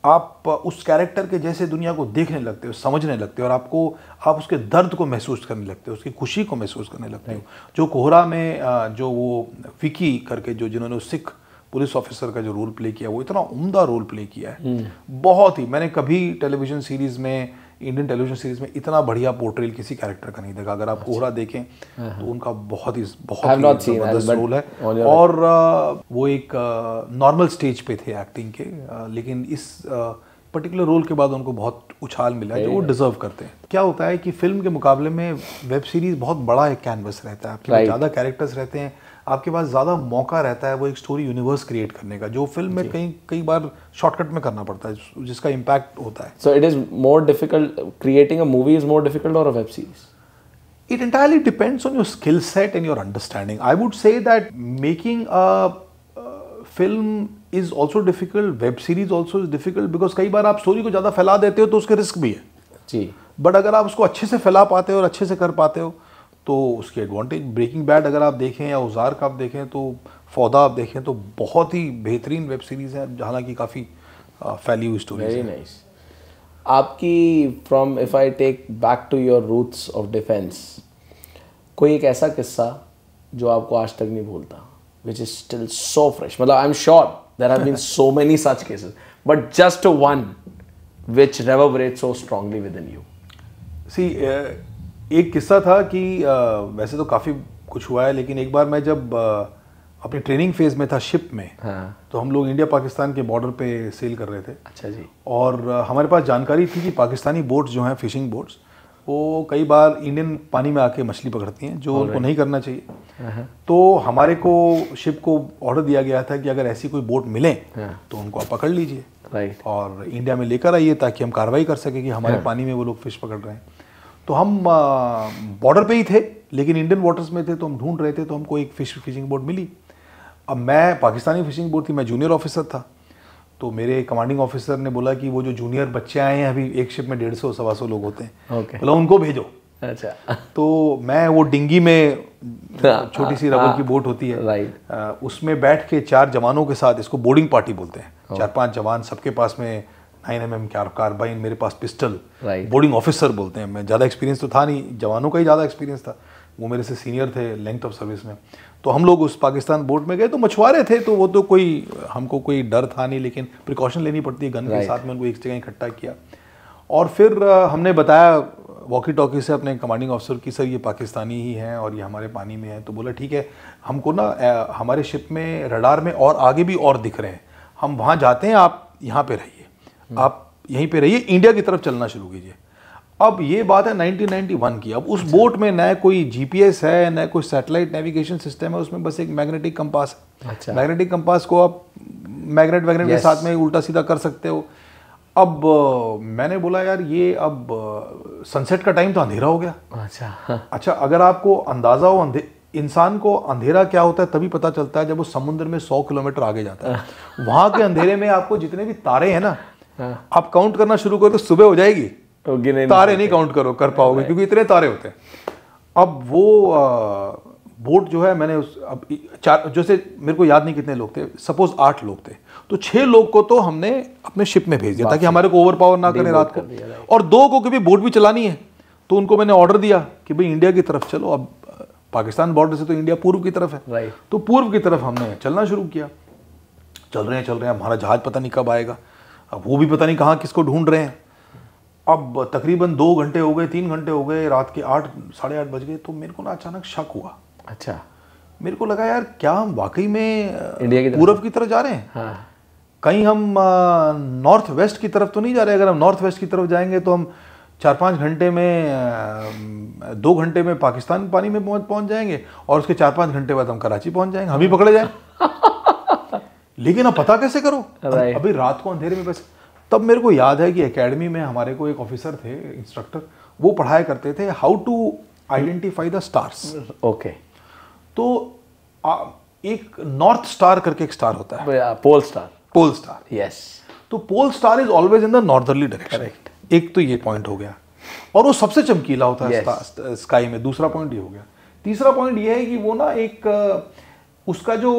आप उस कैरेक्टर के जैसे दुनिया को देखने लगते हो समझने लगते हो और आपको आप उसके दर्द को महसूस करने लगते हो उसकी खुशी को महसूस करने लगते हो। जो कोहरा में जो वो फिकी करके जो जिन्होंने सिख पुलिस ऑफिसर का जो रोल प्ले किया वो इतना उम्दा रोल प्ले किया है। बहुत ही मैंने कभी टेलीविज़न सीरीज़ में इंडियन टेलीविज़न सीरीज़ में इतना बढ़िया पोर्ट्रेल किसी कैरेक्टर का नहीं देखा। अगर आप कोहरा देखें तो उनका बहुत ही बहुत ही ज़बरदस्त रोल है। और वो एक नॉर्मल स्टेज पे थे एक्टिंग के लेकिन इस पर्टिकुलर रोल के बाद उनको बहुत उछाल मिला है जो वो डिजर्व करते हैं। क्या होता है कि फ़िल्म के मुकाबले में वेब सीरीज़ बहुत बड़ा एक कैनवस रहता है। आपके ज़्यादा कैरेक्टर्स रहते हैं आपके पास ज़्यादा मौका रहता है वो एक स्टोरी यूनिवर्स क्रिएट करने का जो फ़िल्म में कई कई बार शॉर्टकट में करना पड़ता है जिसका इम्पैक्ट होता है। So it is more difficult creating movie is more difficult और web series it entirely depends on your skill set and your understanding I would say that making a film is also difficult web series also is difficult because कई बार आप story को ज़्यादा फैला देते हो तो उसके रिस्क भी है। जी। बट अगर आप उसको अच्छे से फैला पाते हो और अच्छे से कर पाते हो तो उसकी एडवांटेज ब्रेकिंग बैड अगर आप देखें या उजार का आप देखें तो फौदा आप देखें तो बहुत ही बेहतरीन वेब सीरीज़ है हालाँकि काफ़ी फैली हुई स्टोरी वेरी नाइस आपकी from if I take back to your roots of defence कोई एक ऐसा किस्सा जो आपको आज तक नहीं भूलता which is still so fresh मतलब I am sure there have been so many such cases but just one which reverberate so strongly within you see एक किस्सा था कि वैसे तो काफ़ी कुछ हुआ है लेकिन एक बार मैं जब अपनी ट्रेनिंग फ़ेज़ में था शिप में हाँ। तो हम लोग इंडिया पाकिस्तान के बॉर्डर पे सेल कर रहे थे। अच्छा जी। और हमारे पास जानकारी थी कि पाकिस्तानी बोट्स जो हैं फिशिंग बोट्स वो कई बार इंडियन पानी में आके मछली पकड़ती हैं जो उनको नहीं करना चाहिए। तो हमारे को शिप को ऑर्डर दिया गया था कि अगर ऐसी कोई बोट मिले तो उनको आप पकड़ लीजिए। राइट और इंडिया में लेकर आइए ताकि हम कार्रवाई कर सकें कि हमारे पानी में वो लोग फ़िश पकड़ रहे हैं। तो हम बॉर्डर पे ही थे लेकिन इंडियन वाटर्स में थे तो हम ढूंढ रहे थे तो हमको एक फ़िश फिशिंग बोट मिली। अब मैं पाकिस्तानी फिशिंग बोट थी मैं जूनियर ऑफिसर था। तो मेरे कमांडिंग ऑफिसर ने बोला कि वो जो जूनियर बच्चे आए हैं अभी एक शिप में डेढ़ सौ सवा सौ लोग होते हैं। Okay. बोला उनको भेजो। अच्छा। तो मैं वो डिंगी में छोटी सी रबर की बोट होती है. अ, उसमें बैठ के चार जवानों के साथ इसको बोर्डिंग पार्टी बोलते हैं। चार पाँच जवान सबके पास में नाइन एम एम कार्बाइन मेरे पास पिस्टल. बोर्डिंग ऑफिसर बोलते हैं। मैं ज़्यादा एक्सपीरियंस तो था नहीं। जवानों का ही ज़्यादा एक्सपीरियंस था। वो मेरे से सीनियर थे लेंथ ऑफ़ सर्विस में। तो हम लोग उस पाकिस्तान बोट में गए तो मछुआरे थे। तो वो तो कोई हमको कोई डर था नहीं लेकिन प्रिकॉशन लेनी पड़ती है। गन के साथ में उनको एक जगह इकट्ठा किया। और फिर हमने बताया वॉकी टॉकी से अपने कमांडिंग ऑफिसर की सर ये पाकिस्तानी ही हैं और ये हमारे पानी में है। तो बोला ठीक है। हमको ना हमारे शिप में रडार में और आगे भी और दिख रहे हैं। हम वहाँ जाते हैं आप यहाँ पे रहिए। आप यहीं पे रहिए इंडिया की तरफ़ चलना शुरू कीजिए। अब ये बात है 1991 की। अब उस बोट में न कोई जीपीएस है न कोई सैटेलाइट नेविगेशन सिस्टम है उसमें बस एक मैग्नेटिक कंपास है। अच्छा। मैग्नेटिक कंपास को आप मैग्नेट वैग्नेट के साथ में उल्टा सीधा कर सकते हो। अब मैंने बोला यार ये अब सनसेट का टाइम तो अंधेरा हो गया। अच्छा अच्छा अगर आपको अंदाज़ा हो अंधे इंसान को अंधेरा क्या होता है तभी पता चलता है जब वो समुद्र में सौ किलोमीटर आगे जाता है। वहाँ के अंधेरे में आपको जितने भी तारे हैं ना आप काउंट करना शुरू करो तो सुबह हो जाएगी। गिने तारे नहीं काउंट करो कर पाओगे क्योंकि इतने तारे होते हैं। अब वो बोट जो है मैंने उस अब चार जैसे मेरे को याद नहीं कितने लोग थे सपोज़ आठ लोग थे। तो छह लोग को तो हमने अपने शिप में भेज दिया ताकि हमारे को ओवर पावर ना करें रात को। और दो को क्योंकि बोट भी चलानी है तो उनको मैंने ऑर्डर दिया कि भाई इंडिया की तरफ़ चलो। अब पाकिस्तान बॉर्डर से तो इंडिया पूर्व की तरफ़ है. तो पूर्व की तरफ़ हमने चलना शुरू किया। चल रहे हैं चल रहे हैं हमारा जहाज़ पता नहीं कब आएगा। अब वो भी पता नहीं कहाँ किसको ढूंढ रहे हैं। अब तकरीबन दो घंटे हो गए तीन घंटे हो गए रात के आठ साढ़े आठ बज गए तो मेरे को ना अचानक शक हुआ। अच्छा। मेरे को लगा यार क्या हम वाकई में इंडिया की? पूरब की तरफ़ जा रहे हैं? हाँ। कहीं हम नॉर्थ वेस्ट की तरफ़ तो नहीं जा रहे? अगर हम नॉर्थ वेस्ट की तरफ़ जाएँगे तो हम चार पाँच घंटे में दो घंटे में पाकिस्तान पानी में पहुँच पहुँच जाएँगे और उसके चार पाँच घंटे बाद हम कराची पहुँच जाएँगे। हम ही पकड़े जाए। लेकिन अब पता कैसे करो? Right. अभी रात को अंधेरे में कैसे तब मेरे को याद है कि एकेडमी में हमारे को एक ऑफिसर थे इंस्ट्रक्टर वो पढ़ाया करते थे how to identify the stars okay तो आ, एक नॉर्थ स्टार करके एक स्टार होता है। Pole star pole star yes तो pole star is always in the northerly direction एक तो ये पॉइंट हो गया। और वो सबसे चमकीला होता है Yes. स्काई में। दूसरा पॉइंट ये हो गया। तीसरा पॉइंट ये है कि वो ना एक उसका जो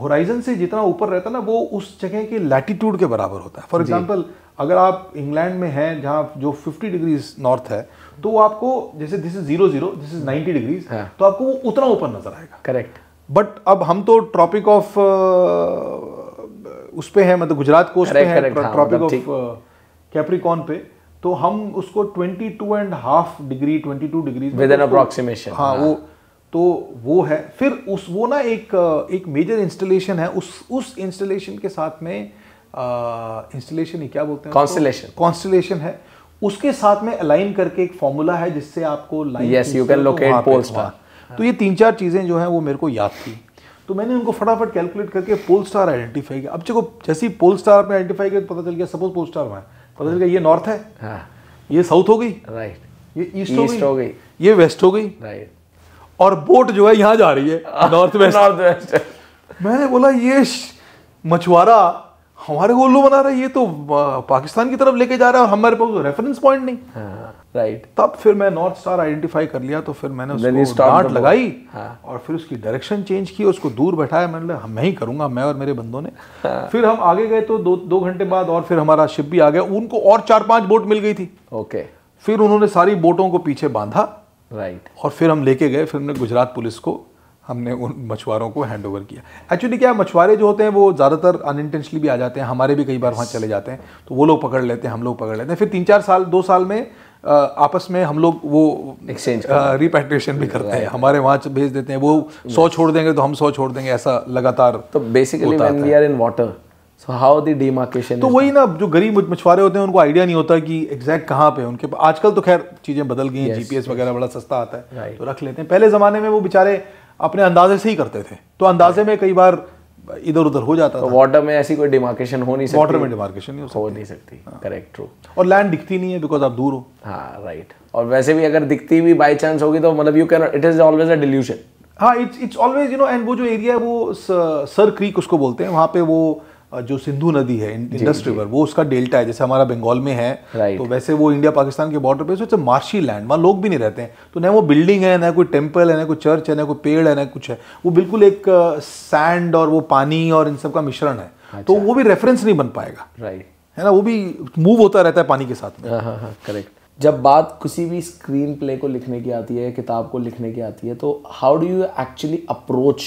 होराइजन से जितना ऊपर रहता है ना वो उस जगह के लैटिट्यूड के बराबर होता है। फॉर एग्जांपल अगर आप इंग्लैंड में हैं जहाँ जो 50 डिग्रीज नॉर्थ है तो वो आपको जैसे this is zero zero this is 90 degrees. तो आपको वो उतना ऊपर नज़र आएगा। करेक्ट बट अब हम तो ट्रॉपिक ऑफ़ उस पे है मतलब गुजरात कोस्ट पे है ट्रॉपिक ऑफ़ कैप्रिकॉन पे तो हम उसको 22 and half degree 22 degree With an approximation, हाँ। वो तो वो है। फिर उस वो ना एक एक मेजर इंस्टॉलेशन है। उस उस इंस्टॉलेशन के साथ में इंस्टॉलेशन ही क्या बोलते हैं Constellation. कॉन्स्टलेशन है। उसके साथ में अलाइन करके एक फॉर्मूला है जिससे आपको line you can locate pole star. तो ये तीन चार चीज़ें जो हैं वो मेरे को याद थी। तो मैंने उनको फटाफट कैलकुलेट करके पोल स्टार आइडेंटिफाई किया। अब देखो जैसे ही पोल स्टार में आइडेंटिफाई किया तो पता चल गया सपोज़ पोल स्टार वहाँ है। पता चल गया ये नॉर्थ है। हाँ। ये साउथ हो गई। राइट ये ईस्ट हो गई। ये वेस्ट हो गई। राइट और बोट जो है यहाँ जा रही है नॉर्थ वेस्ट नॉर्थ वेस्ट मैंने बोला ये मछुआरा हमारे को उल्लू बना रहा है ये तो पाकिस्तान की तरफ़ लेके जा रहा है और हमारे पास रेफरेंस पॉइंट नहीं. हाँ राइट तब फिर मैं नॉर्थ स्टार आइडेंटिफाई कर लिया तो फिर मैंने उसको डांट लगाई हाँ। और फिर उसकी डायरेक्शन चेंज की उसको दूर बैठाया मैंने बोला मैं ही करूँगा मैं और मेरे बंदों ने. हाँ. फिर हम आगे गए तो दो दो घंटे बाद और फिर हमारा शिप भी आ गया उनको और चार पाँच बोट मिल गई थी। ओके फिर उन्होंने सारी बोटों को पीछे बांधा। Right right. और फिर हम लेके गए फिर हमने गुजरात पुलिस को हमने उन मछुआरों को हैंड ओवर किया। एक्चुअली क्या मछुआरे जो होते हैं वो ज़्यादातर अनइंटेंशनली भी आ जाते हैं हमारे भी कई बार वहाँ चले जाते हैं तो वो लोग पकड़ लेते हैं हम लोग पकड़ लेते हैं। फिर तीन चार साल दो साल में आपस में हम लोग वो Exchange रिपेट्रिएशन भी करते हैं। हमारे वहाँ भेज देते हैं वो सौ छोड़ देंगे तो हम सौ छोड़ देंगे ऐसा लगातार तो basically we are in water how the demarcation तो वही ना जो गरीब मछुआरे होते हैं उनको आइडिया नहीं होता कि एग्जैक्ट कहाँ पे उनके आजकल तो खैर चीज़ें बदल गई हैं जीपीएस वगैरह बड़ा सस्ता आता है Right. तो रख लेते हैं। पहले जमाने में वो बेचारे अपने अंदाजे से ही करते थे। तो अंदाजे में कई बार इधर उधर हो जाता तो था। वाटर में ऐसी कोई डिमार्केशन हो नहीं सकती वाटर में डिमार्केशन नहीं हो हो नहीं सकती। करेक्ट ट्रू और लैंड दिखती नहीं है बिकॉज़ आप दूर हो। हाँ राइट और वैसे भी अगर दिखती भी बाई चांस होगी तो मतलब you can it is always a delusion हाँ it's it's always you know and वो जो एरिया है वो सर क्रीक उसको बोलते हैं। वहाँ पे वो जो सिंधु नदी है इंडस रिवर वो उसका डेल्टा है जैसे हमारा बंगाल में है Right. तो वैसे वो इंडिया पाकिस्तान के बॉर्डर पे इट्स मार्शी लैंड वहाँ लोग भी नहीं रहते हैं। तो ना वो बिल्डिंग है ना कोई टेंपल है ना कोई चर्च है ना कोई पेड़ है ना कुछ है। वो बिल्कुल एक सैंड और वो पानी और इन सब का मिश्रण है। तो वो भी रेफरेंस नहीं बन पाएगा। राइट है ना? वो भी मूव होता रहता है पानी के साथ में। हाँ हाँ हाँ करेक्ट जब बात किसी भी स्क्रीन प्ले को लिखने की आती है किताब को लिखने की आती है तो how do you actually approach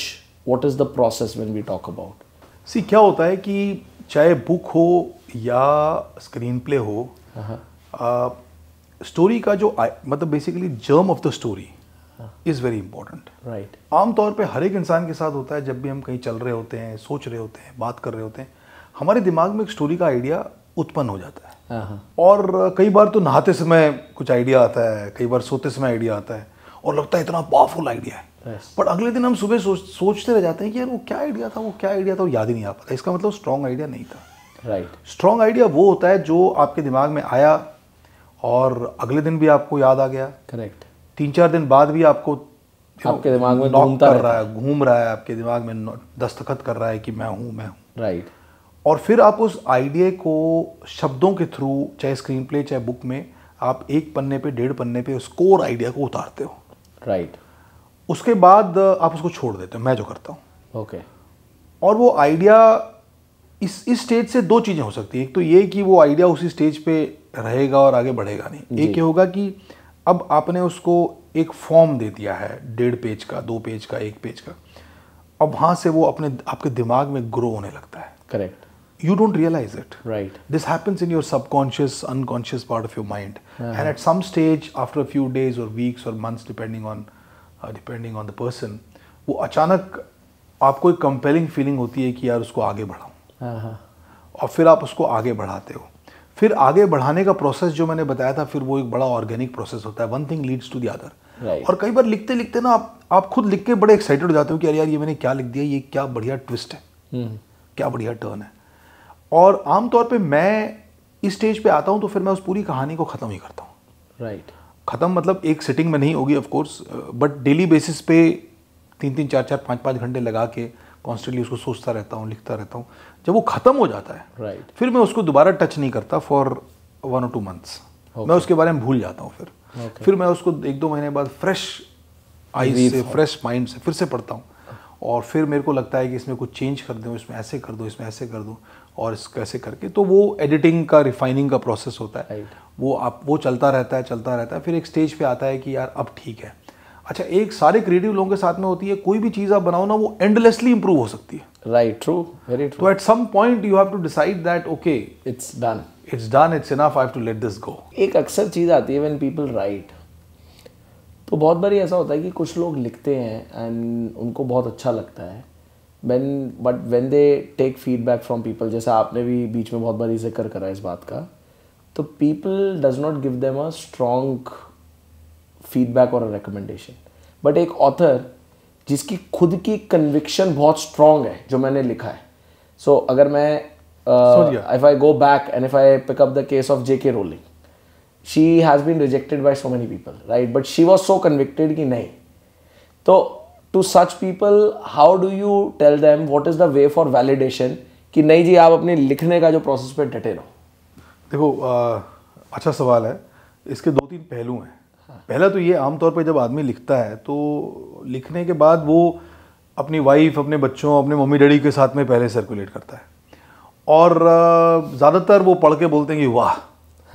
what is the process when we talk about see क्या होता है कि चाहे बुक हो या स्क्रीन प्ले हो स्टोरी का जो मतलब basically germ of the story is very important right आमतौर पे हर एक इंसान के साथ होता है जब भी हम कहीं चल रहे होते हैं सोच रहे होते हैं बात कर रहे होते हैं हमारे दिमाग में एक स्टोरी का आइडिया उत्पन्न हो जाता है। हाँ हाँ। और कई बार तो नहाते समय कुछ आइडिया आता है कई बार सोते समय आइडिया आता है और लगता है इतना पावरफुल आइडिया है. बट अगले दिन हम सुबह सोच सोचते रह जाते हैं कि यार वो क्या आइडिया था वो क्या आइडिया था वो याद ही नहीं आ पाता। इसका मतलब स्ट्रॉन्ग आइडिया नहीं था। राइट स्ट्रॉन्ग आइडिया वो होता है जो आपके दिमाग में आया और अगले दिन भी आपको याद आ गया। करेक्ट तीन चार दिन बाद भी आपको आपके दिमाग में घूमता कर रहा है। घूम रहा है आपके दिमाग में दस्तखत कर रहा है कि मैं हूँ मैं हूँ। राइट और फिर आप उस आइडिया को शब्दों के थ्रू चाहे स्क्रीन प्ले चाहे बुक में आप एक पन्ने पे डेढ़ पन्ने पे स्कोर आइडिया को उतारते हो। राइट उसके बाद आप उसको छोड़ देते हो। मैं जो करता हूँ। ओके। okay. और वो आइडिया इस इस स्टेज से दो चीज़ें हो सकती है। एक तो ये कि वो आइडिया उसी स्टेज पे रहेगा और आगे बढ़ेगा नहीं। एक ये होगा कि अब आपने उसको एक फॉर्म दे दिया है डेढ़ पेज का दो पेज का एक पेज का। अब वहाँ से वो अपने आपके दिमाग में ग्रो होने लगता है। Correct. You don't realize it. Right. This happens in your subconscious, unconscious part of your mind, and at some stage, after a few days or weeks or months, depending on uh, on the person वो अचानक आपको एक compelling feeling होती है कि यार उसको आगे बढ़ाऊं। हाँ हाँ। और फिर आप उसको आगे बढ़ाते हो। फिर आगे बढ़ाने का प्रोसेस जो मैंने बताया था फिर वो एक बड़ा ऑर्गेनिक प्रोसेस होता है। One thing leads to the other Right. और कई बार लिखते लिखते ना आप आप खुद लिख के बड़े एक्साइटेड हो जाते हो कि यार यार ये मैंने क्या लिख दिया ये क्या बढ़िया ट्विस्ट है। हम्म। क्या बढ़िया टर्न है। और आमतौर पर मैं इस स्टेज पे आता हूँ तो फिर मैं उस पूरी कहानी को ख़त्म ही करता हूँ। राइट ख़त्म मतलब एक सिटिंग में नहीं होगी of course but daily basis पे तीन तीन चार चार पाँच पाँच घंटे लगा के कॉन्स्टेंटली उसको सोचता रहता हूँ लिखता रहता हूँ। जब वो ख़त्म हो जाता है राइट right. फिर मैं उसको दोबारा टच नहीं करता फॉर वन और टू मंथ्स मैं उसके बारे में भूल जाता हूँ फिर। Okay. फिर मैं उसको एक दो महीने बाद फ्रेश आई से फ्रेश माइंड से फिर से पढ़ता हूँ। और फिर मेरे को लगता है कि इसमें कुछ चेंज कर दूँ इसमें ऐसे कर दो इसमें ऐसे कर दूँ और इस कैसे करके तो वो एडिटिंग का रिफाइनिंग का प्रोसेस होता है. वो आप वो चलता रहता है चलता रहता है फिर एक स्टेज पे आता है कि यार अब ठीक है। अच्छा एक सारे क्रिएटिव लोगों के साथ में होती है कोई भी चीज़ आप बनाओ ना वो एंडलेसली इंप्रूव हो सकती है। राइट ट्रू वेरी ट्रू तो at some point you have to decide that okay it's done it's done it's enough I have to let this go एक अक्सर चीज़ आती है व्हेन पीपल राइट तो बहुत बार ऐसा होता है कि कुछ लोग लिखते हैं एंड उनको बहुत अच्छा लगता है। When but when they take feedback from people जैसे आपने भी बीच में बहुत बार ज़िक्र करा इस बात का तो people does not give them a strong feedback और रिकमेंडेशन बट एक ऑथर जिसकी खुद की कन्विक्शन बहुत स्ट्रॉन्ग है जो मैंने लिखा है। सो so, अगर मैं समझ I go back and back I pick up the case of J K of She has been rejected by so many people, right? But she was so convicted कि नहीं. तो to such people, how do you tell them what is the way for validation कि नहीं जी आप अपने लिखने का जो प्रोसेस पे डटे रहो? देखो आ, अच्छा सवाल है. इसके दो तीन पहलू हैं. पहला तो ये आमतौर पर जब आदमी लिखता है तो लिखने के बाद वो अपनी वाइफ अपने बच्चों अपने मम्मी डैडी के साथ में पहले सर्कुलेट करता है. और ज़्यादातर वो पढ़ के बोलते हैं कि वाह.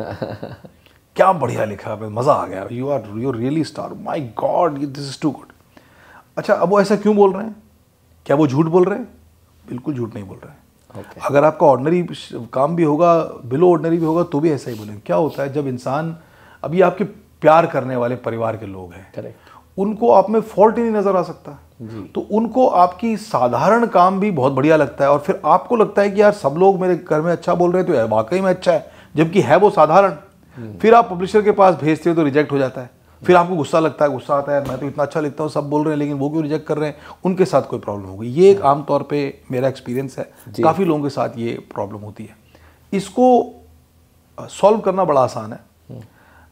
क्या बढ़िया लिखा है मज़ा आ गया। You are you really star my god this is too good अच्छा अब वो ऐसा क्यों बोल रहे हैं? क्या वो झूठ बोल रहे हैं? बिल्कुल झूठ नहीं बोल रहे हैं। Okay. अगर आपका ऑर्डनरी काम भी होगा बिलो ऑर्डनरी भी होगा तो भी ऐसा ही बोलेंगे। क्या होता है जब इंसान अभी आपके प्यार करने वाले परिवार के लोग हैं करेक्ट उनको आप में फॉल्ट ही नहीं नज़र आ सकता। तो उनको आपकी साधारण काम भी बहुत बढ़िया लगता है और फिर आपको लगता है कि यार सब लोग मेरे घर में अच्छा बोल रहे हैं तो वाकई में अच्छा है जबकि है वो साधारण। फिर आप पब्लिशर के पास भेजते हो तो रिजेक्ट हो जाता है। फिर आपको गुस्सा लगता है गुस्सा आता है मैं तो इतना अच्छा लिखता हूँ सब बोल रहे हैं लेकिन वो क्यों रिजेक्ट कर रहे हैं? उनके साथ कोई प्रॉब्लम होगी। ये एक आमतौर पर मेरा एक्सपीरियंस है। काफ़ी लोगों के साथ ये प्रॉब्लम होती है। इसको सॉल्व करना बड़ा आसान है।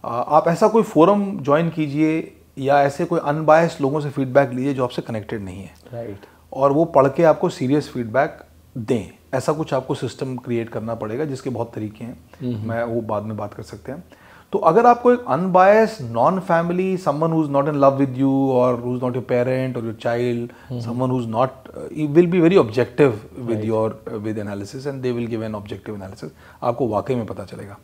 आप ऐसा कोई फोरम ज्वाइन कीजिए या ऐसे कोई अनबायस लोगों से फीडबैक लीजिए जो आपसे कनेक्टेड नहीं है। राइट और वो पढ़ के आपको सीरियस फीडबैक दें। ऐसा कुछ आपको सिस्टम क्रिएट करना पड़ेगा जिसके बहुत तरीके हैं। मैं वो बाद में बात कर सकते हैं। तो अगर आपको एक unbias non family someone who is not in love with you और who is not your parent और your child someone who is not will be very objective with your with analysis and they will give an objective analysis आपको वाकई में पता चलेगा।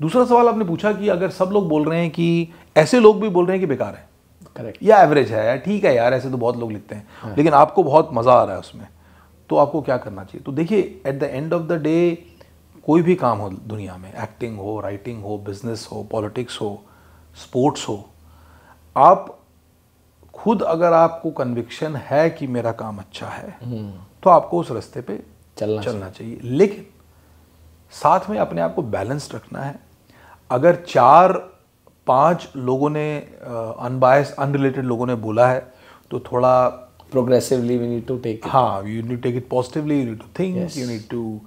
दूसरा सवाल आपने पूछा कि अगर सब लोग बोल रहे हैं कि ऐसे लोग भी बोल रहे हैं कि बेकार है। करेक्ट या एवरेज है ठीक है यार ऐसे तो बहुत लोग लिखते हैं। लेकिन आपको बहुत मज़ा आ रहा है उसमें। तो आपको क्या करना चाहिए? तो देखिए at the end of the day कोई भी काम हो दुनिया में एक्टिंग हो राइटिंग हो बिज़नेस हो पॉलिटिक्स हो स्पोर्ट्स हो आप खुद अगर आपको कन्विक्शन है कि मेरा काम अच्छा है तो आपको उस रास्ते पे चलना चलना चाहिए। लेकिन साथ में अपने आप को बैलेंस रखना है। अगर चार पाँच लोगों ने अनबायस अनरिलेटेड लोगों ने बोला है तो थोड़ा progressively we need to take हाँ you need take it positively you need to think you need to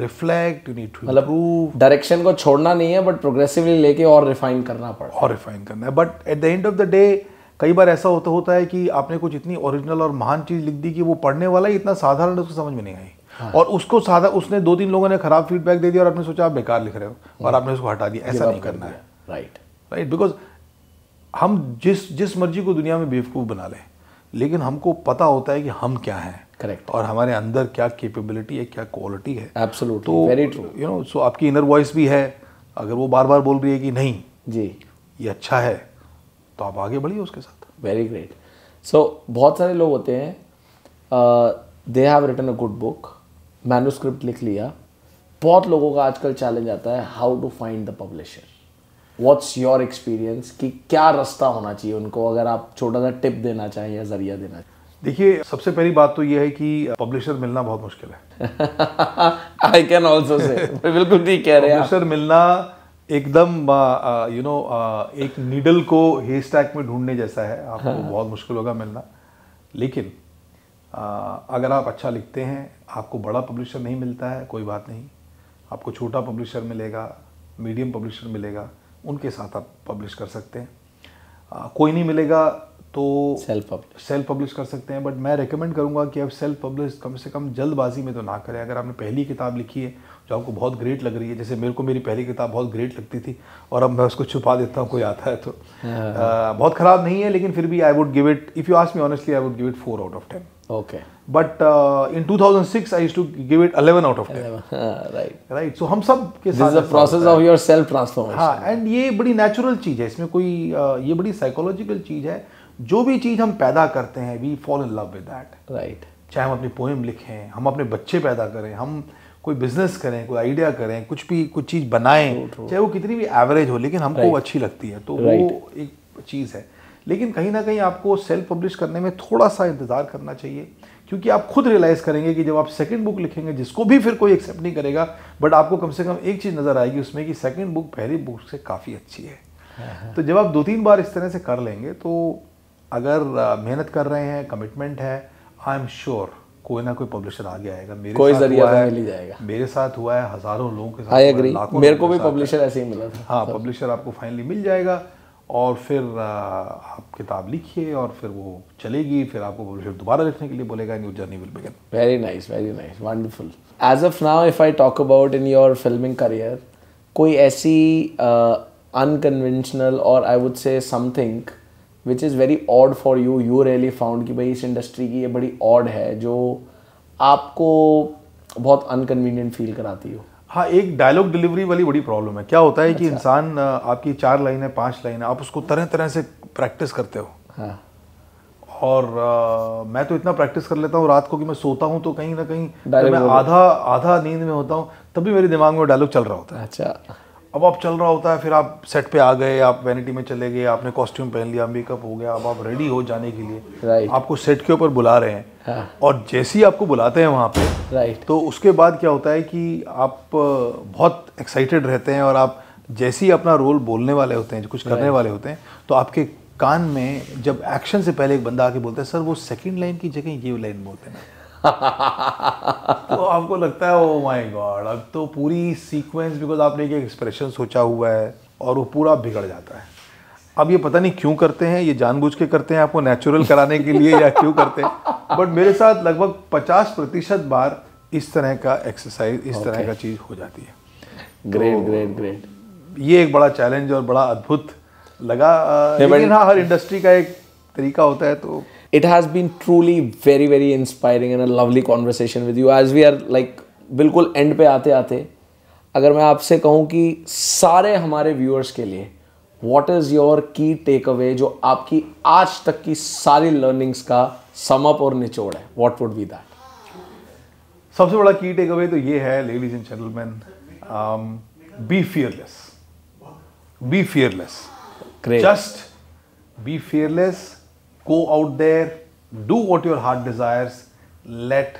reflect you need to मतलब डायरेक्शन को छोड़ना नहीं है बट प्रोग्रेसिवली लेके और रिफाइन करना पड़ा और रिफाइन करना है। But at the end of the day कई बार ऐसा होता होता है कि आपने कुछ इतनी ओरिजिनल और महान चीज़ लिख दी कि वो पढ़ने वाला ही इतना साधारण उसको समझ में नहीं आई। हाँ। और उसको साधा उसने दो तीन लोगों ने खराब फीडबैक दे दिया और आपने सोचा आप बेकार लिख रहे हो और आपने उसको हटा दिया। ऐसा नहीं करना है। राइट राइट बिकॉज़ हम जिस जिस मर्ज़ी को दुनिया में बेवकूफ़ बना लें लेकिन हमको पता होता है कि हम क्या हैं। करेक्ट और हमारे अंदर क्या कैपेबिलिटी है क्या क्वालिटी है। एब्सोल्युटली तो very true you know so आपकी इनर वॉइस भी है। अगर वो बार बार बोल रही है कि नहीं जी। ये अच्छा है तो आप आगे बढ़िए उसके साथ। वेरी ग्रेट सो बहुत सारे लोग होते हैं they have written a good book manuscript लिख लिया। बहुत लोगों का आजकल चैलेंज आता है how to find the publisher what's your experience कि क्या रास्ता होना चाहिए उनको? अगर आप छोटा सा टिप देना चाहें या ज़रिया देना चाहें। देखिए सबसे पहली बात तो यह है कि पब्लिशर मिलना बहुत मुश्किल है। आई कैन ऑल्सो से बिल्कुल ठीक कह रहे हैं पब्लिशर मिलना एकदम यू नो एक नीडल को हे स्टैक में ढूँढने जैसा है। आपको बहुत मुश्किल होगा मिलना। लेकिन आ, अगर आप अच्छा लिखते हैं आपको बड़ा पब्लिशर नहीं मिलता है कोई बात नहीं। आपको छोटा पब्लिशर मिलेगा मीडियम पब्लिशर मिलेगा। उनके साथ आप पब्लिश कर सकते हैं। आ, कोई नहीं मिलेगा तो सेल्फ पब्लिश सेल्फ पब्लिश कर सकते हैं बट मैं रेकमेंड करूँगा कि आप सेल्फ पब्लिश कम से कम जल्दबाजी में तो ना करें। अगर आपने पहली किताब लिखी है जो आपको बहुत ग्रेट लग रही है जैसे मेरे को मेरी पहली किताब बहुत ग्रेट लगती थी और अब मैं उसको छुपा देता हूँ कोई आता है तो। आ, बहुत ख़राब नहीं है लेकिन फिर भी I would give it if you ask me honestly I would give it four out of ten okay but in 2006 I used to give it 11 out of 10 right right so हम सब के दिस साथ is the ऐसा process होता है। Of your self transformation हाँ and ये बड़ी नेचुरल चीज़ है। इसमें कोई uh, ये बड़ी साइकोलॉजिकल चीज़ है। जो भी चीज़ हम पैदा करते हैं we fall in love with that right चाहे हम अपनी पोएम लिखें हम अपने बच्चे पैदा करें हम कोई बिज़नेस करें कोई आइडिया करें कुछ भी कुछ चीज़ बनाएँ चाहे वो कितनी भी एवरेज हो लेकिन हमको वो अच्छी लगती है। तो right. वो एक चीज़ है। लेकिन कहीं ना कहीं आपको सेल्फ पब्लिश करने में थोड़ा सा इंतज़ार करना चाहिए क्योंकि आप खुद रियलाइज़ करेंगे कि जब आप सेकंड बुक लिखेंगे जिसको भी फिर कोई एक्सेप्ट नहीं करेगा बट आपको कम से कम एक चीज़ नज़र आएगी उसमें कि सेकंड बुक पहली बुक से काफ़ी अच्छी है। तो जब आप दो तीन बार इस तरह से कर लेंगे तो अगर मेहनत कर रहे हैं कमिटमेंट है आई एम श्योर कोई ना कोई पब्लिशर आगे आएगा। मेरे कोई ज़रिया तो है, मिल ही जाएगा। मेरे साथ हुआ है हज़ारों लोगों के साथ आई एग्री मेरे को भी पब्लिशर ऐसे ही मिला था। हाँ पब्लिशर आपको फाइनली मिल जाएगा। और फिर आप किताब लिखिए और फिर वो चलेगी फिर आपको पब्लिशर दोबारा लिखने के लिए बोलेगा your journey will begin Very nice, very nice, wonderful. As of now, if I talk about in your filming career, कोई ऐसी अनकन्वेंशनल और I would say something which is very odd for you you really found कि भाई इस industry की ये बड़ी odd है जो आपको बहुत अनकन्वीनियंट फील कराती हो हाँ एक डायलॉग डिलीवरी वाली बड़ी प्रॉब्लम है। क्या होता है अच्छा। कि इंसान आपकी चार लाइन है पाँच लाइन है आप उसको तरह तरह से प्रैक्टिस करते हो। हाँ। और आ, मैं तो इतना प्रैक्टिस कर लेता हूँ रात को कि मैं सोता हूँ तो कहीं ना कहीं मैं आधा आधा नींद में होता हूँ तभी मेरे दिमाग में डायलॉग चल रहा होता है। अच्छा। अब आप चल रहा होता है फिर आप सेट पे आ गए आप वैनिटी में चले गए आपने कॉस्ट्यूम पहन लिया मेकअप हो गया अब आप रेडी हो जाने के लिए। Right. आपको सेट के ऊपर बुला रहे हैं। हाँ। और जैसे ही आपको बुलाते हैं वहाँ पे राइट तो उसके बाद क्या होता है कि आप बहुत एक्साइटेड रहते हैं और आप जैसे ही अपना रोल बोलने वाले होते हैं कुछ करने वाले होते हैं तो आपके कान में जब एक्शन से पहले एक बंदा आके बोलता है सर वो सेकंड लाइन की जगह ये लाइन बोलते हैं तो आपको लगता है ओ माय गॉड अब तो पूरी सीक्वेंस बिकॉज़ आपने एक एक्सप्रेशन सोचा हुआ है और वो पूरा बिगड़ जाता है। अब ये पता नहीं क्यों करते हैं ये जानबूझ के करते हैं आपको नेचुरल कराने के लिए या क्यों करते हैं? बट मेरे साथ लगभग 50 प्रतिशत बार इस तरह का एक्सरसाइज इस okay. तरह का चीज़ हो जाती है। ग्रेट ग्रेट ग्रेट ये एक बड़ा चैलेंज और बड़ा अद्भुत लगा। लेकिन हाँ हर इंडस्ट्री का एक तरीका होता है तो it has been truly very very inspiring and a lovely conversation with you. As we are like बिल्कुल एंड पे आते आते अगर मैं आपसे कहूँ कि सारे हमारे व्यूअर्स के लिए what is your key takeaway जो आपकी आज तक की सारी लर्निंग्स का सम अप और निचोड़ है? व्हाट वुड बी दैट सबसे बड़ा की टेक अवे तो ये है ladies and gentleman be fearless be fearless just be fearless go out there do what your heart desires let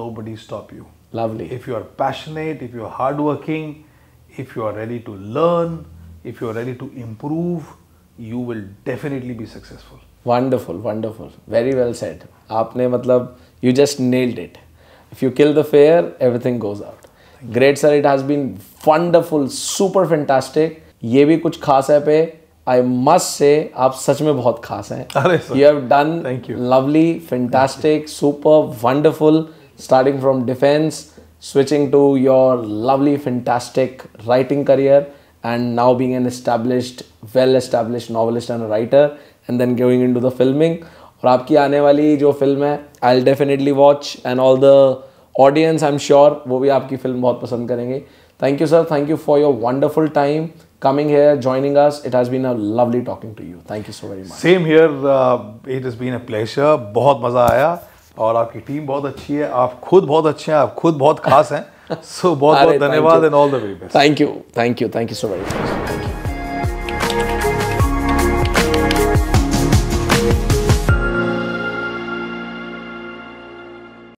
nobody stop you lovely if you are passionate if you are hardworking if you are ready to learn if you are ready to improve you will definitely be successful wonderful wonderful very well said आपने मतलब you just nailed it if you kill the fear everything goes out great sir it has been wonderful super fantastic ये भी कुछ खास है पे I must say आप सच में बहुत खास हैं। You have done lovely fantastic super wonderful starting from defence switching to your lovely fantastic writing career and now being an established well establish novelist and writer and then going into the filming और आपकी आने वाली जो film है I'll definitely watch and all the audience I am sure वो भी आपकी film बहुत पसंद करेंगे। Thank you sir thank you for your wonderful time coming here, joining us. It has been a lovely talking to you. Thank you so very much. Same here. Uh, it has been a pleasure. बहुत मज़ा आया और आपकी team बहुत अच्छी है आप खुद बहुत अच्छे हैं आप खुद बहुत खास हैं सो बहुत अरे, बहुत thank धन्यवाद. And all the very best Thank you. Thank you. Thank you so very much. Thank you.